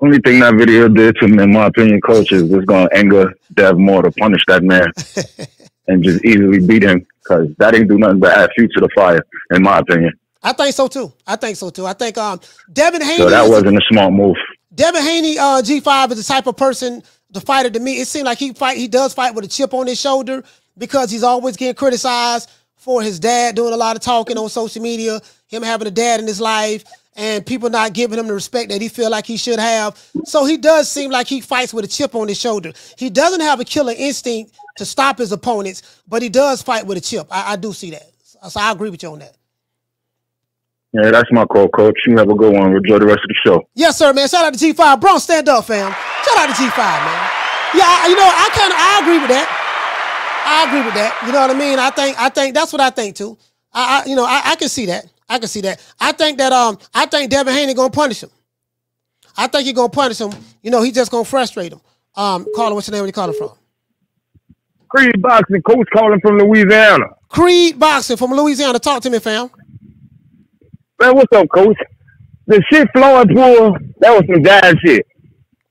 Only thing that video did to me, in my opinion, coach, is it's going to anger Dev more to punish that man and just easily beat him because that ain't do nothing but add fuel to the fire, in my opinion. I think so too. I think so too. I think um Devin Haney. So that wasn't a smart move. Devin Haney, uh, G5 is the type of person, the fighter to me. It seems like he fight, he does fight with a chip on his shoulder because he's always getting criticized for his dad doing a lot of talking on social media, him having a dad in his life, and people not giving him the respect that he feel like he should have. So he does seem like he fights with a chip on his shoulder. He doesn't have a killer instinct to stop his opponents, but he does fight with a chip. I, I do see that. So I agree with you on that. Yeah, that's my call, coach. You have a good one. Enjoy the rest of the show. Yes, sir, man. Shout out to G5. Bro, stand up, fam. Shout out to G5, man. Yeah, I, you know, I kind of I agree with that. I agree with that. You know what I mean? I think I think that's what I think too. I, I you know, I, I can see that. I can see that. I think that um I think Devin Haney gonna punish him. I think he gonna punish him. You know, he just gonna frustrate him. Um, Carla, what's your name? Where you calling from? Creed Boxing Coach calling from Louisiana. Creed Boxing from Louisiana. Talk to me, fam. Man, what's up, Coach? The shit Floyd pulled, that was some giant shit.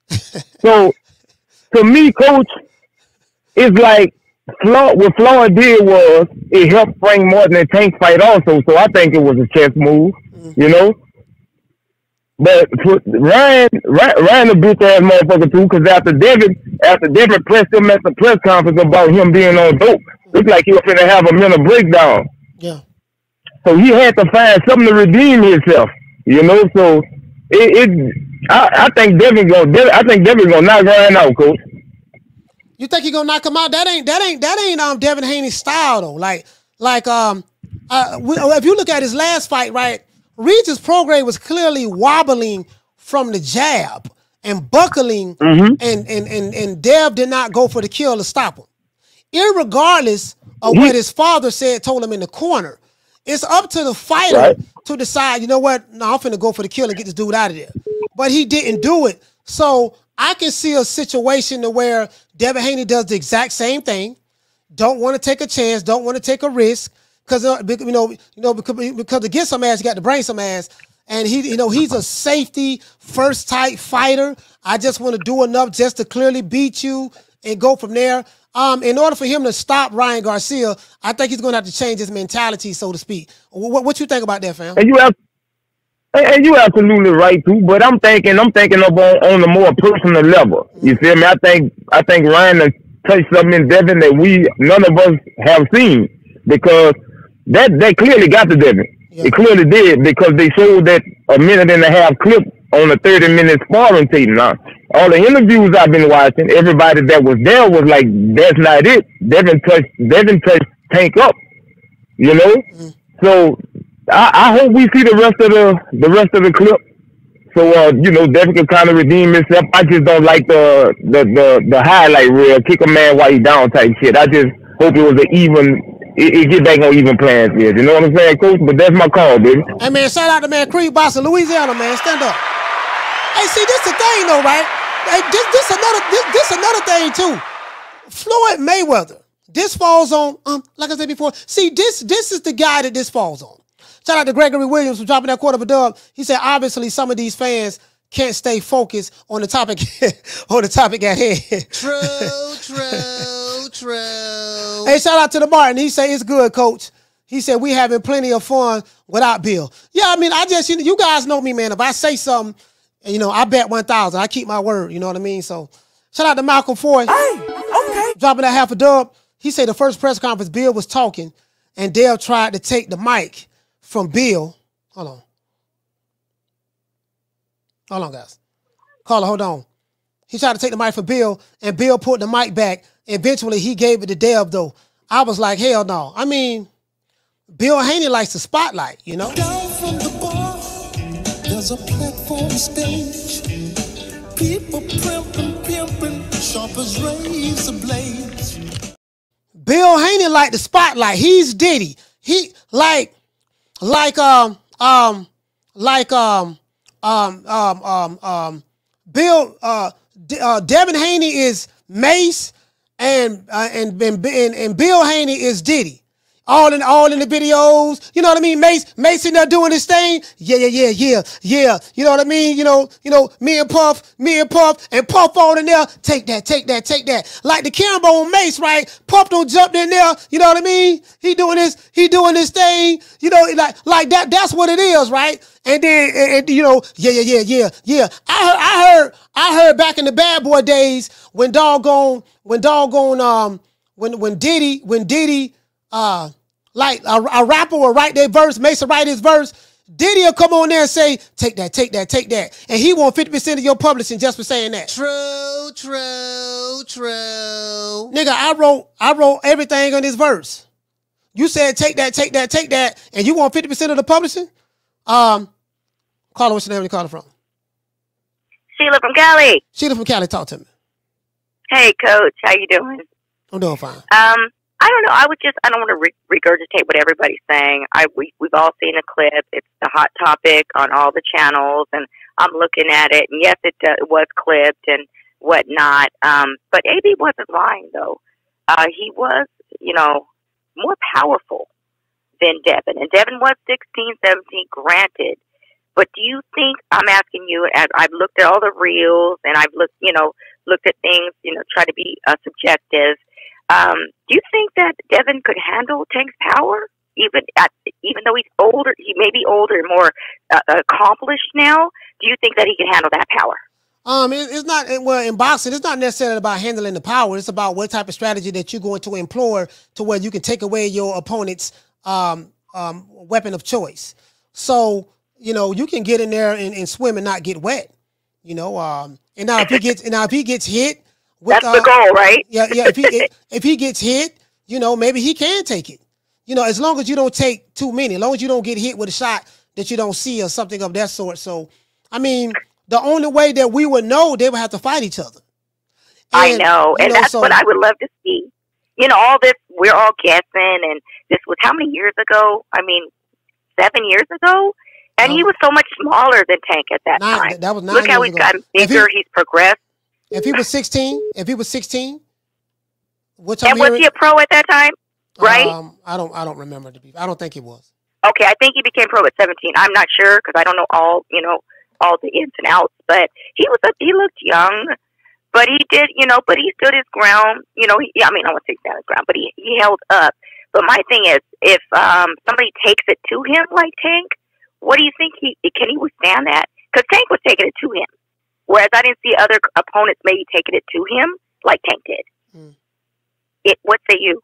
so, to me, Coach, it's like Floyd, what Floyd did was it helped Frank Martin and Tank fight also. So I think it was a chess move, mm-hmm. you know. But Ryan, Ryan, Ryan a bitch ass motherfucker too, because after Devin, after Devin pressed him at the press conference about him being on dope, looked like he was gonna have a mental breakdown. Yeah. So he had to find something to redeem himself, you know. So it, it I, I think Devin go. Devin, I think Devin gonna knock Ryan out, coach. You think he gonna knock him out? That ain't that ain't that ain't um Devin Haney's style though. Like like um uh we- if you look at his last fight, right? Regis Prograis was clearly wobbling from the jab and buckling, and, and and and Dev did not go for the kill to stop him. Irregardless of what his father said, told him in the corner, it's up to the fighter Right. to decide. You know what? No, I'm finna go for the kill and get this dude out of there. But he didn't do it. So I can see a situation to where Devin Haney does the exact same thing. Don't want to take a chance. Don't want to take a risk because you know you know because, because to get some ass, you got to bring some ass. And he, you know, he's a safety first type fighter. I just want to do enough just to clearly beat you and go from there. Um, in order for him to stop Ryan Garcia, I think he's going to have to change his mentality, so to speak. What, what you think about that, fam? And you have, and you absolutely right too. But I'm thinking, I'm thinking of on, on a more personal level. You feel me? I think, I think Ryan has touched something in Devin that we none of us have seen because that they clearly got to Devin. It clearly did because they showed that a minute and a half clip on a 30 minute sparring tape. Now, all the interviews I've been watching, everybody that was there was like, "That's not it." Devin touched, Devin touched Tank up. You know, mm. so I, I hope we see the rest of the the rest of the clip. So uh, you know, Devin can kind of redeem himself. I just don't like the the the, the highlight reel, kick a man while he down type shit. I just hope it was an even. It, it get back on even playing field. You know what I'm saying, Coach? But that's my call, baby. Hey man, shout out to man Creed Boss in Louisiana, man. Stand up. Hey, see, this the thing though, right? Hey, this this another this, this another thing too. Floyd Mayweather. This falls on um, like I said before. See, this this is the guy that this falls on. Shout out to Gregory Williams for dropping that quarter of a dub. He said obviously some of these fans can't stay focused on the topic on the topic at hand. True, true, true. Hey, shout out to the Martin. He said it's good, coach. He said we having plenty of fun without Bill. Yeah, I mean, I just you, know, you guys know me, man. If I say something, you know, I bet one thousand. I keep my word. You know what I mean? So, shout out to Malcolm Foy. Hey, okay. Dropping that half a dub. He said the first press conference, Bill was talking, and Dale tried to take the mic from Bill. Hold on. Hold on, guys. Caller, hold on. He tried to take the mic from Bill, and Bill put the mic back. Eventually, he gave it to Dev, though. I was like, hell no. I mean, Bill Haney likes the spotlight, you know? from the bar There's a platform stage. People primping, pimping, sharp as razor blades. Bill Haney like the spotlight. He's Diddy. He like, like um um like um um um um um Bill uh, uh Devin Haney is Mase and uh, and, and and and Bill Haney is Diddy. All in all in the videos, you know what I mean? Mase, Mase in there doing his thing. Yeah, yeah, yeah, yeah, yeah. You know what I mean? You know, you know, me and Puff, me and Puff, and Puff on in there. Take that, take that, take that. Like the camera on Mase, right? Puff don't jump in there. You know what I mean? He doing this, he doing this thing. You know, like like that. That's what it is, right? And then, and, and, you know, yeah, yeah, yeah, yeah, yeah. I heard, I heard, I heard back in the Bad Boy days when doggone, when doggone, um, when when Diddy, when Diddy, uh, like a, a rapper will write their verse, Mason write his verse. Diddy will come on there and say, take that, take that, take that. And he want 50% of your publishing just for saying that. True, true, true. Nigga, I wrote, I wrote everything on this verse. You said take that, take that, take that, and you want 50% of the publishing? Um, Carla, what's your name? Where you calling from? Sheila from Cali. Sheila from Cali, talk to me. Hey, Coach, how you doing? I'm doing fine. Um, I don't know. I would just I don't want to re- regurgitate what everybody's saying. I we we've all seen the clip. It's the hot topic on all the channels, and I'm looking at it. And yes, it, uh, was clipped and whatnot. Um, but AB wasn't lying though. Uh, he was, you know, more powerful than Devin, and Devin was 16, 17, granted. But do you think I'm asking you? As I've looked at all the reels and I've looked, you know, looked at things, you know, try to be uh, subjective. Um, do you think that Devin could handle Tank's power, even at, even though he's older? He may be older and more uh, accomplished now. Do you think that he can handle that power? Um, it, it's not well in boxing. It's not necessarily about handling the power. It's about what type of strategy that you're going to employ to where you can take away your opponent's um, um, weapon of choice. So you know you can get in there and, and swim and not get wet. You know, um, and now if he gets and now if he gets hit, with, That's the uh, goal, right? Yeah, yeah. If he if, he gets hit, you know, maybe he can take it. You know, as long as you don't take too many, as long as you don't get hit with a shot that you don't see or something of that sort. So, I mean, the only way that we would know, they would have to fight each other. I And, know, you and know, that's so- what I would love to see. You know, all this we're all guessing, and this was how many years ago? I mean, seven years ago, and he uh-huh. was so much smaller than Tank at that Nine- time. that was nine Look how he's ago. gotten If he- bigger. he's progressed. If he was 16, if he was 16, which I'm And was hearing, he a pro at that time? Right? Um, I don't, I don't remember to be. I don't think he was. Okay, I think he became pro at 17. I'm not sure because I don't know all, you know, all the ins and outs. But he was, a, he looked young, but he did, you know, but he stood his ground. You know, he, I mean, I won't say stand his ground, but he he held up. But my thing is, if um somebody takes it to him like Tank, what do you think he can he withstand that? Because Tank was taking it to him, whereas I didn't see other opponents maybe taking it to him like Tank did. Hmm. It. What say you?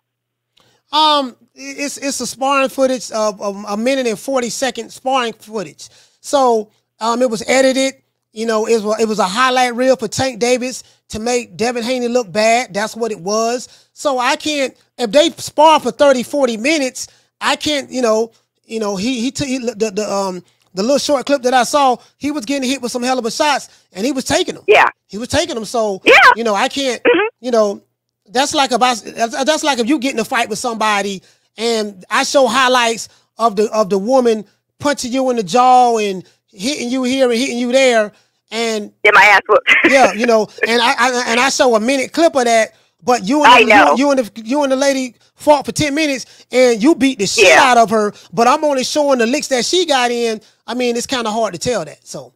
Um, it's it's a sparring footage of, of a minute and forty second sparring footage. So um, it was edited. You know, it was it was a highlight reel for Tank Davis to make Devin Haney look bad. That's what it was. So I can't if they spar for 30, 40 minutes. I can't, you know, you know, he he, took he the, the um the little short clip that I saw, he was getting hit with some hell of a shots, and he was taking them. Yeah, he was taking them. So Yeah. you know, I can't, mm-hmm. you know, that's like if I, that's like if you get in a fight with somebody, and I show highlights of the of the woman punching you in the jaw and hitting you here and hitting you there, and get my ass whooped. yeah, you know, and I, I and I show a minute clip of that, but you and the, know. You, you and the you and the lady fought for ten minutes, and you beat the shit Yeah. out of her. But I'm only showing the licks that she got in. I mean, it's kind of hard to tell that. So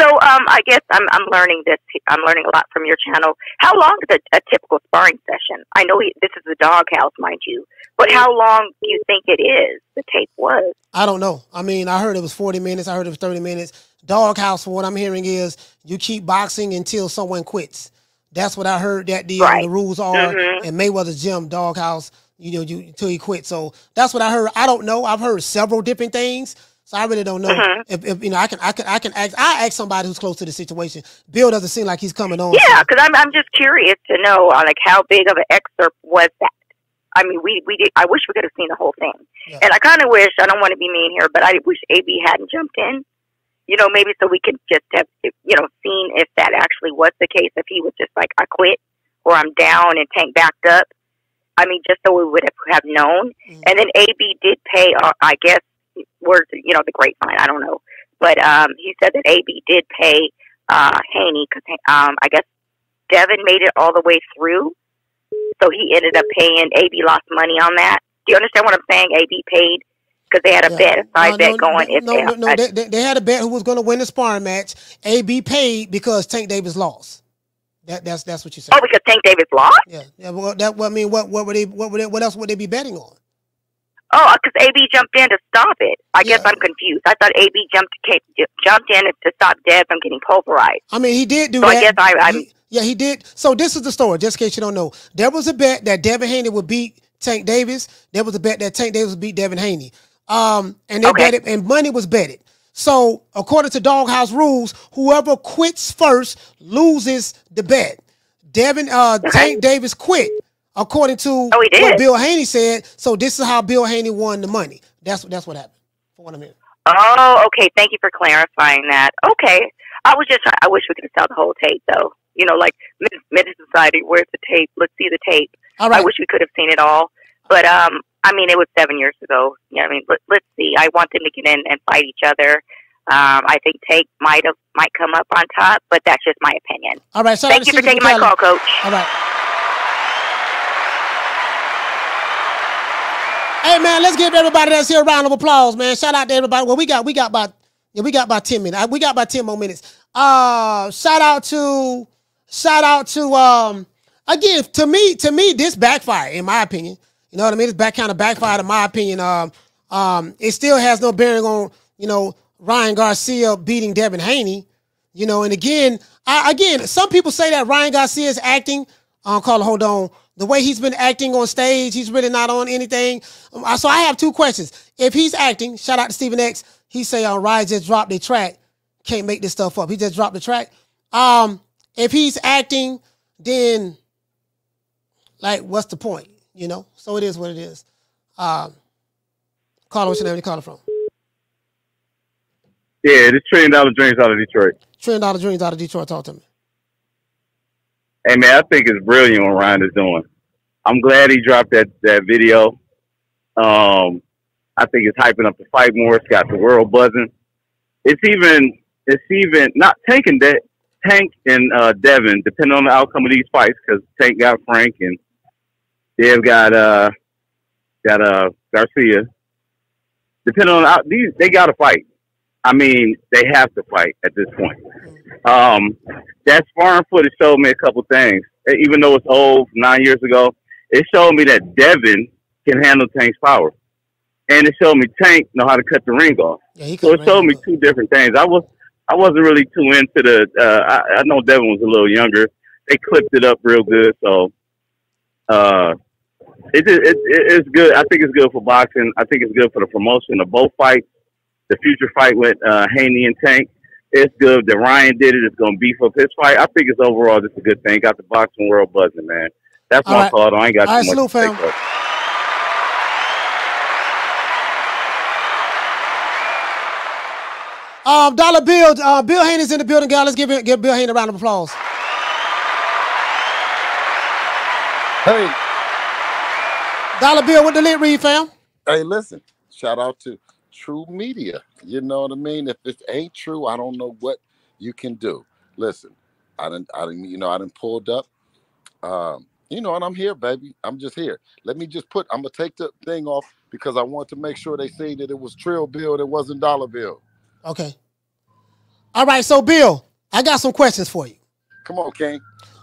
So um, I guess I'm I'm learning this. I'm learning a lot from your channel. How long is a, a typical sparring session? I know he, this is the doghouse, mind you, but how long do you think it is? The tape was. I don't know. I mean, I heard it was 40 minutes. I heard it was 30 minutes. Doghouse, for what I'm hearing, is you keep boxing until someone quits. That's what I heard that the, uh, the rules are. Mhm. And Mayweather's gym, Doghouse, you know, you until he quits. So that's what I heard. I don't know. I've heard several different things. So I really don't know Mhm. if, if you know I can I can I can ask I ask somebody who's close to the situation. Bill doesn't seem like he's coming on. Yeah, because I'm I'm just curious to know uh, like how big of an excerpt was that. I mean, we we did. I wish we could have seen the whole thing, and I kind of wish. I don't want to be mean here, but I wish AB hadn't jumped in. You know, maybe so we could just have you know seen if that actually was the case. If he was just like I quit or I'm down and Tank backed up. I mean, just so we would have, have known. And then AB did pay. Uh, I guess words, you know, the grapevine. I don't know, but um, he said that AB did pay uh, Haney because um, I guess Devin made it all the way through, so he ended up paying. AB lost money on that. Do you understand what I'm saying? AB paid because they had a bet, a side No, bet no, going. no, if no, they, no, no, they, they, they had a bet who was going to win the sparring match. AB paid because Tank Davis lost. That that's that's what you said. oh, because Tank Davis lost. Yeah, yeah. Well, that well, I mean, what what were they? What were they? What else would they be betting on? Oh, because AB jumped in to stop it. I guess I'm confused. I thought AB jumped came, jumped in to stop Dev from getting pulverized. I mean, he did do So I guess I- I'm- He- yeah, he did. So this is the story, just in case you don't know. There was a bet that Devin Haney would beat Tank Davis. There was a bet that Tank Davis would beat Devin Haney. Um, and they Okay. betted, and money was betted. So according to Doghouse rules, whoever quits first loses the bet. Devin uh Tank Davis quit, according to Oh, what? Bill Haney said. So this is how Bill Haney won the money. That's that's what happened. For what I mean. Oh, okay. Thank you for clarifying that. Okay. I was just trying, I wish we could have saw the whole tape though. You know, like Mid- Society, where's the tape? Let's see the tape. All right. I wish we could have seen it all. But um I mean it was seven years ago. Yeah, I mean let, let's see. I want them to get in and fight each other. Um, I think Tank might have might come up on top, but that's just my opinion. All right. Thank you for taking my call, Coach. All right. Hey man, let's give everybody that's here a round of applause, man. Shout out to everybody. Well, we got we got about yeah, we got about 10 minutes. Uh, We got about 10 more minutes. Uh shout out to shout out to um again to me to me this backfired in my opinion. You know what I mean? This back kind of backfired in my opinion. Um um it still has no bearing on, you know, Ryan Garcia beating Devin Haney. You know, and again, I, again, some people say that Ryan Garcia is acting. Um, call hold on. The way he's been acting on stage, he's really not on anything. Um, so I have two questions. If he's acting, shout out to Stephen X. He say on Ryan just dropped the track. Can't make this stuff up. He just dropped the track. Um, if he's acting, then like, what's the point? You know. So it is what it is. Um, caller, what's your name? You calling from? Yeah, this trillion dollar dreams out of Detroit. Trillion Dollar Dreams out of Detroit. Talk to me. Hey man, I think it's brilliant what Ryan is doing. I'm glad he dropped that that video. Um, I think it's hyping up the fight more. It's got the world buzzing. It's even it's even not Tank and De- Tank and uh, Devin, depending on the outcome of these fights, because Tank got Frank and Dev got uh got uh Garcia. Depending on the out, these they got to fight. I mean, they have to fight at this point. Um, that sparring footage showed me a couple things. Even though it's old, nine years ago, it showed me that Devin can handle Tank's power, and it showed me Tank know how to cut the ring off. so it showed me two different things. I was I wasn't really too into the. Uh, I, I know Devin was a little younger. They clipped it up real good, so uh, it, it, it it's good. I think it's good for boxing. I think it's good for the promotion of both fights. The future fight with uh, Haney and Tank it's good that Ryan did it. It's going to beef up his fight. I think it's overall just a good thing. Got the boxing world buzzing, man. That's my right. thought. I ain't got All too right, much to say. Um, Dollar Bill, uh, Bill Haney's in the building, guys. Let's give, give Bill Haney a round of applause. Hey. Dollar Bill, what the lit read, fam? Hey, listen, shout out to Tru Media. You know what I mean? If it ain't true, I don't know what you can do. Listen, I didn't, I didn't, you know, I didn't pulled up. Um, you know, and I'm here, baby. I'm just here. Let me just put. I'm gonna take the thing off because I want to make sure they say that it was Trill Bill, it wasn't Dollar Bill. Okay. All right, so Bill, I got some questions for you. Come on, King.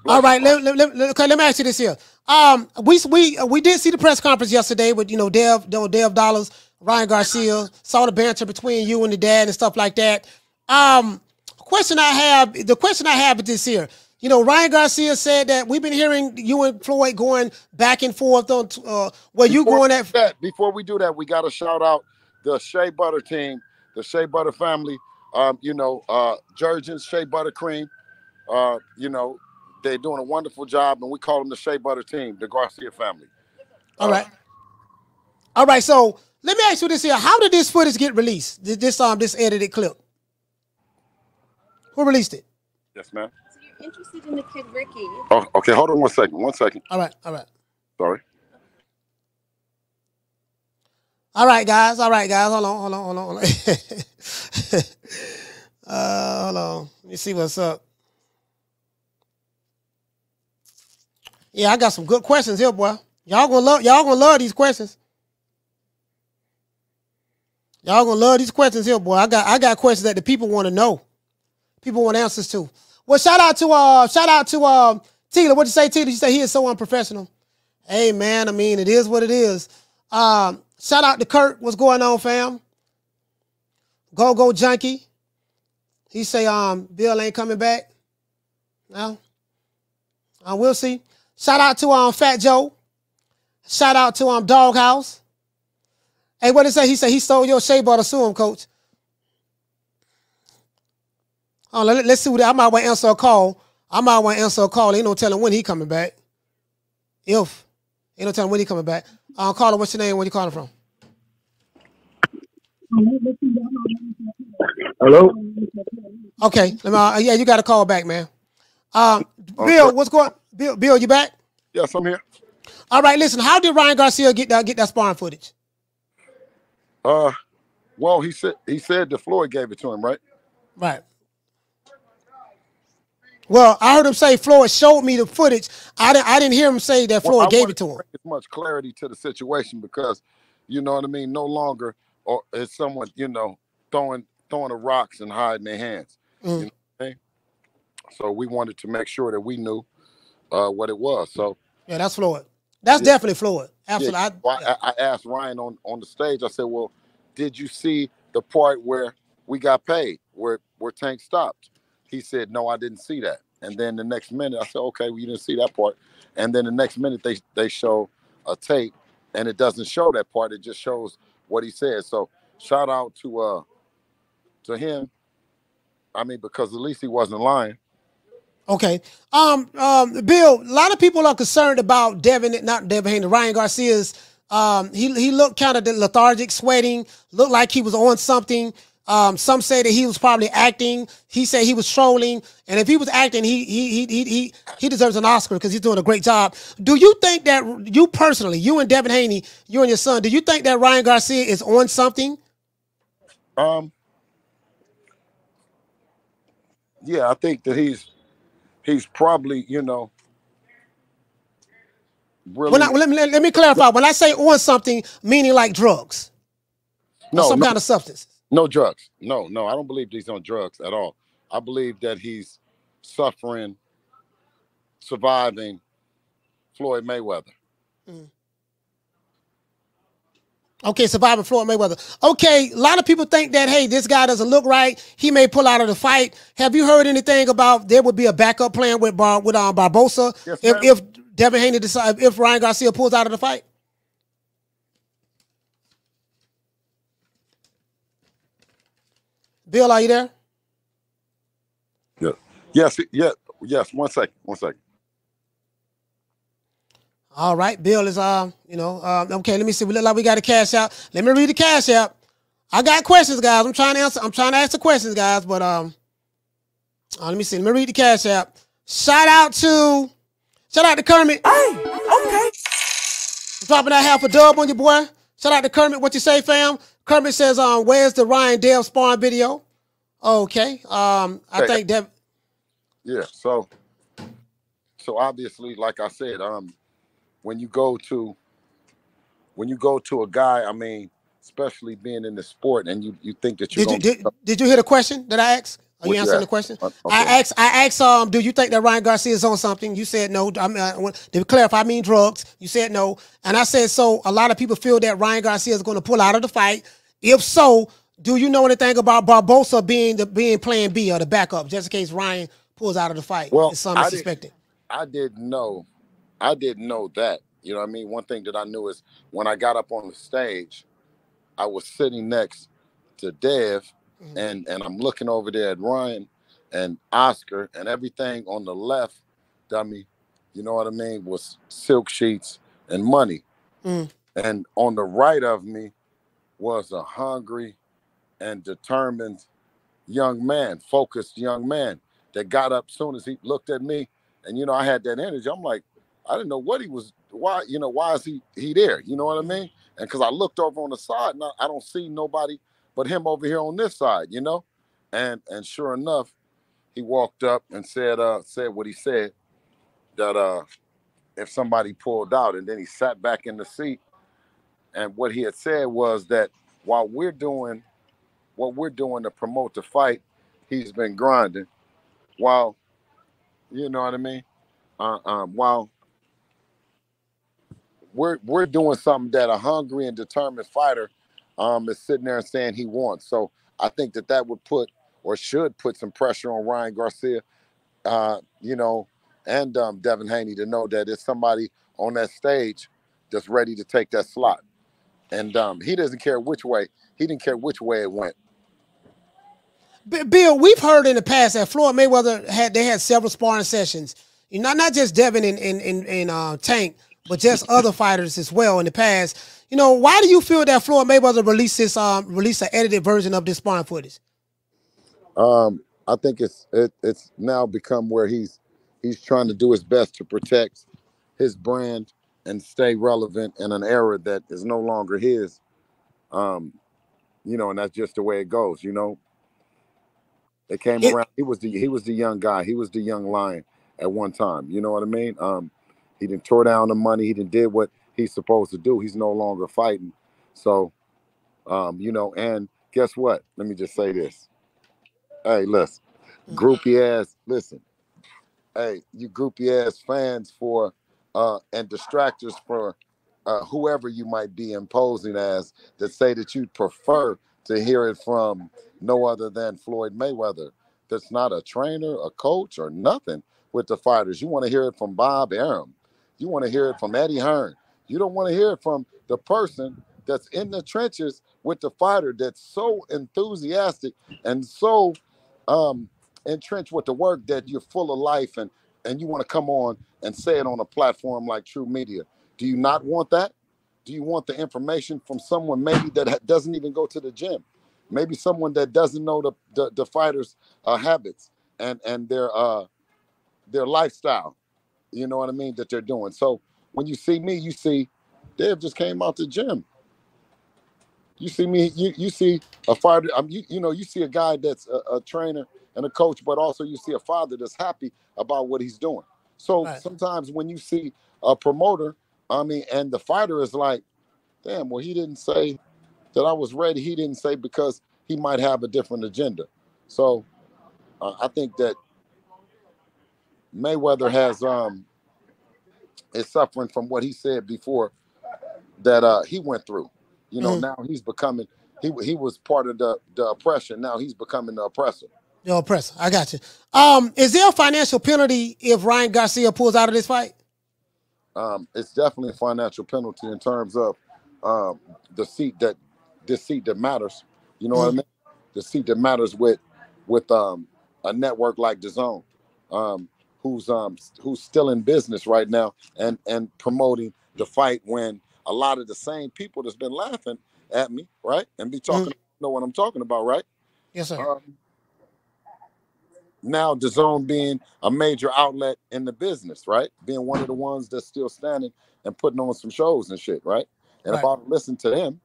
All right, let, let, let- let- okay, let me ask you this here. Um, we we we did see the press conference yesterday with you know Dev Dev Dollars, Ryan Garcia, saw the banter between you and the dad and stuff like that. Um, question I have, the question I have is this here. You know, Ryan Garcia said that we've been hearing you and Floyd going back and forth on uh, where you going at. that, before we do that, we got to shout out the Shea Butter team, the Shea Butter family. Um, you know, uh, Jergens, Shea Butter Cream. Uh, you know, they're doing a wonderful job, and we call them the Shea Butter team, the Garcia family. All right. All right. So let me ask you this here: How did this footage get released? Th- This um this edited clip. Who released it? Yes, ma'am. So you're interested in the kid Ricky. Oh, okay. Hold on one second. One second. All right. All right. Sorry. All right, guys. All right, guys. Hold on. Hold on. Hold on. Hold on. uh, hold on. Let me see what's up. Yeah, I got some good questions here, boy. Y'all gonna love. Y'all gonna love these questions. Y'all gonna love these questions here, boy. I got. I got questions that the people want to know. People want answers to. Well, shout out to uh, shout out to uh, Tila. What'd you say, Tila? You say he is so unprofessional. Hey, man. I mean, it is what it is. Um, shout out to Kurt. What's going on, fam? Go go junkie. He say um Bill ain't coming back. No. Uh, we'll see. Shout out to um Fat Joe. Shout out to um Doghouse. Hey, what did he say? He said he stole your shea butter. Sue him, coach. Oh, let, us see what I might want to answer a call. I might want to answer a call. Ain't no telling when he coming back. If ain't no telling when he coming back. Uh, caller, what's your name? Where you calling from? Hello? Okay, let me, uh, yeah, you got a call back, man. Um, Bill, what's going? Bill, Bill, you back? Yes, I'm here. All right, listen. How did Ryan Garcia get that get that sparring footage? Uh, well, he said he said that Floyd gave it to him, right? Right. Well, I heard him say Floyd showed me the footage. I didn't. I didn't hear him say that Well, Floyd I gave it to him. As much clarity to the situation because, you know what I mean. No longer or is someone you know throwing throwing the rocks and hiding their hands. You Mm. know what I mean? So we wanted to make sure that we knew uh, what it was. So Yeah, that's Floyd. That's Yeah. definitely Floyd. Absolutely. I- well, I, I asked Ryan on, on the stage. I said, "Well, did you see the part where we got paid, where where Tank stopped?" He said, "No, I didn't see that." And then the next minute, I said, "Okay, well, you didn't see that part." And then the next minute, they they show a tape, and it doesn't show that part. It just shows what he said. So shout out to uh to him. I mean, because at least he wasn't lying. Okay. Um, um, Bill, a lot of people are concerned about Devin, not Devin Haney, Ryan Garcia's. Um, he he looked kind of lethargic, sweating, looked like he was on something. Um, some say that he was probably acting. He said he was trolling, and if he was acting, he he he he he, deserves an Oscar because he's doing a great job. Do you think that you personally, you and Devin Haney, you and your son, do you think that Ryan Garcia is on something? Um, yeah, I think that he's he's probably you know really When I, let, me, let me clarify. When I say on something, meaning like drugs, no some no, kind of substance. no drugs. No, no, I don't believe he's on drugs at all. I believe that he's suffering, surviving Floyd Mayweather. Mm. Okay, surviving Floyd Mayweather. Okay, a lot of people think that hey, this guy doesn't look right. He may pull out of the fight. Have you heard anything about there would be a backup plan with Bar with um, Barbosa Yes, if ma'am. if Devin Haney decide if Ryan Garcia pulls out of the fight? Bill, are you there? Yeah. Yes. Yes. Yes. One second. One second. All right, Bill is um, you know, um, okay. Let me see. We look like we got a cash out. Let me read the cash out. I got questions, guys. I'm trying to answer. I'm trying to ask the questions, guys. But um, uh, let me see. Let me read the cash app. Shout out to, shout out to Kermit. Hey, okay. Dropping that half a dub on your boy. Shout out to Kermit. What you say, fam? Kermit says, um, where's the Ryan Dale Spawn video? Okay. Um, I Hey. think that. Yeah. So, so obviously, like I said, um, when you go to, when you go to a guy, I mean, especially being in the sport, and you you think that you're Did you did, did you hear the question that I asked? Are What you you answering the question? Okay. I asked. I asked. Um, do you think that Ryan Garcia is on something? You said no. I mean, I to clarify. I mean drugs. You said no, and I said so. A lot of people feel that Ryan Garcia is going to pull out of the fight. If so, do you know anything about Barbosa being the being Plan B or the backup, just in case Ryan pulls out of the fight? Well, some I is did- suspected. I didn't know. I didn't know that. You know what I mean? One thing that I knew is when I got up on the stage, I was sitting next to Dev and and I'm looking over there at Ryan and Oscar and everything on the left, dummy, you know what I mean, was silk sheets and money. Mm. And on the right of me was a hungry and determined young man, focused young man that got up soon as he looked at me. And you know, I had that energy. I'm like, I didn't know what he was. Why, you know, why is he he there? You know what I mean? And because I looked over on the side, and I, I don't see nobody but him over here on this side. You know, and and sure enough, he walked up and said uh said what he said that uh if somebody pulled out, and then he sat back in the seat. And what he had said was that while we're doing what we're doing to promote the fight, he's been grinding. While you know what I mean? Uh, um, while we're we're doing something that a hungry and determined fighter um, is sitting there and saying he wants. So I think that that would put or should put some pressure on Ryan Garcia, uh, you know, and um, Devin Haney to know that it's somebody on that stage that's ready to take that slot. And um, he doesn't care which way. He didn't care which way it went. Bill, we've heard in the past that Floyd Mayweather had they had several sparring sessions. You know, not just Devin and and and, and uh, Tank, but just other fighters as well in the past. You know, why do you feel that Floyd Mayweather released this um released an edited version of this sparring footage? Um, I think it's it, it's now become where he's he's trying to do his best to protect his brand and stay relevant in an era that is no longer his. Um, you know, and that's just the way it goes. You know, it came It- around. He was the he was the young guy. He was the young lion at one time. You know what I mean? Um, he didn't tore down the money. He didn't did what he's supposed to do. He's no longer fighting. So, um, you know, and guess what? Let me just say this. Hey, listen, groupie ass. Listen, hey, you groupie ass fans for uh and distractors for uh whoever you might be imposing as that say that you'd prefer to hear it from no other than Floyd Mayweather. That's not a trainer, a coach, or nothing with the fighters. You want to hear it from Bob Arum. You want to hear it from Eddie Hearn. You don't want to hear it from the person that's in the trenches with the fighter that's so enthusiastic and so um entrenched with the work that you're full of life and and you want to come on and say it on a platform like Tru Media. Do you not want that? Do you want the information from someone maybe that doesn't even go to the gym? Maybe someone that doesn't know the the, the fighters' uh, habits and and their uh their lifestyle. You know what I mean that they're doing. So when you see me, you see Dave just came out the gym. You see me, you you see a fighter. Um, you you know you see a guy that's a, a trainer and a coach, but also you see a father that's happy about what he's doing. So Right. sometimes when you see a promoter, I mean, and the fighter is like, damn, well he didn't say that I was ready. He didn't say because he might have a different agenda. So uh, I think that Mayweather has um is suffering from what he said before that uh he went through. You know, Mhm. now he's becoming he he was part of the the oppression. Now he's becoming the oppressor. Yo, oppressor. I got you. Um, is there a financial penalty if Ryan Garcia pulls out of this fight? Um, it's definitely a financial penalty in terms of um the seat that this seat that matters. You know what I Mhm. mean? The seat that matters with with um a network like DAZN, um, who's um who's still in business right now and and promoting the fight when a lot of the same people that's been laughing at me, right? And be talking know what I'm talking about, right? Yes, sir. Um, now DAZN being a major outlet in the business, right? Being one of the ones that's still standing and putting on some shows and shit, right? And if Right. I listen to them,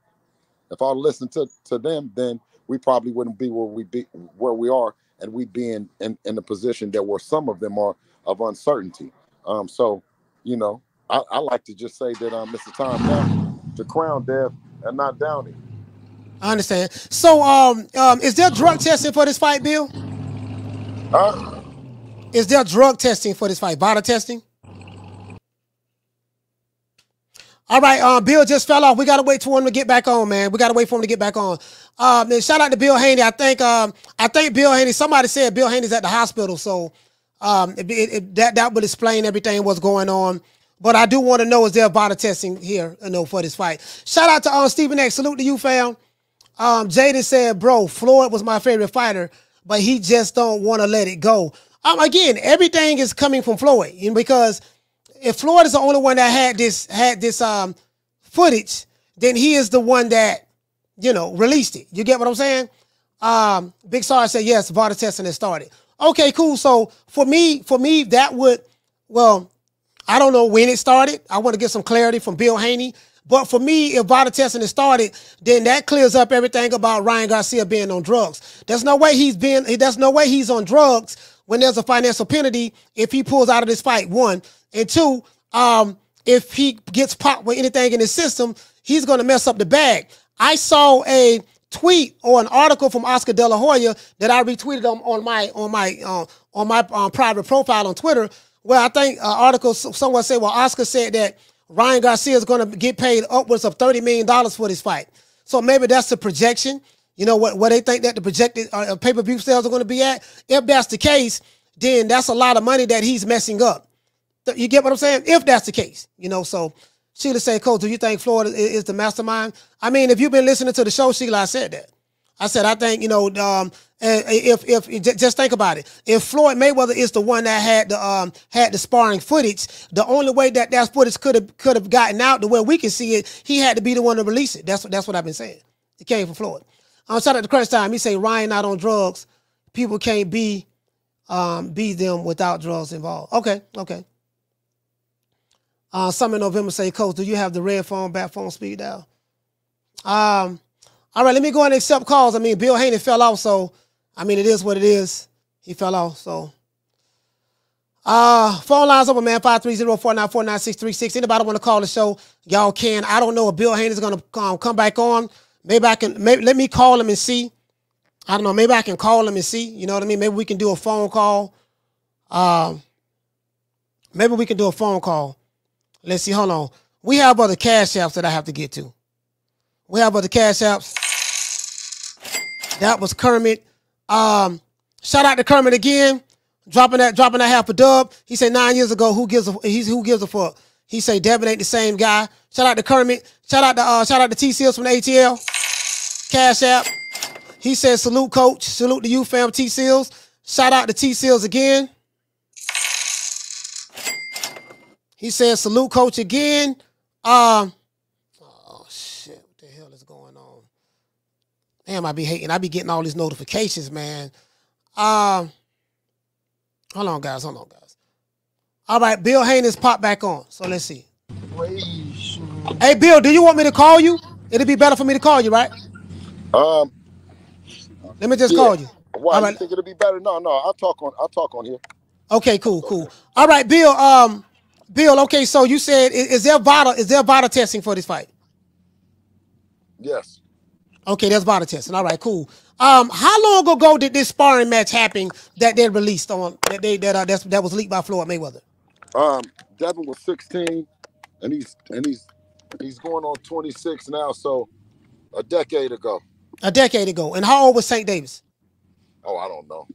if I listen to, to them, then we probably wouldn't be where we be where we are, and we'd be in, in the position that where some of them are of uncertainty. Um, so you know, I, I like to just say that um, Mr. Tom Down to crown Dev and not Downey. I understand. So, um, um, is there drug testing for this fight, Bill? Huh? Is there drug testing for this fight? Bottle testing? All right, um, Bill just fell off. We gotta wait for him to get back on, man. We gotta wait for him to get back on. Um, and shout out to Bill Haney. I think, um, I think Bill Haney. Somebody said Bill Haney's at the hospital, so um, it, it, it- that that would explain everything what's going on. But I do want to know is there body testing here, you know, for this fight? Shout out to um, Stephen X. Salute to you, fam. Um, Jaden said, "Bro, Floyd was my favorite fighter, but he just don't want to let it go." Um, again, everything is coming from Floyd, know, because if Floyd is the only one that had this had this um footage, then he is the one that you know released it. You get what I'm saying? Um, Big Sarge said yes, VADA testing has started. Okay, cool. So for me, for me, that would well, I don't know when it started. I want to get some clarity from Bill Haney. But for me, if VADA testing has started, then that clears up everything about Ryan Garcia being on drugs. There's no way he's been. There's no way he's on drugs when there's a financial penalty if he pulls out of this fight. One and two. Um, if he gets popped with anything in his system, he's going to mess up the bag. I saw a tweet or an article from Oscar De La Hoya that I retweeted on, on my on my uh, on my um, private profile on Twitter. Where I think uh, article someone said, well, Oscar said that Ryan Garcia is going to get paid upwards of thirty million dollars for this fight. So maybe that's the projection. You know what? What they think that the projected uh, pay per view sales are going to be at. If that's the case, then that's a lot of money that he's messing up. You get what I'm saying? If that's the case, you know. So Sheila said, "Coach, do you think Florida is the mastermind?" I mean, if you've been listening to the show, Sheila, I said that. I said I think you know um, if if just think about it, if Floyd Mayweather is the one that had the um, had the sparring footage, the only way that that footage could have could have gotten out the way we can see it, he had to be the one to release it. That's what that's what I've been saying. It came from Floyd. Um, shout out to Crunch Time. He say Ryan not on drugs. People can't be um, be them without drugs involved. Okay, okay. Uh, some in November say, Coach, do you have the red phone, back phone speed dial? Um, all right, let me go and accept calls. I mean, Bill Haney fell off, so I mean, it is what it is. He fell off, so. Uh, phone lines open, man. 530-494-9636. Anybody want to call the show? Y'all can. I don't know if Bill Haney's gonna um, come back on. Maybe I can. Maybe let me call him and see. I don't know. Maybe I can call him and see. You know what I mean? Maybe we can do a phone call. Um, maybe we can do a phone call. Let's see. Hold on. We have other cash apps that I have to get to. We have other cash apps. That was Kermit. Um, shout out to Kermit again. Dropping that, dropping that half a dub. He said nine years ago, who gives a he's who gives a fuck? He say Devin ain't the same guy. Shout out to Kermit. Shout out to uh, shout out to T Seals from the ATL. Cash app. He said salute coach. Salute to you, fam. T Seals. Shout out to T Seals again. He said salute coach again. Um, oh shit, what the hell is going on? Damn, I be hating. I be getting all these notifications, man. Um, hold on, guys. Hold on, guys. All right, Bill Haney's popped back on. So let's see. Hey, Bill, do you want me to call you? It'd be better for me to call you, right? Um, Let me just yeah. call you. Why All you think it'll be better? No, no. I'll talk on. I'll talk on here. Okay, cool, cool. All right, Bill. Um, Bill. Okay, so you said is, there VADA is there VADA testing for this fight? Yes. Okay, there's VADA testing. All right, cool. Um, how long ago did this sparring match happen that they released on that they that uh, that's, that was leaked by Floyd Mayweather? Um, Devin was 16, and he's and he's he's going on 26 now. So a decade ago. A decade ago. And how old was St. Davis? Oh, I don't know.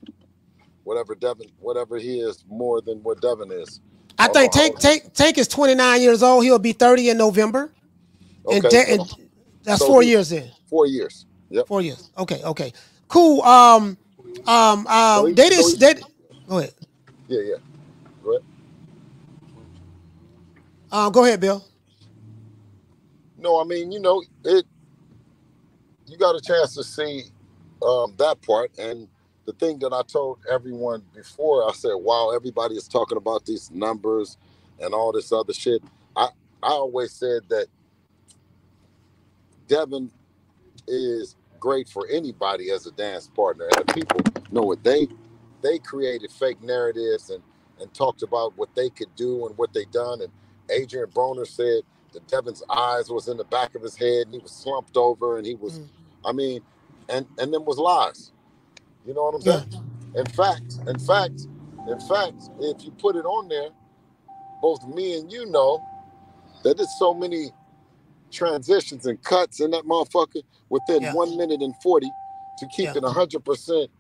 Whatever Devin, whatever he is, more than what Devin is. I don't think Tank Tank Tank is 29 years old. He'll be 30 in November. and, Okay, so- and that's so four he- years in. Four years. Yep. Four years. Okay, okay. Cool. Um um uh So he- they so didn't they go ahead. Yeah, yeah. Go ahead. Um go ahead, Bill. No, I mean, you know, it. You, got a chance to see um, that part. And the thing that I told everyone before, I said, while everybody is talking about these numbers and all this other shit, I, I always said that Devin is great for anybody as a dance partner. And the people know what they they created fake narratives and and talked about what they could do and what they done. And Adrien Broner said that Devin's eyes was in the back of his head and he was slumped over and he was, mm-hmm. I mean, and and then was lies. You know what I'm saying? In fact, in fact, in fact, if you put it on there, both me and you know that there's so many transitions and cuts in that motherfucker within Yeah. one minute and forty to keep Yeah. it hundred percent,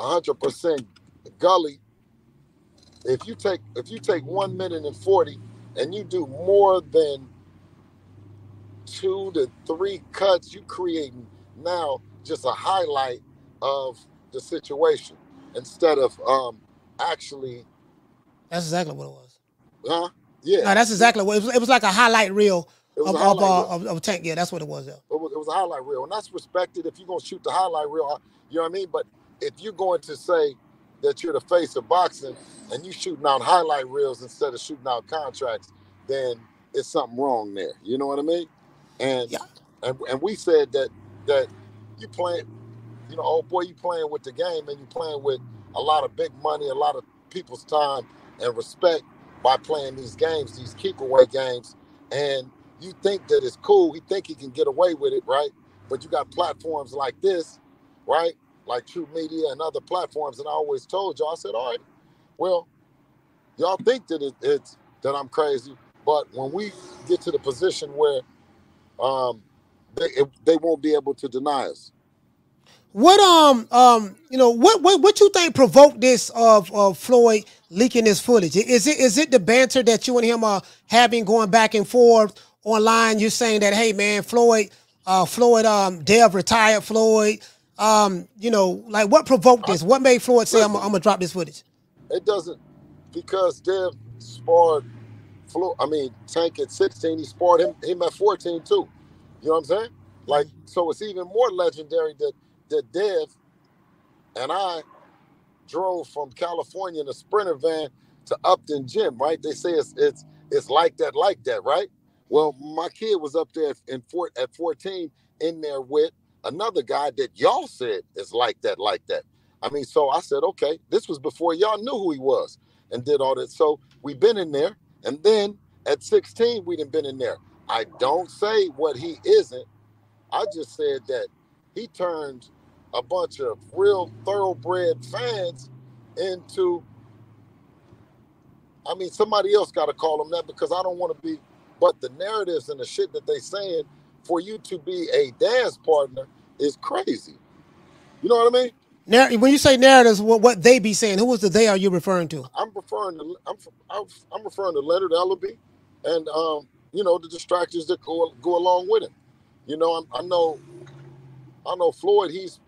hundred percent gully. If you take if you take one minute and forty and you do more than two to three cuts, you creating now just a highlight of the situation instead of um actually That's exactly what it was. huh yeah No, that's exactly what it was. It was like a highlight reel It was of a of, highlight uh, reel. of, of tank. Yeah, that's what it was. Yeah. it was, it was a highlight reel, and that's respected if you're gonna shoot the highlight reel. uh, You know what I mean? But if you're going to say that you're the face of boxing and you shooting out highlight reels instead of shooting out contracts, then it's something wrong there. You know what I mean? And and, and we said that that you playing, you know, oh boy, you playing with the game and you playing with a lot of big money, a lot of people's time and respect by playing these games, these keep away games, and you think that it's cool. He think he can get away with it, right? But you got platforms like this, right? Like Tru Media and other platforms. And I always told y'all, I said, all right, well, y'all think that it, it's that I'm crazy, but when we get to the position where um, they they won't be able to deny us. What um um you know what what what you think provoked this of of Floyd leaking this footage? Is it is it the banter that you and him are having going back and forth online? You're saying that hey man Floyd uh Floyd um Dev retired Floyd um you know like what provoked this? What made Floyd say I'm, I'm gonna drop this footage? It doesn't because Dev sparred Floyd. I mean, Tank at 16, he sparred him him at 14 too. You know what I'm saying? Like, so it's even more legendary that that Dev and I drove from California in a sprinter van to Upton Gym, right? They say it's it's it's like that, like that, right? Well, my kid was up there in Fort at 14 in there with another guy that y'all said is like that, like that. I mean, so I said, okay, this was before y'all knew who he was and did all that. So we've been in there, and then at 16, we done been in there. I don't say what he isn't. I just said that he turned a bunch of real thoroughbred fans into I mean, somebody else got to call them that because I don't want to be. But the narratives and the shit that they saying for you to be a dance partner is crazy. You know what I mean? Narr- when you say narratives, what what they be saying? Who was the they are you referring to? I'm referring to I'm I'm, I'm referring to Leonard Ellerbe, and um, you know the distractions that go go along with it. You know, I'm, I know, I know Floyd. He's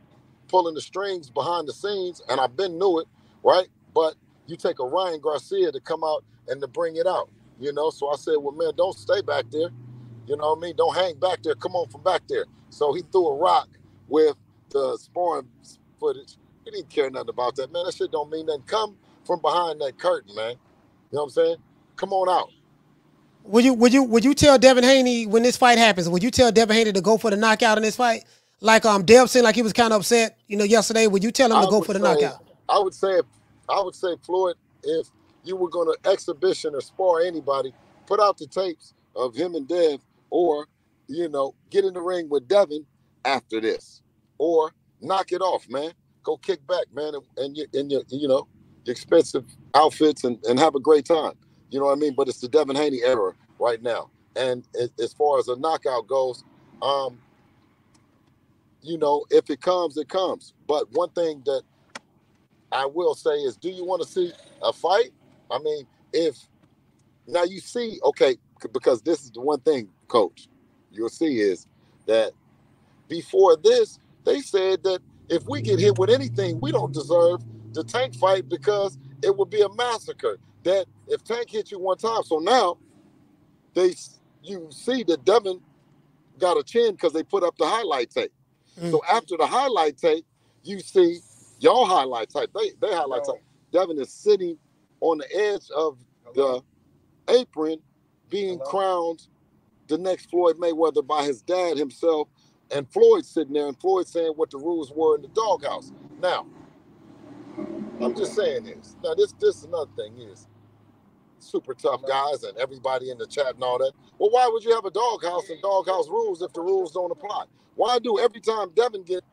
pulling the strings behind the scenes, and I've been knew it, right? But you take a Ryan Garcia to come out and to bring it out, you know. So I said, well, man, don't stay back there. You know what I mean? Don't hang back there. Come on from back there. So he threw a rock with the sparring footage. He didn't care nothing about that, man. That shit don't mean nothing. Come from behind that curtain, man. You know what I'm saying? Come on out. Would you would you would you tell Devin Haney when this fight happens? Would you tell Devin Haney to go for the knockout in this fight? Like um Dev seemed like he was kind of upset, you know, yesterday. Would you tell him to I go for the say- knockout? I would say, I would say, Floyd, if you were going to exhibition or spar anybody, put out the tapes of him and Dev, or you know, get in the ring with Devin after this, or knock it off, man. Go kick back, man, and, and you and your you know, expensive outfits and, and have a great time. You know what I mean? But it's the Devin Haney era right now. And as far as a knockout goes, um, you know, if it comes, it comes. But one thing that I will say is, do you want to see a fight? I mean, if now you see, okay, because this is the one thing, coach, you'll see is that before this, they said that if we get hit with anything, we don't deserve the tank fight because it would be a massacre. That if tank hit you one time, so now they you see that Devin got a chin because they put up the highlight tape. So after the highlight tape, you see y'all highlight tape. They they highlight tape. Devin is sitting on the edge of the apron, being crowned the next Floyd Mayweather by his dad himself, and Floyd sitting there, and Floyd saying what the rules were in the doghouse. Now, I'm just saying this. Now, this this another thing is super tough guys and everybody in the chat and all that. Well, why would you have a doghouse and doghouse rules if the rules don't apply? Why do every time Devin get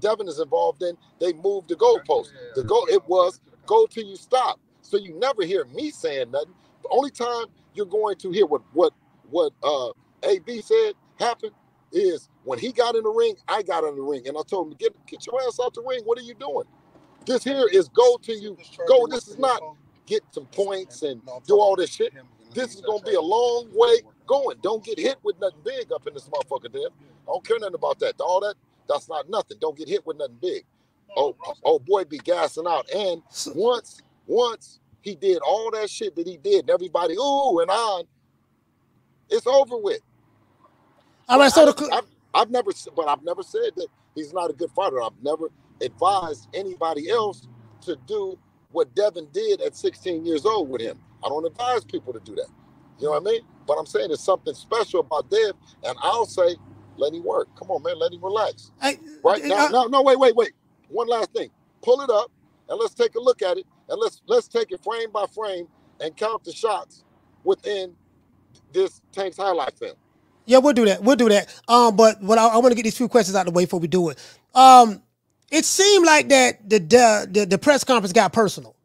Devin is involved in, they move the goalpost. The goal it was go till you stop. So you never hear me saying nothing. The only time you're going to hear what what what uh AB said happened is when he got in the ring, I got in the ring, and I told him get get your ass out the ring. What are you doing? This here is go till you go. This is not get some points and do all this shit. This is gonna be a long way going. Don't get hit with nothing big up in this motherfucker there. I don't care nothing about that. All that that's not nothing. Don't get hit with nothing big. Oh, oh boy, be gassing out. And once, once he did all that shit that he did, and everybody ooh and on, it's over with. All right, so I, the I've, I've never, s- but I've never said that he's not a good fighter. I've never advised anybody else to do what Devin did at 16 years old with him. I don't advise people to do that. You know what I mean? But I'm saying there's something special about Dev, and I'll say, let him work. Come on, man, let him relax. right now, no, no, wait, wait, wait. One last thing. Pull it up and let's take a look at it, and let's let's take it frame by frame and count the shots within this Tank's highlight film. Yeah, we'll do that. We'll do that. Um, but what I, I want to get these few questions out of the way before we do it. Um, it seemed like that the the the, the press conference got personal.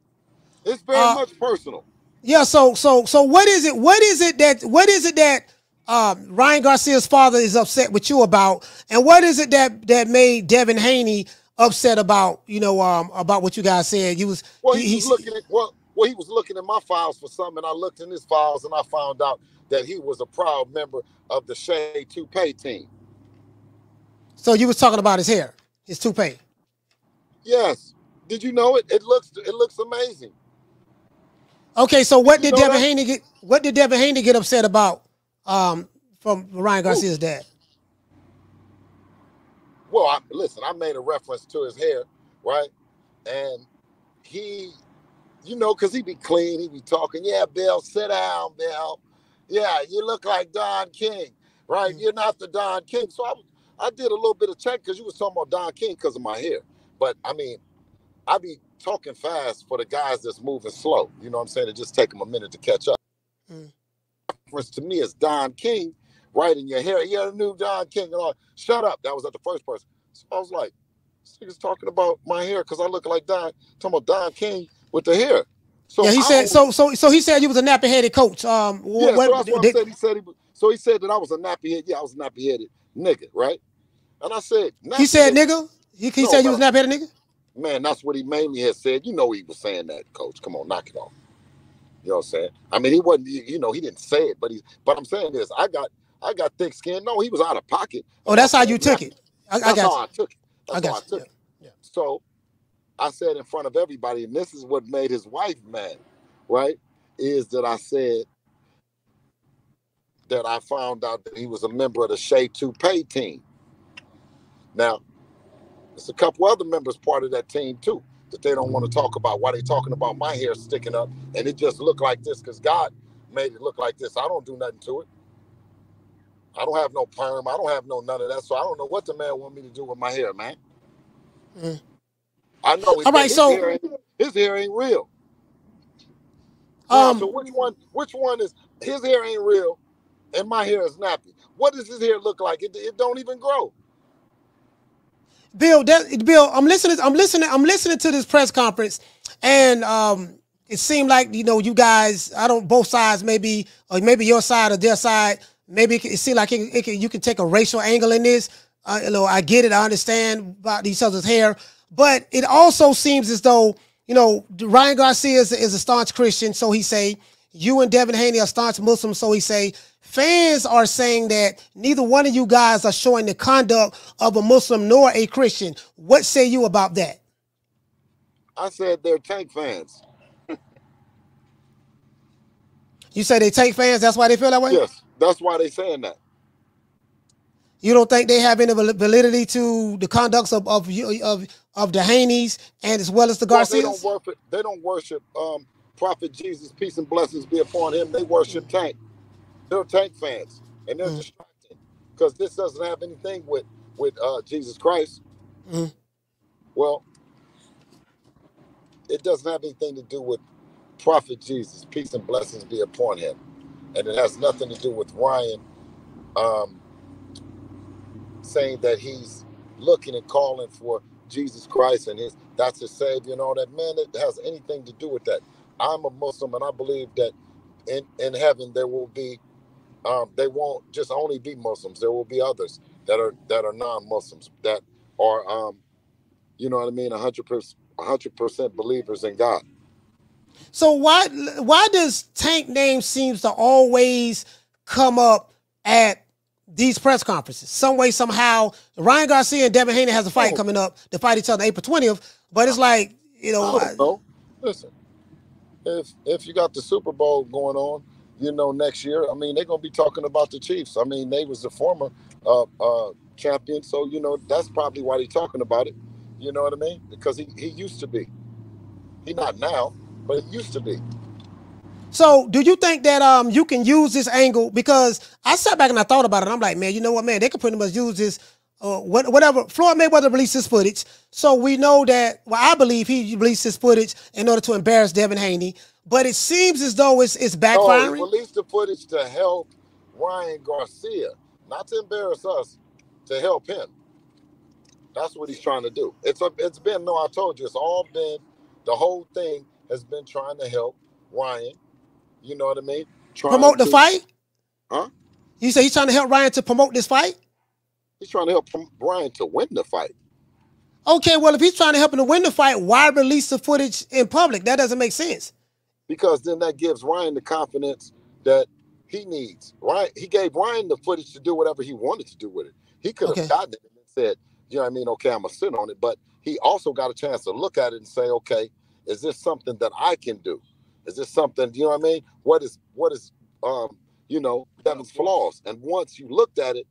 It's very Uh, much personal. Yeah. So so so what is it? What is it that what is it that um, Ryan Garcia's father is upset with you about, and what is it that that made Devin Haney upset about? You know, um, about what you guys said. You was Well, he- he, was looking at well, well, he was looking at my files for something, and I looked in his files, and I found out that he was a proud member of the Shea Toupee team. so you was talking about his hair, his toupee. Yes. Did you know it? It looks it looks amazing. Okay, so what you did Devin that? Haney get? What did Devin Haney get upset about um, from Ryan Garcia's dad? Well, I, listen, I made a reference to his hair, right? And he, you know, because he'd be clean, he'd be talking, yeah, Bill, sit down, Bill. Yeah, you look like Don King, right? You're not the Don King. So I, I did a little bit of check because you was talking about Don King because of my hair. But I mean, I be talking fast for the guys that's moving slow. You know what I'm saying? It just take them a minute to catch up. Reference to me as Don King, right in your hair. Yeah, the new Don King and all. Shut up. That was at the first person. So I was like, this nigga's talking about my hair because I look like Don, talking about Don King with the hair. So yeah, he I said. So so so he said you was a nappy headed coach. Um, yeah, what, so that's what did- I said. He said he so he said that I was a nappy head. Yeah, I was a nappy headed nigga, right? And I said, he said nigga. He, he No, said you was nappy headed nigga. Man, that's what he mainly had said. You know he was saying that, coach. Come on, knock it off. You know what I'm saying? I mean, he wasn't, you know, he didn't say it, but he but I'm saying this, I got I got thick skin. No, he was out of pocket. Oh, that's how you took it. I, That's got how you. I took it. That's I got how I you. took it. So I said in front of everybody, and this is what made his wife mad, right? Is that I said that I found out that he was a member of the Shea Toupee team. Now, there's a couple other members part of that team too that they don't want to talk about. Why they talking about my hair sticking up and it just looked like this because God made it look like this. I don't do nothing to it. I don't have no perm. I don't have no none of that. So I don't know what the man want me to do with my hair, man. Mm. I know his, All right, his so- hair his hair ain't real. Um, so which one? Which one is his hair ain't real, and my hair is nappy? What does his hair look like? It, it don't even grow. Bill, that, Bill, I'm listening. I'm listening. I'm listening to this press conference, and um, it seemed like you know you guys. I don't both sides maybe, or maybe your side or their side. Maybe it, it seemed like it, it you can take a racial angle in this. Uh, you know, I get it. I understand about each other's hair, but it also seems as though you know Ryan Garcia is, is a staunch Christian, so he say you and Devin Haney are staunch Muslims, so he say fans are saying that neither one of you guys are showing the conduct of a Muslim nor a Christian. What say you about that? I said they're tank fans. You say they tank fans, that's why they feel that way? Yes, that's why they're saying that. You don't think they have any validity to the conducts of of of of the Haney's and as well as the Well, they don't worship. They don't worship um, Prophet Jesus. Peace and blessings be upon him. They worship Tank. They're Tank fans, and they're distracted because this doesn't have anything with with uh, Jesus Christ. Mhm. Well, it doesn't have anything to do with Prophet Jesus. Peace and blessings be upon him, and it has nothing to do with Ryan um, saying that he's looking and calling for Jesus Christ and his that's his savior and all that. Man, it has anything to do with that. I'm a Muslim and I believe that in in heaven there will be um, they won't just only be Muslims. There will be others that are that are non-Muslims that are um, you know what I mean, hundred percent hundred percent believers in God. So why why does Tank name seems to always come up at these press conferences? Some way, somehow, Ryan Garcia and Devin Haney has a fight Oh. coming up to fight each other April twentieth. But it's like you know, I know. Listen, if if you got the Super Bowl going on, you know, next year, I mean, they're gonna be talking about the Chiefs. I mean, they was the former uh, uh, champion, so you know that's probably why they're talking about it. You know what I mean? Because he, he used to be. He not now, but he used to be. So, do you think that um you can use this angle? Because I sat back and I thought about it. I'm like, man, you know what, man, they could pretty much use this. Uh, what- whatever Floyd Mayweather released his footage, so we know that. Well, I believe he released his footage in order to embarrass Devin Haney. But it seems as though it's it's No, backfiring. released the footage to help Ryan Garcia, not to embarrass us, to help him. That's what he's trying to do. It's a, it's been no, I told you, it's all been the whole thing has been trying to help Ryan. You know what I mean? Trying promote the to- fight. Huh? You say he's trying to help Ryan to promote this fight. He's trying to help Ryan to win the fight. Okay, well, if he's trying to help him to win the fight, why release the footage in public? That doesn't make sense. Because then that gives Ryan the confidence that he needs. Right? He gave Ryan the footage to do whatever he wanted to do with it. He could have Okay. gotten it and said, you know what I mean? Okay, I'm gonna sit on it. But he also got a chance to look at it and say, okay, is this something that I can do? Is this something, you know what I mean? What is what is um, you know, Devin's flaws? And once you looked at it,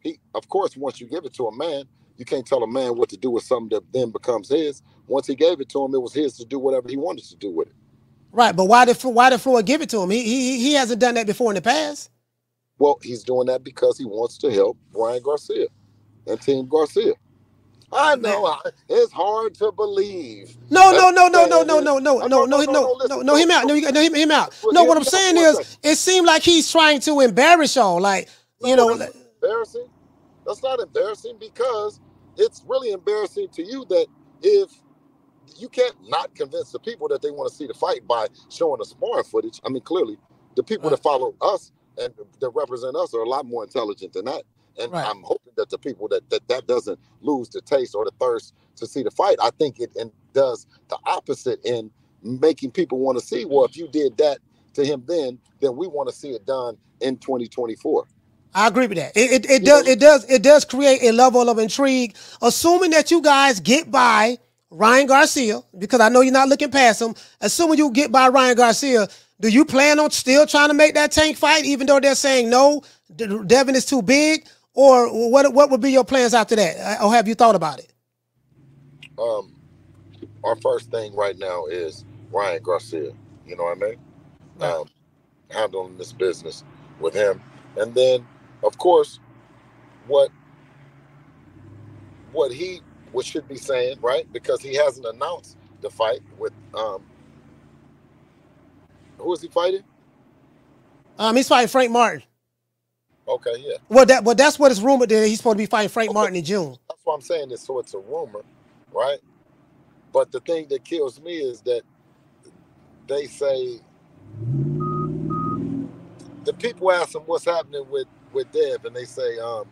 he of course once you give it to a man, you can't tell a man what to do with something that then becomes his. Once he gave it to him, it was his to do whatever he wanted to do with it. Right, but why did why did Floyd give it to him? He he he hasn't done that before in the past. Well, he's doing that because he wants to help Brian Garcia and Team Garcia. I know I- it's hard to believe. No, no, no, no, no, no, no, no, no, no, no, no, no, him out, no, you- no, him, him out. No, what I'm saying is, it seemed like he's trying to embarrass y'all, like you know. embarrassing. That's not embarrassing because it's really embarrassing to you that if you can't not convince the people that they want to see the fight by showing the sparring footage. I mean, clearly, the people that follow us and that represent us are a lot more intelligent than that. And Right. I'm hoping that the people that, that that doesn't lose the taste or the thirst to see the fight. I think it and does the opposite in making people want to see. Well, if you did that to him then, then we want to see it done in 2024. I agree with that. It, it, it does it does it does create a level of intrigue, assuming that you guys get by Ryan Garcia, because I know you're not looking past him. Assuming you get by Ryan Garcia, do you plan on still trying to make that tank fight, even though they're saying no, De- Devin is too big? Or what what would be your plans after that? Or have you thought about it? um, our first thing right now is Ryan Garcia. You know what I mean? Um, handling this business with him, and then of course, what what he what should be saying, right? Because he hasn't announced the fight with um, who is he fighting? Um, he's fighting Frank Martin. Okay, yeah. Well, that well, that's what it's rumored that he's supposed to be fighting Frank Martin in June. That's what I'm saying. Is so it's a rumor, right? But the thing that kills me is that they say the people ask him what's happening with with Dev, and they say um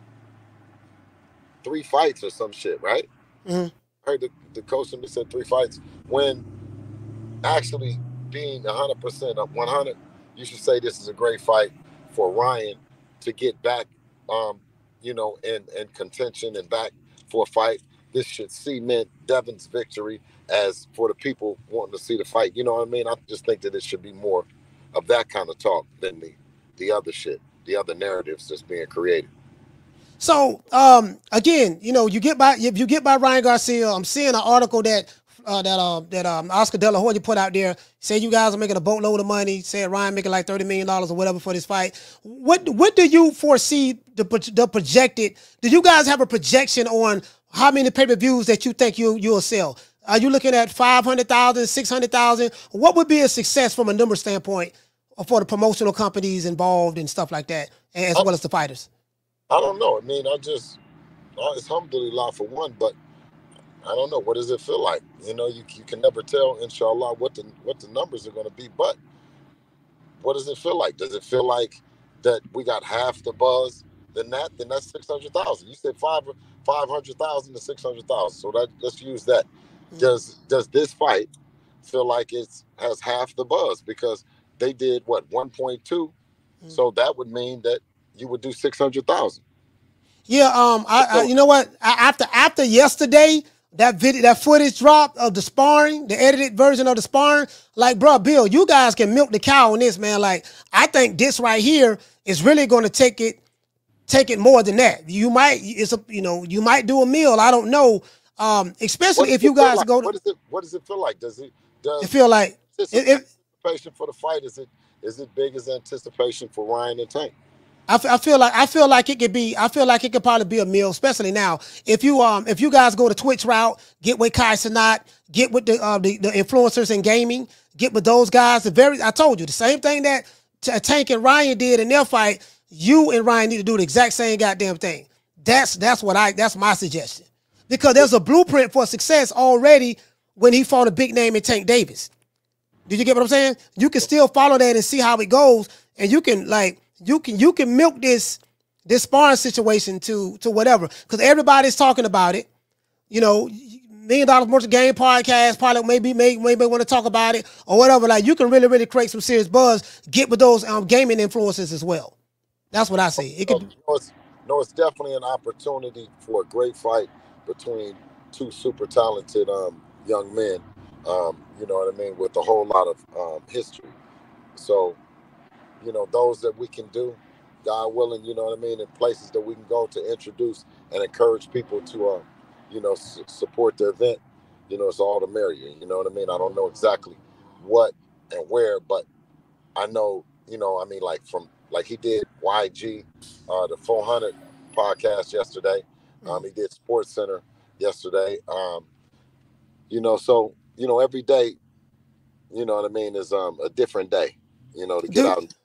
three fights or some shit, right? Mhm. Heard the, the coach and they said three fights. When actually being 100 percent up 100, you should say this is a great fight for Ryan to get back, um, you know, in in contention and back for a fight. This should cement Devin's victory as for the people wanting to see the fight. You know what I mean? I just think that it should be more of that kind of talk than the the other shit, the other narratives that's being created. So um, again, you know, you get by if you get by Ryan Garcia. I'm seeing an article that uh, that uh, that um, Oscar De La Hoya put out there. Say you guys are making a boatload of money. Said Ryan making like thirty million dollars or whatever for this fight. What what do you foresee the the projected? Do you guys have a projection on how many pay per views that you think you you'll sell? Are you looking at 500,000, 600,000? What would be a success from a number standpoint for the promotional companies involved and stuff like that, as well as the fighters? I don't know. I mean, I just uh, it's alhamdulillah for one, but I don't know. What does it feel like? You know, you, you can never tell, inshallah, what the what the numbers are going to be. But what does it feel like? Does it feel like that we got half the buzz than that? Then that's six hundred thousand. You said five five hundred thousand to six hundred thousand. So that let's use that. Does does this fight feel like it's has half the buzz because they did what one point two? So that would mean that you would do six hundred thousand. Yeah, um, I, I you know what? I, after after yesterday, that video, that footage dropped of the sparring, the edited version of the sparring. Like, bro, Bill, you guys can milk the cow on this, man. Like, I think this right here is really going to take it, take it more than that. You might, it's a, you know, you might do a meal. I don't know. Um, especially if you guys like? go to, What does it What does it feel like? Does it does it feel like it, it, anticipation for the fight is it is it big as anticipation for Ryan and Tank? I, f- I feel like I feel like it could be I feel like it could probably be a meal, especially now. If you um if you guys go to Twitch route, get with Kai Cenat, get with the uh, the, the influencers in gaming, get with those guys. The very I told you the same thing that T- Tank and Ryan did in their fight. You and Ryan need to do the exact same goddamn thing. That's that's what I that's my suggestion because there's a blueprint for success already when he fought a big name in Tank Davis. Did you get what I'm saying? You can still follow that and see how it goes, and you can like you can you can milk this this sparring situation to to whatever because everybody's talking about it. You know, million dollars worth of game podcast probably maybe maybe maybe want to talk about it or whatever. Like you can really really create some serious buzz. Get with those um, gaming influences as well. That's what I see. It could. Um, no, it's, it's definitely an opportunity for a great fight between two super talented um, young men. Um, you know what I mean, with a whole lot of um, history. So, you know, those that we can do, God willing, you know what I mean, in places that we can go to introduce and encourage people to, uh, you know, su- support the event. You know, it's all the merrier. You know what I mean? I don't know exactly what and where, but I know, you know, I mean, like from like he did YG, uh, the 400 podcast yesterday. Um, he did Sports Center yesterday. Um, you know, so you know, every day, you know what I mean, is um a different day. You know, to get Do- out. and-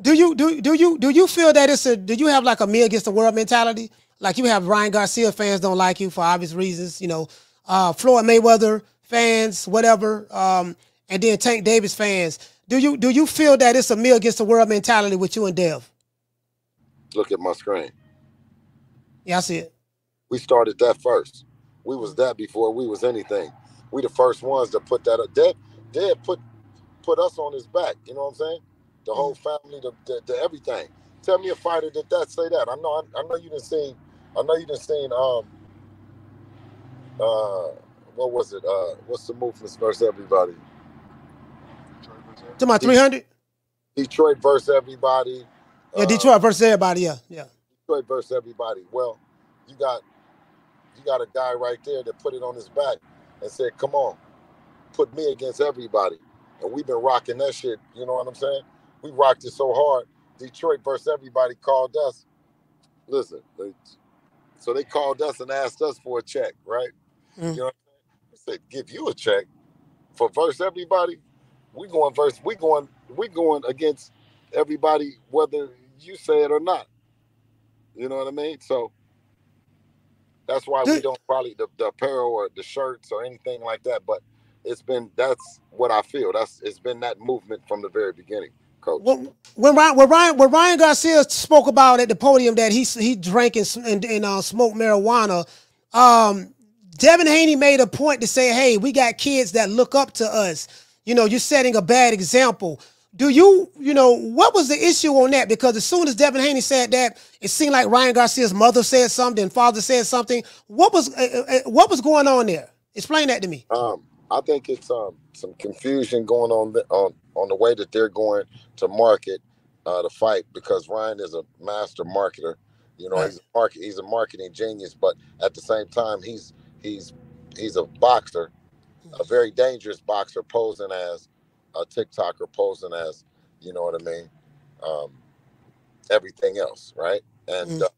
Do you do do you do you feel that it's a do you have like a me against the world mentality? Like you have Ryan Garcia fans don't like you for obvious reasons, you know, uh Floyd Mayweather fans, whatever, um, and then Tank Davis fans. Do you do you feel that it's a me against the world mentality with you and Dev? Look at my screen. Yeah, I see it. We started that first. We was that before we was anything. We the first ones to put that up. Dad, Dad put put us on his back. You know what I'm saying? The whole family, the, the, the everything. Tell me a fighter that that say that. I know. I, I know you didn't seen. I know you didn't seen. Um. Uh. What was it? Uh. What's the movement versus everybody? To my three hundred. Detroit versus everybody. Yeah, Detroit versus everybody. Yeah, yeah. Detroit versus everybody. Well, you got you got a guy right there that put it on his back and said, "Come on, put me against everybody." And we've been rocking that shit. You know what I'm saying? We rocked it so hard. Detroit versus everybody called us. Listen, they, so they called us and asked us for a check, right? Mm. You know what I'm saying? I said, "Give you a check for versus everybody." We going versus. We going. We going against everybody, whether you say it or not. You know what I mean? So that's why we don't probably the, the apparel or the shirts or anything like that. But it's been that's what I feel. That's it's been that movement from the very beginning, coach. When when Ryan, when Ryan when Ryan Garcia spoke about at the podium that he he drank and and, and uh, smoked marijuana, um, Devin Haney made a point to say, "Hey, we got kids that look up to us. You know, you're setting a bad example." Do you, you know, what was the issue on that? Because as soon as Devin Haney said that, it seemed like Ryan Garcia's mother said something, father said something. What was uh, uh, what was going on there? Explain that to me. Um, I think it's um some confusion going on the, on on the way that they're going to market uh, the fight because Ryan is a master marketer. You know, he's a market he's a marketing genius, but at the same time, he's he's he's a boxer, a very dangerous boxer, posing as a TikToker, posing as you know what I mean, um, everything else, right? And uh,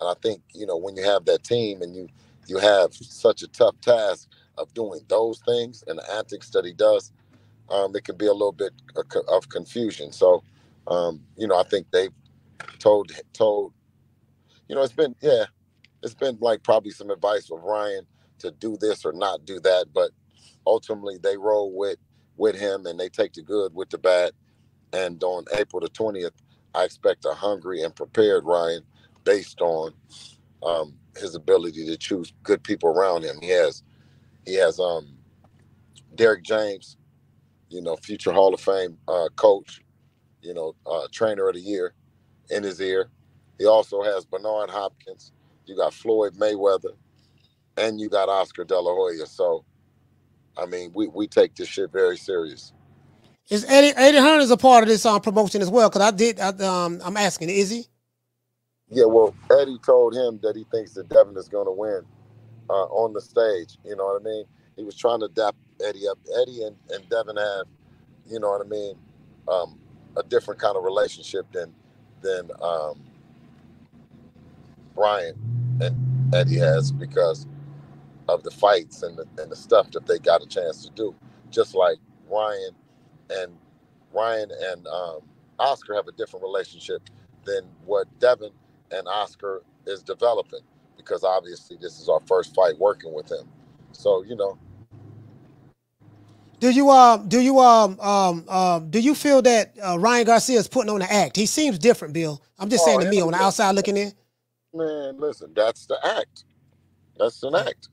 and I think you know when you have that team and you you have such a tough task of doing those things and the antics that he does, um, it can be a little bit of confusion. So, um, you know, I think they told told, you know, it's been yeah, it's been like probably some advice with Ryan to do this or not do that, but ultimately they roll with with him and they take the good with the bad. And on April the twentieth, I expect a hungry and prepared Ryan based on um, his ability to choose good people around him. He has he has um Derrick James, you know, future Hall of Fame uh, coach, you know, uh, trainer of the year in his ear. He also has Bernard Hopkins. You got Floyd Mayweather, and you got Oscar De La Hoya. So, I mean, we we take this shit very serious. Is Eddie Eddie Hearn is a part of this um, promotion as well? Because I did. I, um, I'm asking, is he? Yeah, well, Eddie told him that he thinks that Devin is going to win uh, on the stage. You know what I mean? He was trying to dap Eddie up. Eddie and, and Devin have, you know what I mean, um, a different kind of relationship than than um, Brian and Eddie has because of the fights and the, and the stuff that they got a chance to do. Just like Ryan and Ryan and um, Oscar have a different relationship than what Devin and Oscar is developing because obviously this is our first fight working with him. So you know, Do you um do you um um um do you feel that uh, Ryan Garcia is putting on an act? He seems different, Bill. I'm just Oh, saying to me on the outside looking in. man, listen, that's the act. That's an act.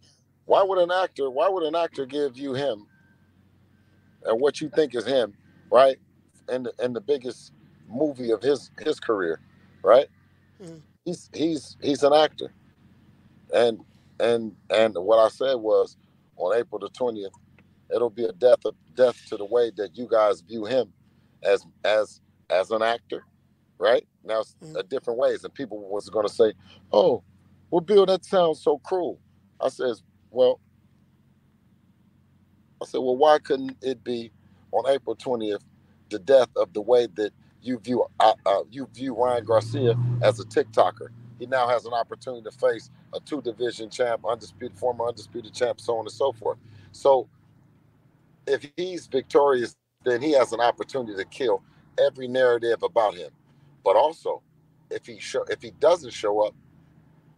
Why would an actor? Why would an actor give you him and what you think is him, right? And the, and the biggest movie of his his career, right? He's he's he's an actor, and and and what I said was on April the twentieth, it'll be a death of death to the way that you guys view him as as as an actor, right? Now it's uh, different ways, and people was going to say, "Oh, well, Bill, that sounds so cruel." I says, "Well, I said, well, why couldn't it be on April twentieth, the death of the way that you view uh, uh, you view Ryan Garcia as a TikToker? He now has an opportunity to face a two division champ, undisputed former undisputed champ, so on and so forth. So, if he's victorious, then he has an opportunity to kill every narrative about him. But also, if he show if he doesn't show up,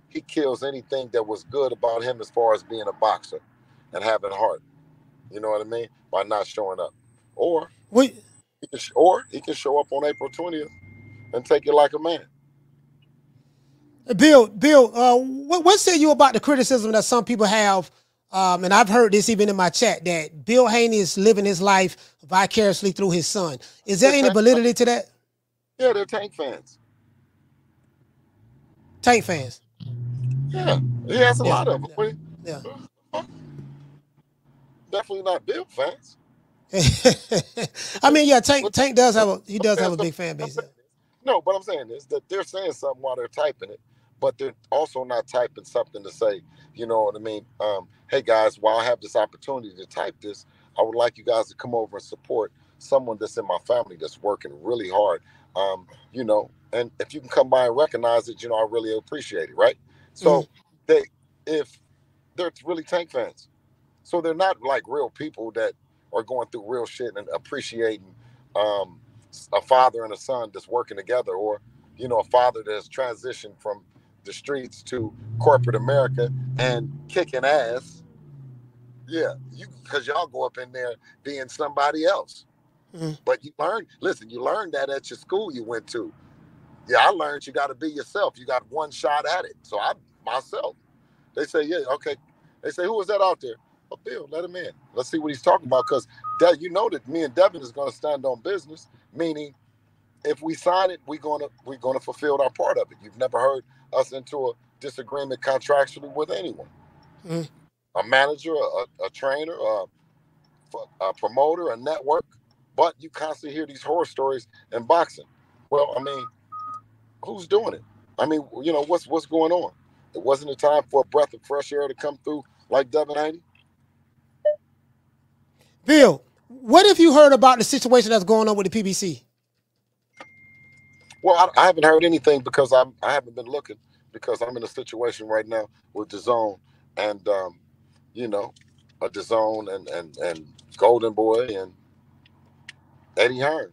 he kills anything that was good about him as far as being a boxer and having heart. You know what I mean? By not showing up, or Wait. he can, sh- or he can show up on April twentieth and take it like a man. Bill, Bill, uh, what, what say you about the criticism that some people have? Um, and I've heard this even in my chat that Bill Haney is living his life vicariously through his son. Is there any validity to that? Yeah, they're Tank fans. Tank fans. Yeah, he has a Yeah. lot of them. What- Yeah. Definitely not Bill fans. I mean, yeah, Tank Tank does have a he does have a big fan base. No, but I'm saying is that they're saying something while they're typing it, but they're also not typing something to say, you know what I mean? Um, hey guys, while I have this opportunity to type this, I would like you guys to come over and support someone that's in my family that's working really hard. Um, you know, and if you can come by and recognize it, you know, I really appreciate it, right? So they if they're really tank fans. So they're not like real people that are going through real shit and appreciating um, a father and a son that's working together, or you know, a father that's transitioned from the streets to corporate America and kicking ass. Yeah, you because y'all go up in there being somebody else. Mm-hmm. But you learn, listen, you learned that at your school you went to. Yeah, I learned you got to be yourself. You got one shot at it. So I myself. They say, yeah, okay. They say, who was that out there? Oh, Bill, let him in. Let's see what he's talking about. Because that you know that me and Devin is going to stand on business. Meaning, if we sign it, we're gonna we're gonna fulfill our part of it. You've never heard us into a disagreement contractually with anyone. Mm. A manager, a, a trainer, a, a promoter, a network. But you constantly hear these horror stories in boxing. Well, I mean, who's doing it? I mean, you know, what's what's going on? It wasn't a time for a breath of fresh air to come through like Devin Haney. Bill, what if you heard about the situation that's going on with the PBC? Well, I, I haven't heard anything because I'm I haven't been looking because I'm in a situation right now with DAZN and um, you know, a DAZN and and and Golden Boy and Eddie Hearn.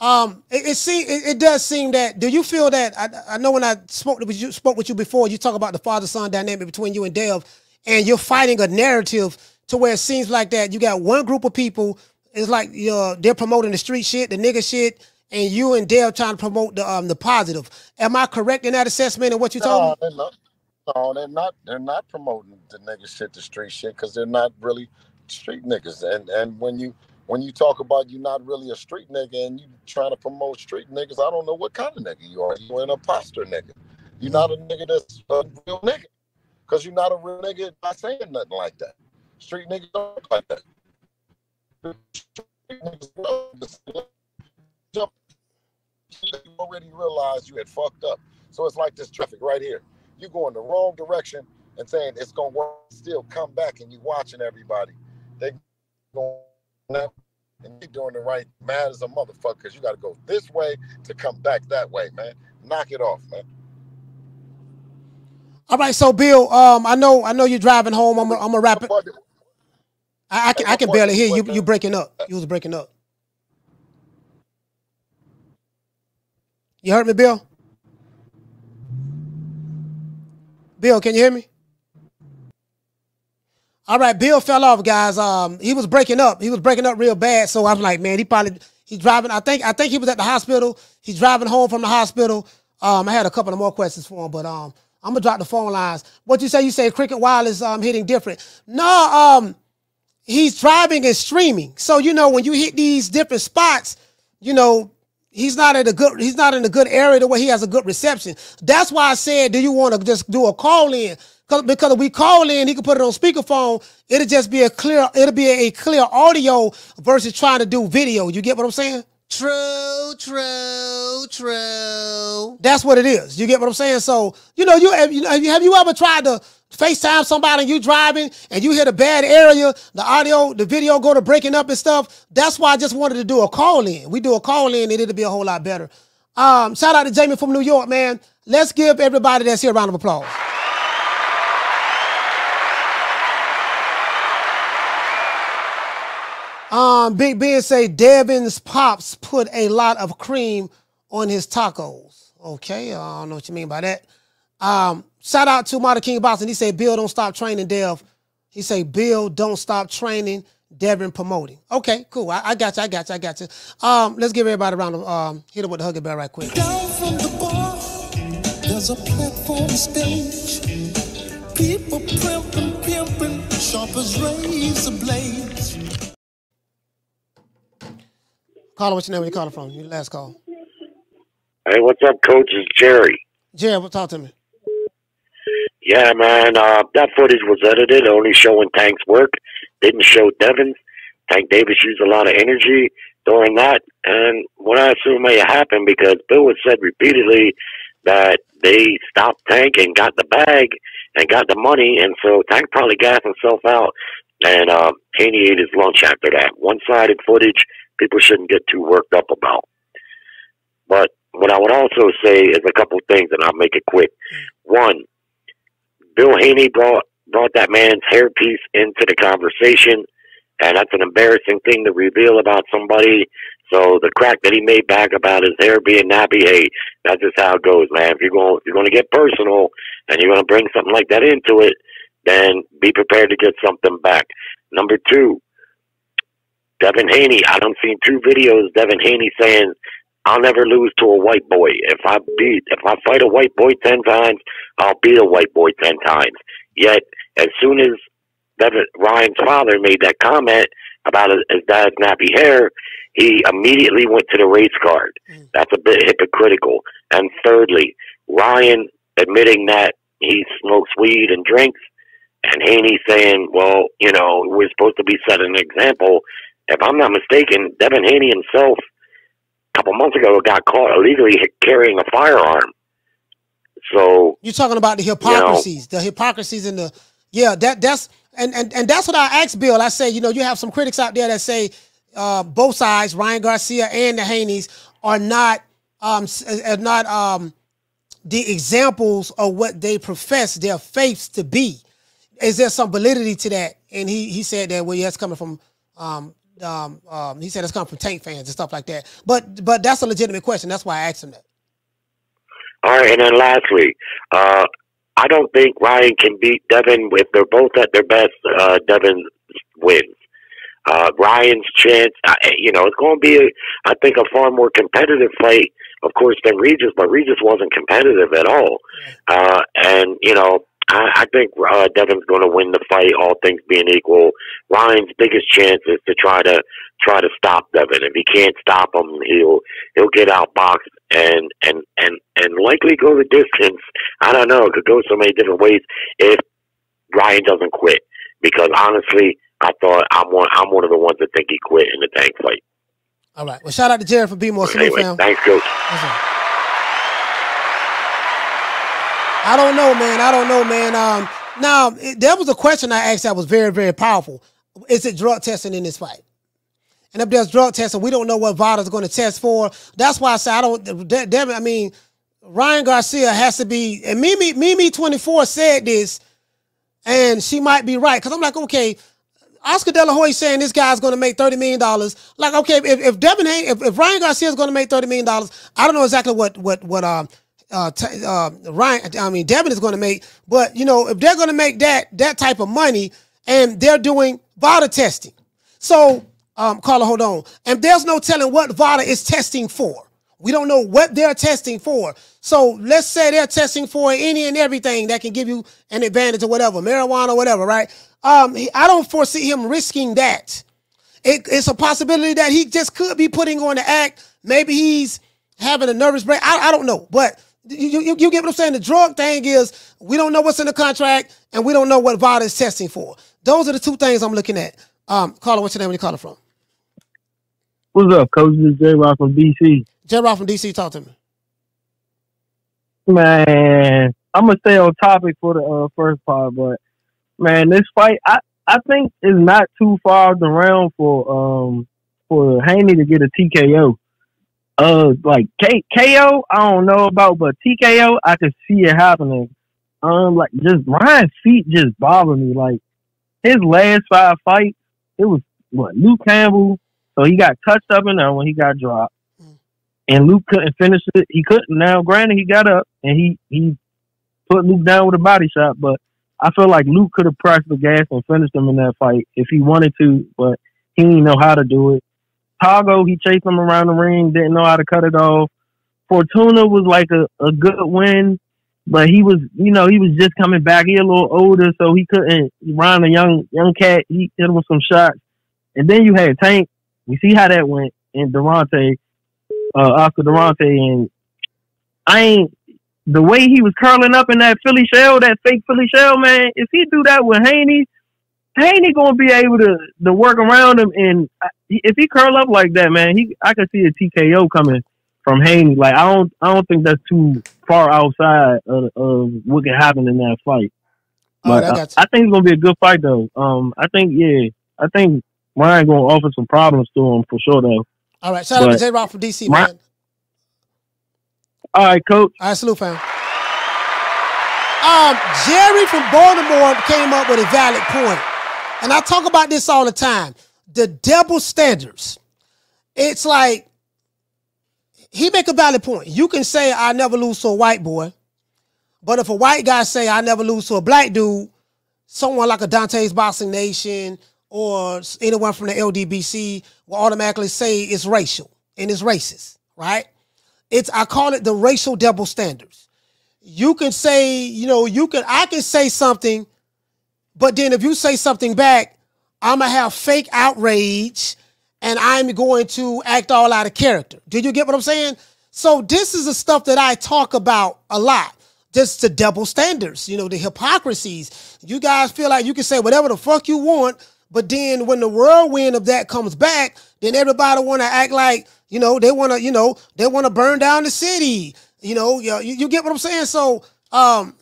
Um, it, it it, it does seem that. Do you feel that? I, I know when I spoke with you spoke with you before, you talk about the father son dynamic between you and Dev, and you're fighting a narrative to where it seems like that you got one group of people. It's like you're they're promoting the street shit, the nigga shit, and you and Dev trying to promote the um the positive. Am I correct in that assessment and what you told me? No, they're not. No, they're not. They're not promoting the nigga shit, the street shit, because they're not really street niggas. And and when you when you talk about you not really a street nigga and you trying to promote street niggas, I don't know what kind of nigga you are. You're an imposter nigga. You're not a nigga that's a real nigga, because you're not a real nigga by saying nothing like that. Street niggas don't look like that. Street niggas. You already realized you had fucked up. So it's like this traffic right here. You go in the wrong direction and saying it's gonna work, still come back and you watching everybody. They going up and you doing the right mad as a motherfucker because you got to go this way to come back that way, man. Knock it off, man. All right, so Bill, um, I know I know you're driving home. I'm gonna I'm gonna wrap it. I, I can I can barely hear you. You breaking up. You was breaking up. You heard me, Bill? Bill, can you hear me? All right, Bill fell off, guys. Um, he was breaking up. He was breaking up real bad. So I'm like, man, he probably he's driving. I think I think he was at the hospital. He's driving home from the hospital. Um, I had a couple of more questions for him, but um, I'm gonna drop the phone lines. What you say? You say Cricket Wireless um hitting different? No, um, he's driving and streaming. So you know when you hit these different spots, you know he's not in a good he's not in a good area the way he has a good reception. That's why I said, do you want to just do a call in? 'Cause- Because if we call in, he can put it on speakerphone. It'll just be a clear. It'll be a, clear audio versus trying to do video. You get what I'm saying? True, true, true. That's what it is. You get what I'm saying? So you know, you have you, know, have you have you ever tried to FaceTime somebody and you driving and you hit a bad area, the audio, the video go to breaking up and stuff. That's why I just wanted to do a call in. We do a call in and it'll be a whole lot better. Um, shout out to Jamie from New York, man. Let's give everybody that's here a round of applause. Um, Big Ben say Devin's pops put a lot of cream on his tacos. Okay, I don't know what you mean by that. Um, shout out to Martin King Boston. He said, Bill, don't stop training Dev. He said, Bill, don't stop training Devin promoting. Okay, cool. I, I got you. I got you. I got you. Um, let's give everybody a round of um, hit it with the hugger bell right quick. Down from the bar, there's a platform stage. People primping, pimping, sharp as razor blades. Caller, what's your name? Where you calling from? Your last call. Hey, what's up, Coach? It's Jerry. Jared, talk to me. Yeah, man, uh, that footage was edited, only showing Tank's work. Didn't show Devin's. Tank Davis used a lot of energy during that, and what I assume may have happened because Bill had said repeatedly that they stopped Tank and got the bag and got the money, and so Tank probably gassed himself out, and uh, Haney ate his lunch after that. One-sided footage, people shouldn't get too worked up about. But what I would also say is a couple things, and I'll make it quick. One, Bill Haney brought brought that man's hairpiece into the conversation, and that's an embarrassing thing to reveal about somebody. So the crack that he made back about his hair being nappy, hey, that's just how it goes, man. If you're going if you're going to get personal and you're going to bring something like that into it, then be prepared to get something back. Number two, Devin Haney. I don't see two videos. Devin Haney saying, "I'll never lose to a white boy. If I beat, if I fight a white boy ten times, I'll beat a white boy ten times." Yet, as soon as Devin Ryan's father made that comment about his, his dad's nappy hair, he immediately went to the race card. Mm. That's a bit hypocritical. And thirdly, Ryan admitting that he smokes weed and drinks, and Haney saying, "Well, you know, we're supposed to be setting an example." If I'm not mistaken, Devin Haney himself, couple months ago, got caught illegally carrying a firearm. So You're talking about the hypocrisies, the hypocrisies in the yeah. That that's and and and that's what I asked Bill. I say, you know, you have some critics out there that say uh, both sides, Ryan Garcia and the Haney's, are not um are not um the examples of what they profess their faiths to be. Is there some validity to that? And he he said that well, yeah, it's coming from um um, um he said it's coming from tank fans and stuff like that. But but that's a legitimate question. That's why I asked him that. All right, and then lastly, uh, I don't think Ryan can beat Devin if they're both at their best. Uh, Devin wins. Uh, Ryan's chance, uh, you know, it's going to be, a, I think, a far more competitive fight, of course, than Regis. But Regis wasn't competitive at all, uh, and you know, I, I think uh, Devin's going to win the fight. All things being equal, Ryan's biggest chance is to try to try to stop Devin. If he can't stop him, he'll he'll get outboxed and and and and likely go the distance. I don't know. It could go so many different ways if Ryan doesn't quit. Because honestly, I thought I'm one. I'm one of the ones that think he quit in the tank fight. All right. Well, shout out to Jared for being more Anyway, thanks, coach. I don't know, man. I don't know, man. Um, now there was a question I asked that was very, very powerful. Is it drug testing in this fight? And if there's drug testing, we don't know what VADA's going to test for. That's why I say I don't. it! I mean, Ryan Garcia has to be. And Mimi, Mimi twenty four said this, and she might be right because I'm like, okay, Oscar De La Hoya saying this guy's going to make thirty million dollars. Like, okay, if, if Devin, if, if Ryan Garcia is going to make thirty million dollars, I don't know exactly what what what um uh, t- uh Ryan, I mean Devin is going to make, but you know if they're going to make that that type of money and they're doing VADA testing, so um, Carla, hold on, and there's no telling what VADA is testing for. We don't know what they're testing for. So let's say they're testing for any and everything that can give you an advantage or whatever, marijuana or whatever, right? Um, I don't foresee him risking that. It, it's a possibility that he just could be putting on the act. Maybe he's having a nervous break. I, I don't know, but you, you, you get what I'm saying. The drug thing is we don't know what's in the contract and we don't know what VADA is testing for. Those are the two things I'm looking at. Um, Carla, what's your name? Where you calling from? What's up, Coach? This is J Rock from DC. J. Rock from DC. Talk to me. Man, I'm gonna stay on topic for the uh, first part, but man, this fight, I I think is not too far the round for um for Haney to get a TKO. Uh, like K- KO, I don't know about, but TKO, I could see it happening. Um, like just Ryan's feet just bother me. Like his last five fights, it was what Luke Campbell. So he got touched up in there when he got dropped and Luke couldn't finish it. He couldn't. Now, granted, he got up and he he put Luke down with a body shot, but I feel like Luke could have pressed the gas and finished him in that fight if he wanted to, but he didn't know how to do it. Tagoe, he chased him around the ring, didn't know how to cut it off. Fortuna was like a, a good win, but he was, you know, he was just coming back. He a little older, so he couldn't. Ryan, a young young cat, he hit him with some shots, and then you had Tank. We see how that went, and Duarte uh, Oscar Duarte, and I ain't the way he was curling up in that Philly shell, that fake Philly shell, man. If he do that with Haney, Haney gonna be able to to work around him, and if he curl up like that, man, he I could see a TKO coming from Haney. Like I don't I don't think that's too far outside of, of what can happen in that fight. Right, But I uh, got I think it's gonna be a good fight though. Um, I think yeah, I think Ryan gonna offer some problems to him for sure though. All right. Shout out to But- J. Rock from DC, My- man. All right, coach. All right, salute, fam. Um, Jerry from Baltimore came up with a valid point, and I talk about this all the time. The double standards. It's like he make a valid point. You can say I never lose to a white boy, but if a white guy say I never lose to a black dude, someone like a Dante's Boxing Nation or anyone from the LDBC will automatically say it's racial and it's racist, right? It's I call it the racial double standards. You can say, you know, you can I can say something, but then if you say something back, I'm gonna have fake outrage and I'm going to act all out of character. Did you get what I'm saying? So this is the stuff that I talk about a lot. Just the double standards, you know, the hypocrisies. You guys feel like you can say whatever the fuck you want, but then when the whirlwind of that comes back, then everybody want to act like, you know, they want to, you know, they want to burn down the city. You know, you, you you get what I'm saying? So um,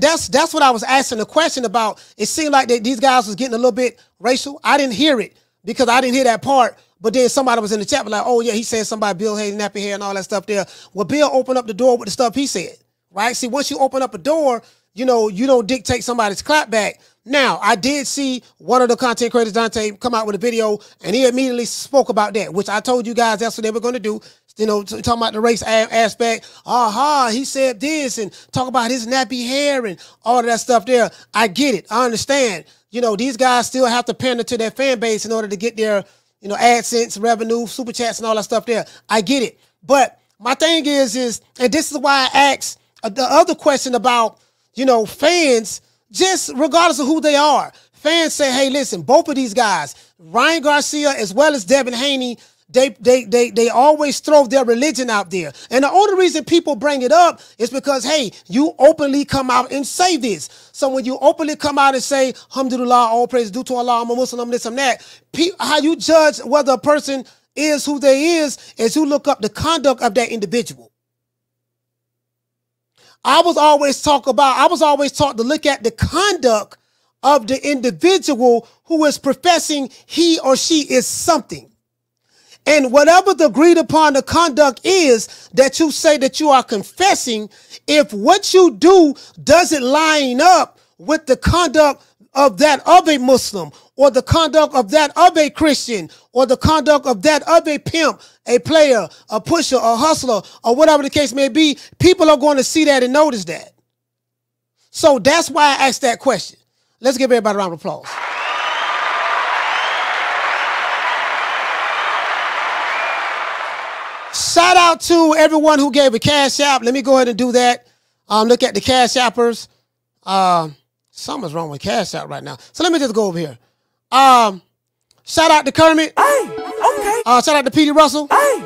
that's that's what I was asking the question about. It seemed like that these guys was getting a little bit racial. I didn't hear it because I didn't hear that part. But then somebody was in the chat like, "Oh yeah, he said somebody Bill Haney's nappy hair and all that stuff there." Well, Bill opened up the door with the stuff he said, right? See, once you open up a door, you know you don't dictate somebody's clap back. Now, I did see one of the content creators, Dante, come out with a video, and he immediately spoke about that, which I told you guys that's what they were going to do. You know, talking about the race aspect. Aha, he said this, and talk about his nappy hair and all of that stuff there. I get it. I understand. You know, these guys still have to pander to their fan base in order to get their, you know, AdSense, revenue, super chats, and all that stuff there. I get it. But my thing is, is, and this is why I asked uh, the other question about, you know, fans just regardless of who they are. Fans say, hey, listen, both of these guys, Ryan Garcia as well as Devin Haney, they they they they always throw their religion out there. And the only reason people bring it up is because, hey, you openly come out and say this. So when you openly come out and say, Alhamdulillah, all praise due to Allah, I'm a Muslim, I'm this, I'm that, how you judge whether a person is who they is is you look up the conduct of that individual. I was always talk about, I was always taught to look at the conduct of the individual who is professing he or she is something. And whatever the agreed upon the conduct is that you say that you are confessing, if what you do doesn't line up with the conduct of that of a Muslim or the conduct of that of a Christian or the conduct of that of a pimp, a player, a pusher, a hustler, or whatever the case may be, people are going to see that and notice that. So that's why I asked that question. Let's give everybody a round of applause. Shout out to everyone who gave a cash app. Let me go ahead and do that. Um, look at the cash appers. Um, something's wrong with cash app right now. So let me just go over here. Um, shout out to Kermit. Hey, okay. Uh, shout out to Petey Russell. Hey,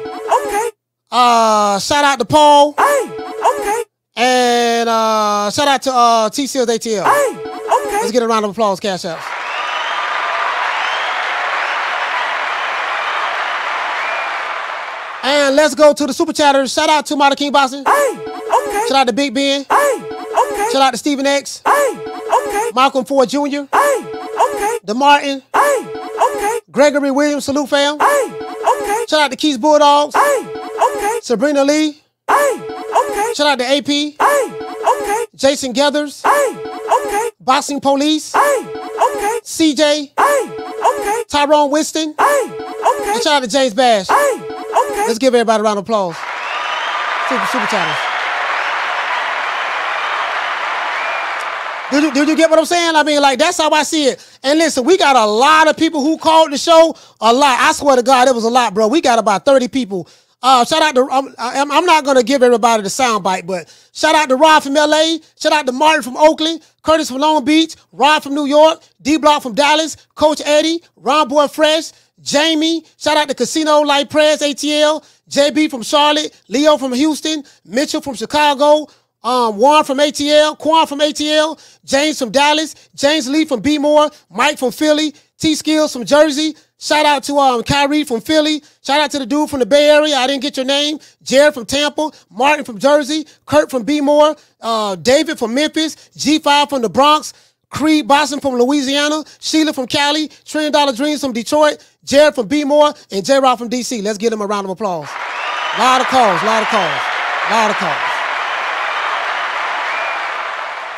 okay. Uh, shout out to Paul. Hey, okay. And uh, shout out to uh, T Seals ATL. Hey, okay. Let's get a round of applause, cash app. And let's go to the super chatters. Shout out to Martin King Boston. Hey, okay. Shout out to Big Ben. Hey, okay. Shout out to Stephen X. Hey, okay. Malcolm Ford Jr. Hey, okay. DeMartin. Hey, okay. Gregory Williams, salute fam. Hey, okay. Shout out to Keys Bulldogs. Hey, okay. Sabrina Lee. Hey, okay. Shout out to AP. Hey, okay. Jason Gathers. Hey, okay. Boxing Police. Hey, okay. CJ. Hey, okay. Tyrone Winston. Hey, okay. And shout out to James Bash. Hey, okay. Let's give everybody a round of applause. Super, super chatters. Did you, did you get what I'm saying? I mean, like, that's how I see it. And listen, we got a lot of people who called the show. A lot. I swear to God, it was a lot, bro. We got about 30 people. Uh, shout out to, I'm, I'm not going to give everybody the sound bite, but shout out to Rod from LA. Shout out to Martin from Oakland, Curtis from Long Beach, Rod from New York, D Block from Dallas, Coach Eddie, Ron Boy Fresh, Jamie. Shout out to Casino Light Press ATL, JB from Charlotte, Leo from Houston, Mitchell from Chicago, um, Juan from ATL, Quan from ATL, James from Dallas, James Lee from B More, Mike from Philly, T Skills from Jersey. Shout out to um, Kyrie from Philly. Shout out to the dude from the Bay Area. I didn't get your name. Jared from Tampa. Martin from Jersey. Kurt from B More. Uh, David from Memphis. G5 from the Bronx. Creed Boston from Louisiana. Sheila from Cali. Trillion Dollar Dreams from Detroit. Jared from B More. And J Rock from DC. Let's give them a round of applause. Lot of calls. Lot of calls. Lot of calls.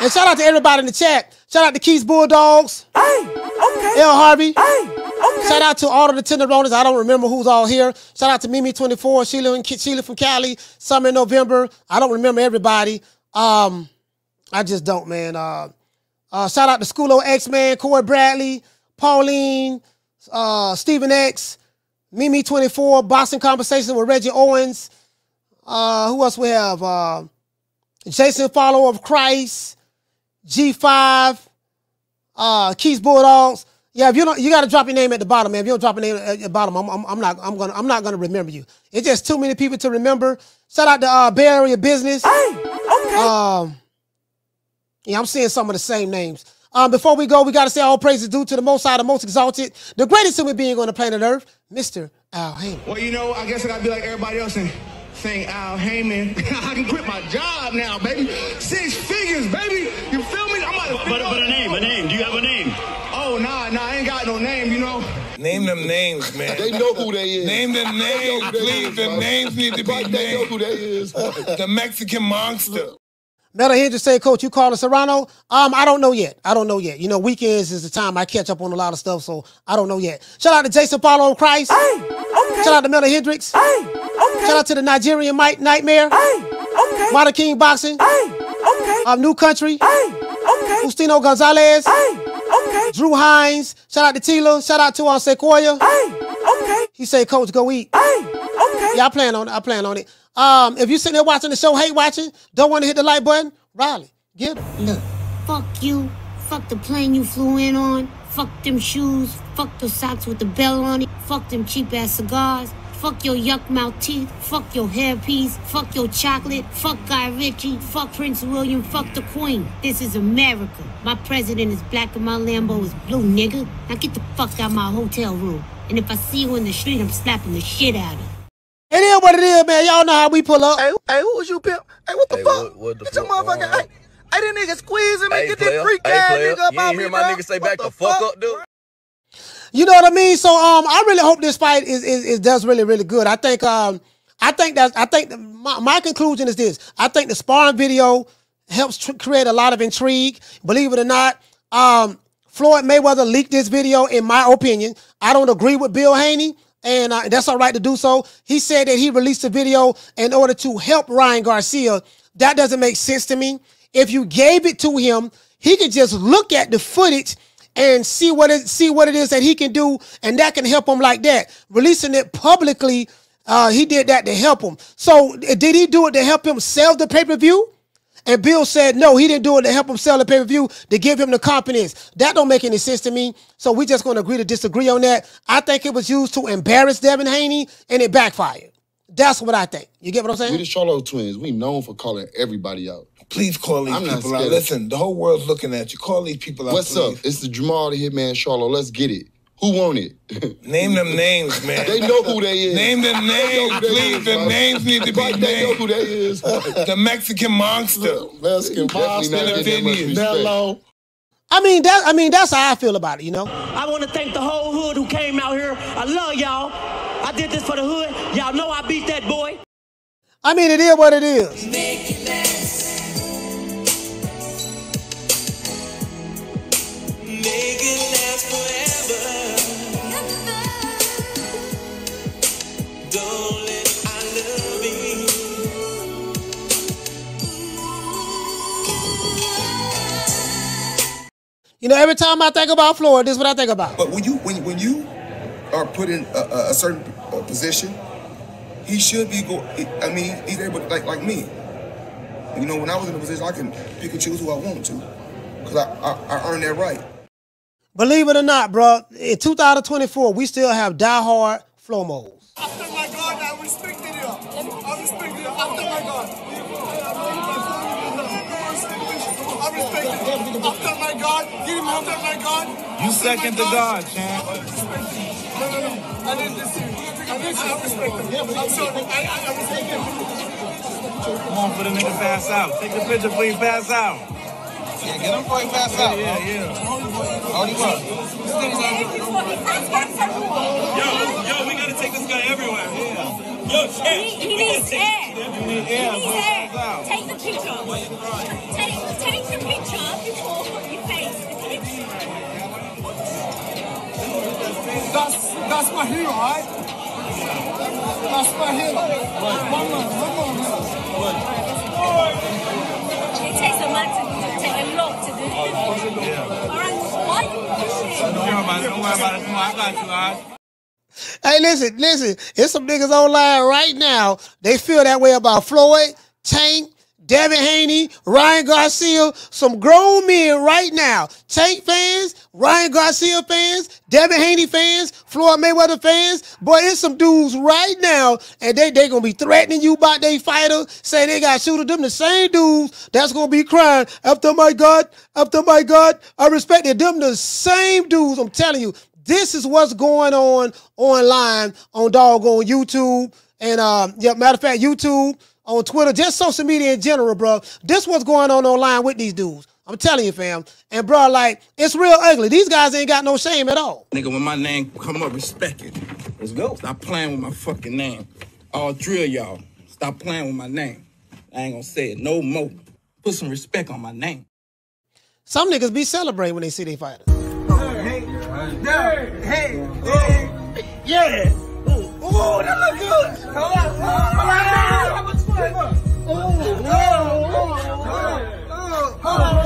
And shout out to everybody in the chat. Shout out to Keys Bulldogs. Hey, okay. L Harvey. Hey, okay. Shout out to all of the tenderonis. I don't remember who's all here. Shout out to Mimi24, Sheila and Sheila from Cali, Summer in November. I don't remember everybody. Um, I just don't, man. Uh, uh, shout out to Schoolo X Man, Corey Bradley, Pauline, uh, Stephen X, Mimi24, Boston Conversation with Reggie Owens. Uh, who else we have? Uh, Jason Follower of Christ. G5, uh, Keys Bulldogs. Yeah, if you don't, you got to drop your name at the bottom, man. If you don't drop your name at the bottom, I'm, I'm, I'm not, I'm gonna, I'm not gonna remember you. It's just too many people to remember. Shout out to uh, Bay Area Business. Hey, okay. Um, yeah, I'm seeing some of the same names. Um, before we go, we got to say all praises due to the Most High, the Most Exalted, the greatest human being on the planet Earth, Mr. Al Haymon. Well, you know, I guess I gotta be like everybody else and sing Al Haymon. I can quit my job now, baby. Six figures. Baby. You feel me? I'm about to but, but a name, a name. Do you have a name? Oh, nah, nah, I ain't got no name, you know. Name them names, man. They know who they is. Name them names, please. is, The names need to be But they know who they is. The Mexican monster. Metal Hendrix said, Coach, you calling Serrano? Um, I don't know yet. I don't know yet. You know, weekends is the time I catch up on a lot of stuff, so I don't know yet. Shout out to Jason Paulo Christ. Shout out to Metal Hendrix. Shout out to the Nigerian Mike Nightmare. Hey, Okay. Marta King Boxing. Okay. Um, New Country. Okay. Justino Gonzalez. Okay. Drew Hines. Shout out to Tila. Shout out to uh, Sequoia. Okay. He say, Coach, go eat. Okay. Yeah, I plan on it. I plan on it. Um, if you sitting there watching the show, hate watching, don't want to hit the like button, Riley, get it. Look, fuck you. Fuck the plane you flew in on. Fuck them shoes. Fuck the socks with the bell on it. Fuck them cheap ass cigars. Fuck your yuck mouth teeth. Fuck your hairpiece. Fuck your chocolate. Fuck Guy Ritchie. Fuck Prince William. Fuck the Queen. This is America. My president is black and my Lambo is blue, nigga. Now get the fuck out my hotel room. And if I see you in the street, I'm slapping the shit out of you. It is what it is, man. Y'all know how we pull up. Hey, hey, who was you, pimp? Hey, what the fuck? get your motherfucking. Hey, hey, that nigga squeezing me. Hey, get player. that freak Hey, ass player. nigga up You out ain't me, hear my bro. nigga say What back the fuck up, dude? You know what I mean? So um, I really hope this fight is is, is does really really good. I think um, I think that I think the, my, my conclusion is this. I think the sparring video helps tr- create a lot of intrigue. Believe it or not, um, Floyd Mayweather leaked this video. In my opinion, I don't agree with Bill Haney. And uh, that's all right to do so. He said that he released the video in order to help Ryan Garcia. That doesn't make sense to me. If you gave it to him, he could just look at the footage and see what it see what it is that he can do, and that can help him like that. Releasing it publicly, uh, he did that to help him. So did he do it to help him sell the pay per view? And Bill said no, he didn't do it to help him sell the pay per view to give him the confidence. That don't make any sense to me. So we just going to agree to disagree on that. I think it was used to embarrass Devin Haney, and it backfired. That's what I think. You get what I'm saying? We the Charlo twins. We known for calling everybody out. Please call these I'm not people out. Listen, the whole world's looking at you. Call these people out. What's please. up? It's the Jermall the Hitman Charlo. Let's get it. Who want it? Name them names, man. they know who they is. Name them names, they please. is, The bro. names need to be But they know who they is. The Mexican monster. Mexican Definitely not monster. getting that much respect. Nello. I mean that. I mean that's how I feel about it. You know. I want to thank the whole hood who came out here. I love y'all. I did this for the hood. Y'all know I beat that boy. I mean it is what it is. You know, every time I think about Florida, this is what I think about. But when you when when you are put in a, a, a certain position, he should be go. I mean, he's able to, like like me. You know, when I was in a position, I can pick and choose who I want to, cause I I, I earned that right. Believe it or not, bro, in 2024, we still have diehard flow After my God, give him after my God. You second to God, champ. No, no, no. I didn't listen. I didn't I respect him. I'm sorry. I, I, I respect him. Come on for the nigga pass out. Take the picture before you pass out. Yeah, get him before he pass out. Yeah, yeah. Hold him up. Yo, yo, we gotta take this guy everywhere. Yeah. Yo, champ. He, he needs air. He needs bro. air. Pass out. Take the picture. Take, That's, that's my hero, right? That's my hero. One more, one more. It takes a lot to, to take a lot to do. All right, why you pushing? Don't worry about it. Don't worry about it. Come on, I got you, all right? Hey, listen, listen. It's some niggas online right now. They feel that way about Floyd, Tank, Devin Haney, Ryan Garcia. Some grown men right now. Tank fans, Ryan Garcia fans, Devin Haney fans, Floyd Mayweather fans. Boy, it's some dudes right now, and they they gonna be threatening you about they fighter, saying they got shooter. Them the same dudes that's gonna be crying after my God, after my God. I respect it. Them the same dudes. I'm telling you. This is what's going on online on doggone YouTube and um, yeah, matter of fact, YouTube on Twitter, just social media in general, bro. This what's going on online with these dudes. I'm telling you, fam. And bro, like it's real ugly. These guys ain't got no shame at all. Nigga, when my name come up, respect it. Let's go. Stop playing with my fucking name. I'll drill y'all. Stop playing with my name. I ain't gonna say it no more. Put some respect on my name. Some niggas be celebrating when they see they fighters. Hey, hey, hey, hey, yeah. Oh, that look good. Hold on, hold on, hold on.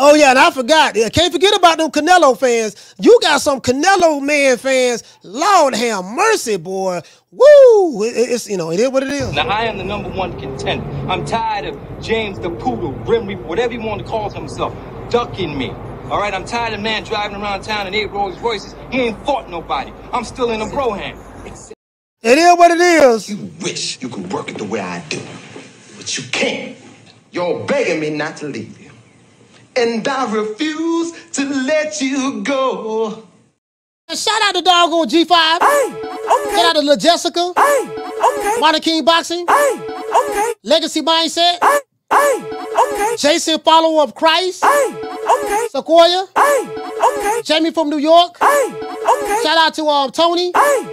Oh yeah, and I forgot. I can't forget about them Canelo fans. You got some Canelo man fans. Lord have mercy, boy. Woo! It- it's you know it is what it is. Now I am the number one contender. I'm tired of James the Poodle, Grim Reaper, whatever you want to call himself, ducking me. All right, I'm tired of man driving around town in eight Rolls Royces. He ain't fought nobody. I'm still in a bro hand. It is what it is. You wish you could work it the way I do, but you can't. You're begging me not to leave you, and I refuse to let you go. Shout out to doggone G5. Hey, okay. Shout out to Lil Jessica. Hey, okay. Martin King Boxing. Hey, okay. Legacy Mindset. Hey, okay. Jason Follower of Christ. Hey, okay. Sequoia. Hey, okay. Jamie from New York. Hey, okay. Shout out to um Tony. Hey,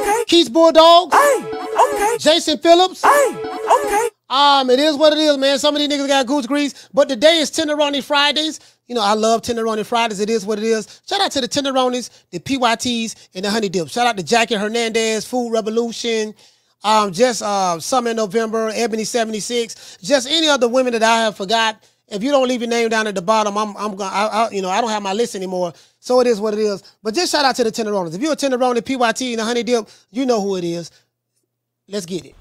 okay. Keith Bulldogs. Hey, okay. Jason Phillips. Hey, okay. Um, it is what it is, man. Some of these niggas got goose grease, but today is Tenderoni Fridays. You know, I love Tenderoni Fridays. It is what it is. Shout out to the Tenderonis, the PYTs, and the Honey Dip. Shout out to Jackie Hernandez, Food Revolution, um, just uh, Summer in November, Ebony 76, just any other women that I have forgot. If you don't leave your name down at the bottom, I'm I'm gonna I, I, you know I don't have my list anymore. So it is what it is. But just shout out to the Tenderonis. If you're a Tenderoni, PYT, and the Honey Dip, you know who it is. Let's get it.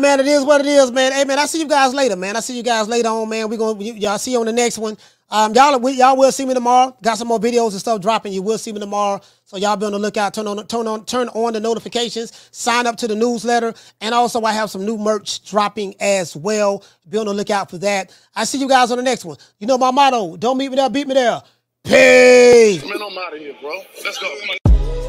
Man, it is what it is, man. Hey, man, I see you guys later, man. I see you guys later on, man. We gonna y'all see you on the next one. Um, y'all y'all will see me tomorrow. Got some more videos and stuff dropping. You will see me tomorrow. So y'all be on the lookout. Turn on turn on turn on the notifications. Sign up to the newsletter, and also I have some new merch dropping as well. Be on the lookout for that. I see you guys on the next one. You know my motto: Don't meet me there, beat me there. Peace. Man, I'm out of here, bro. Let's go.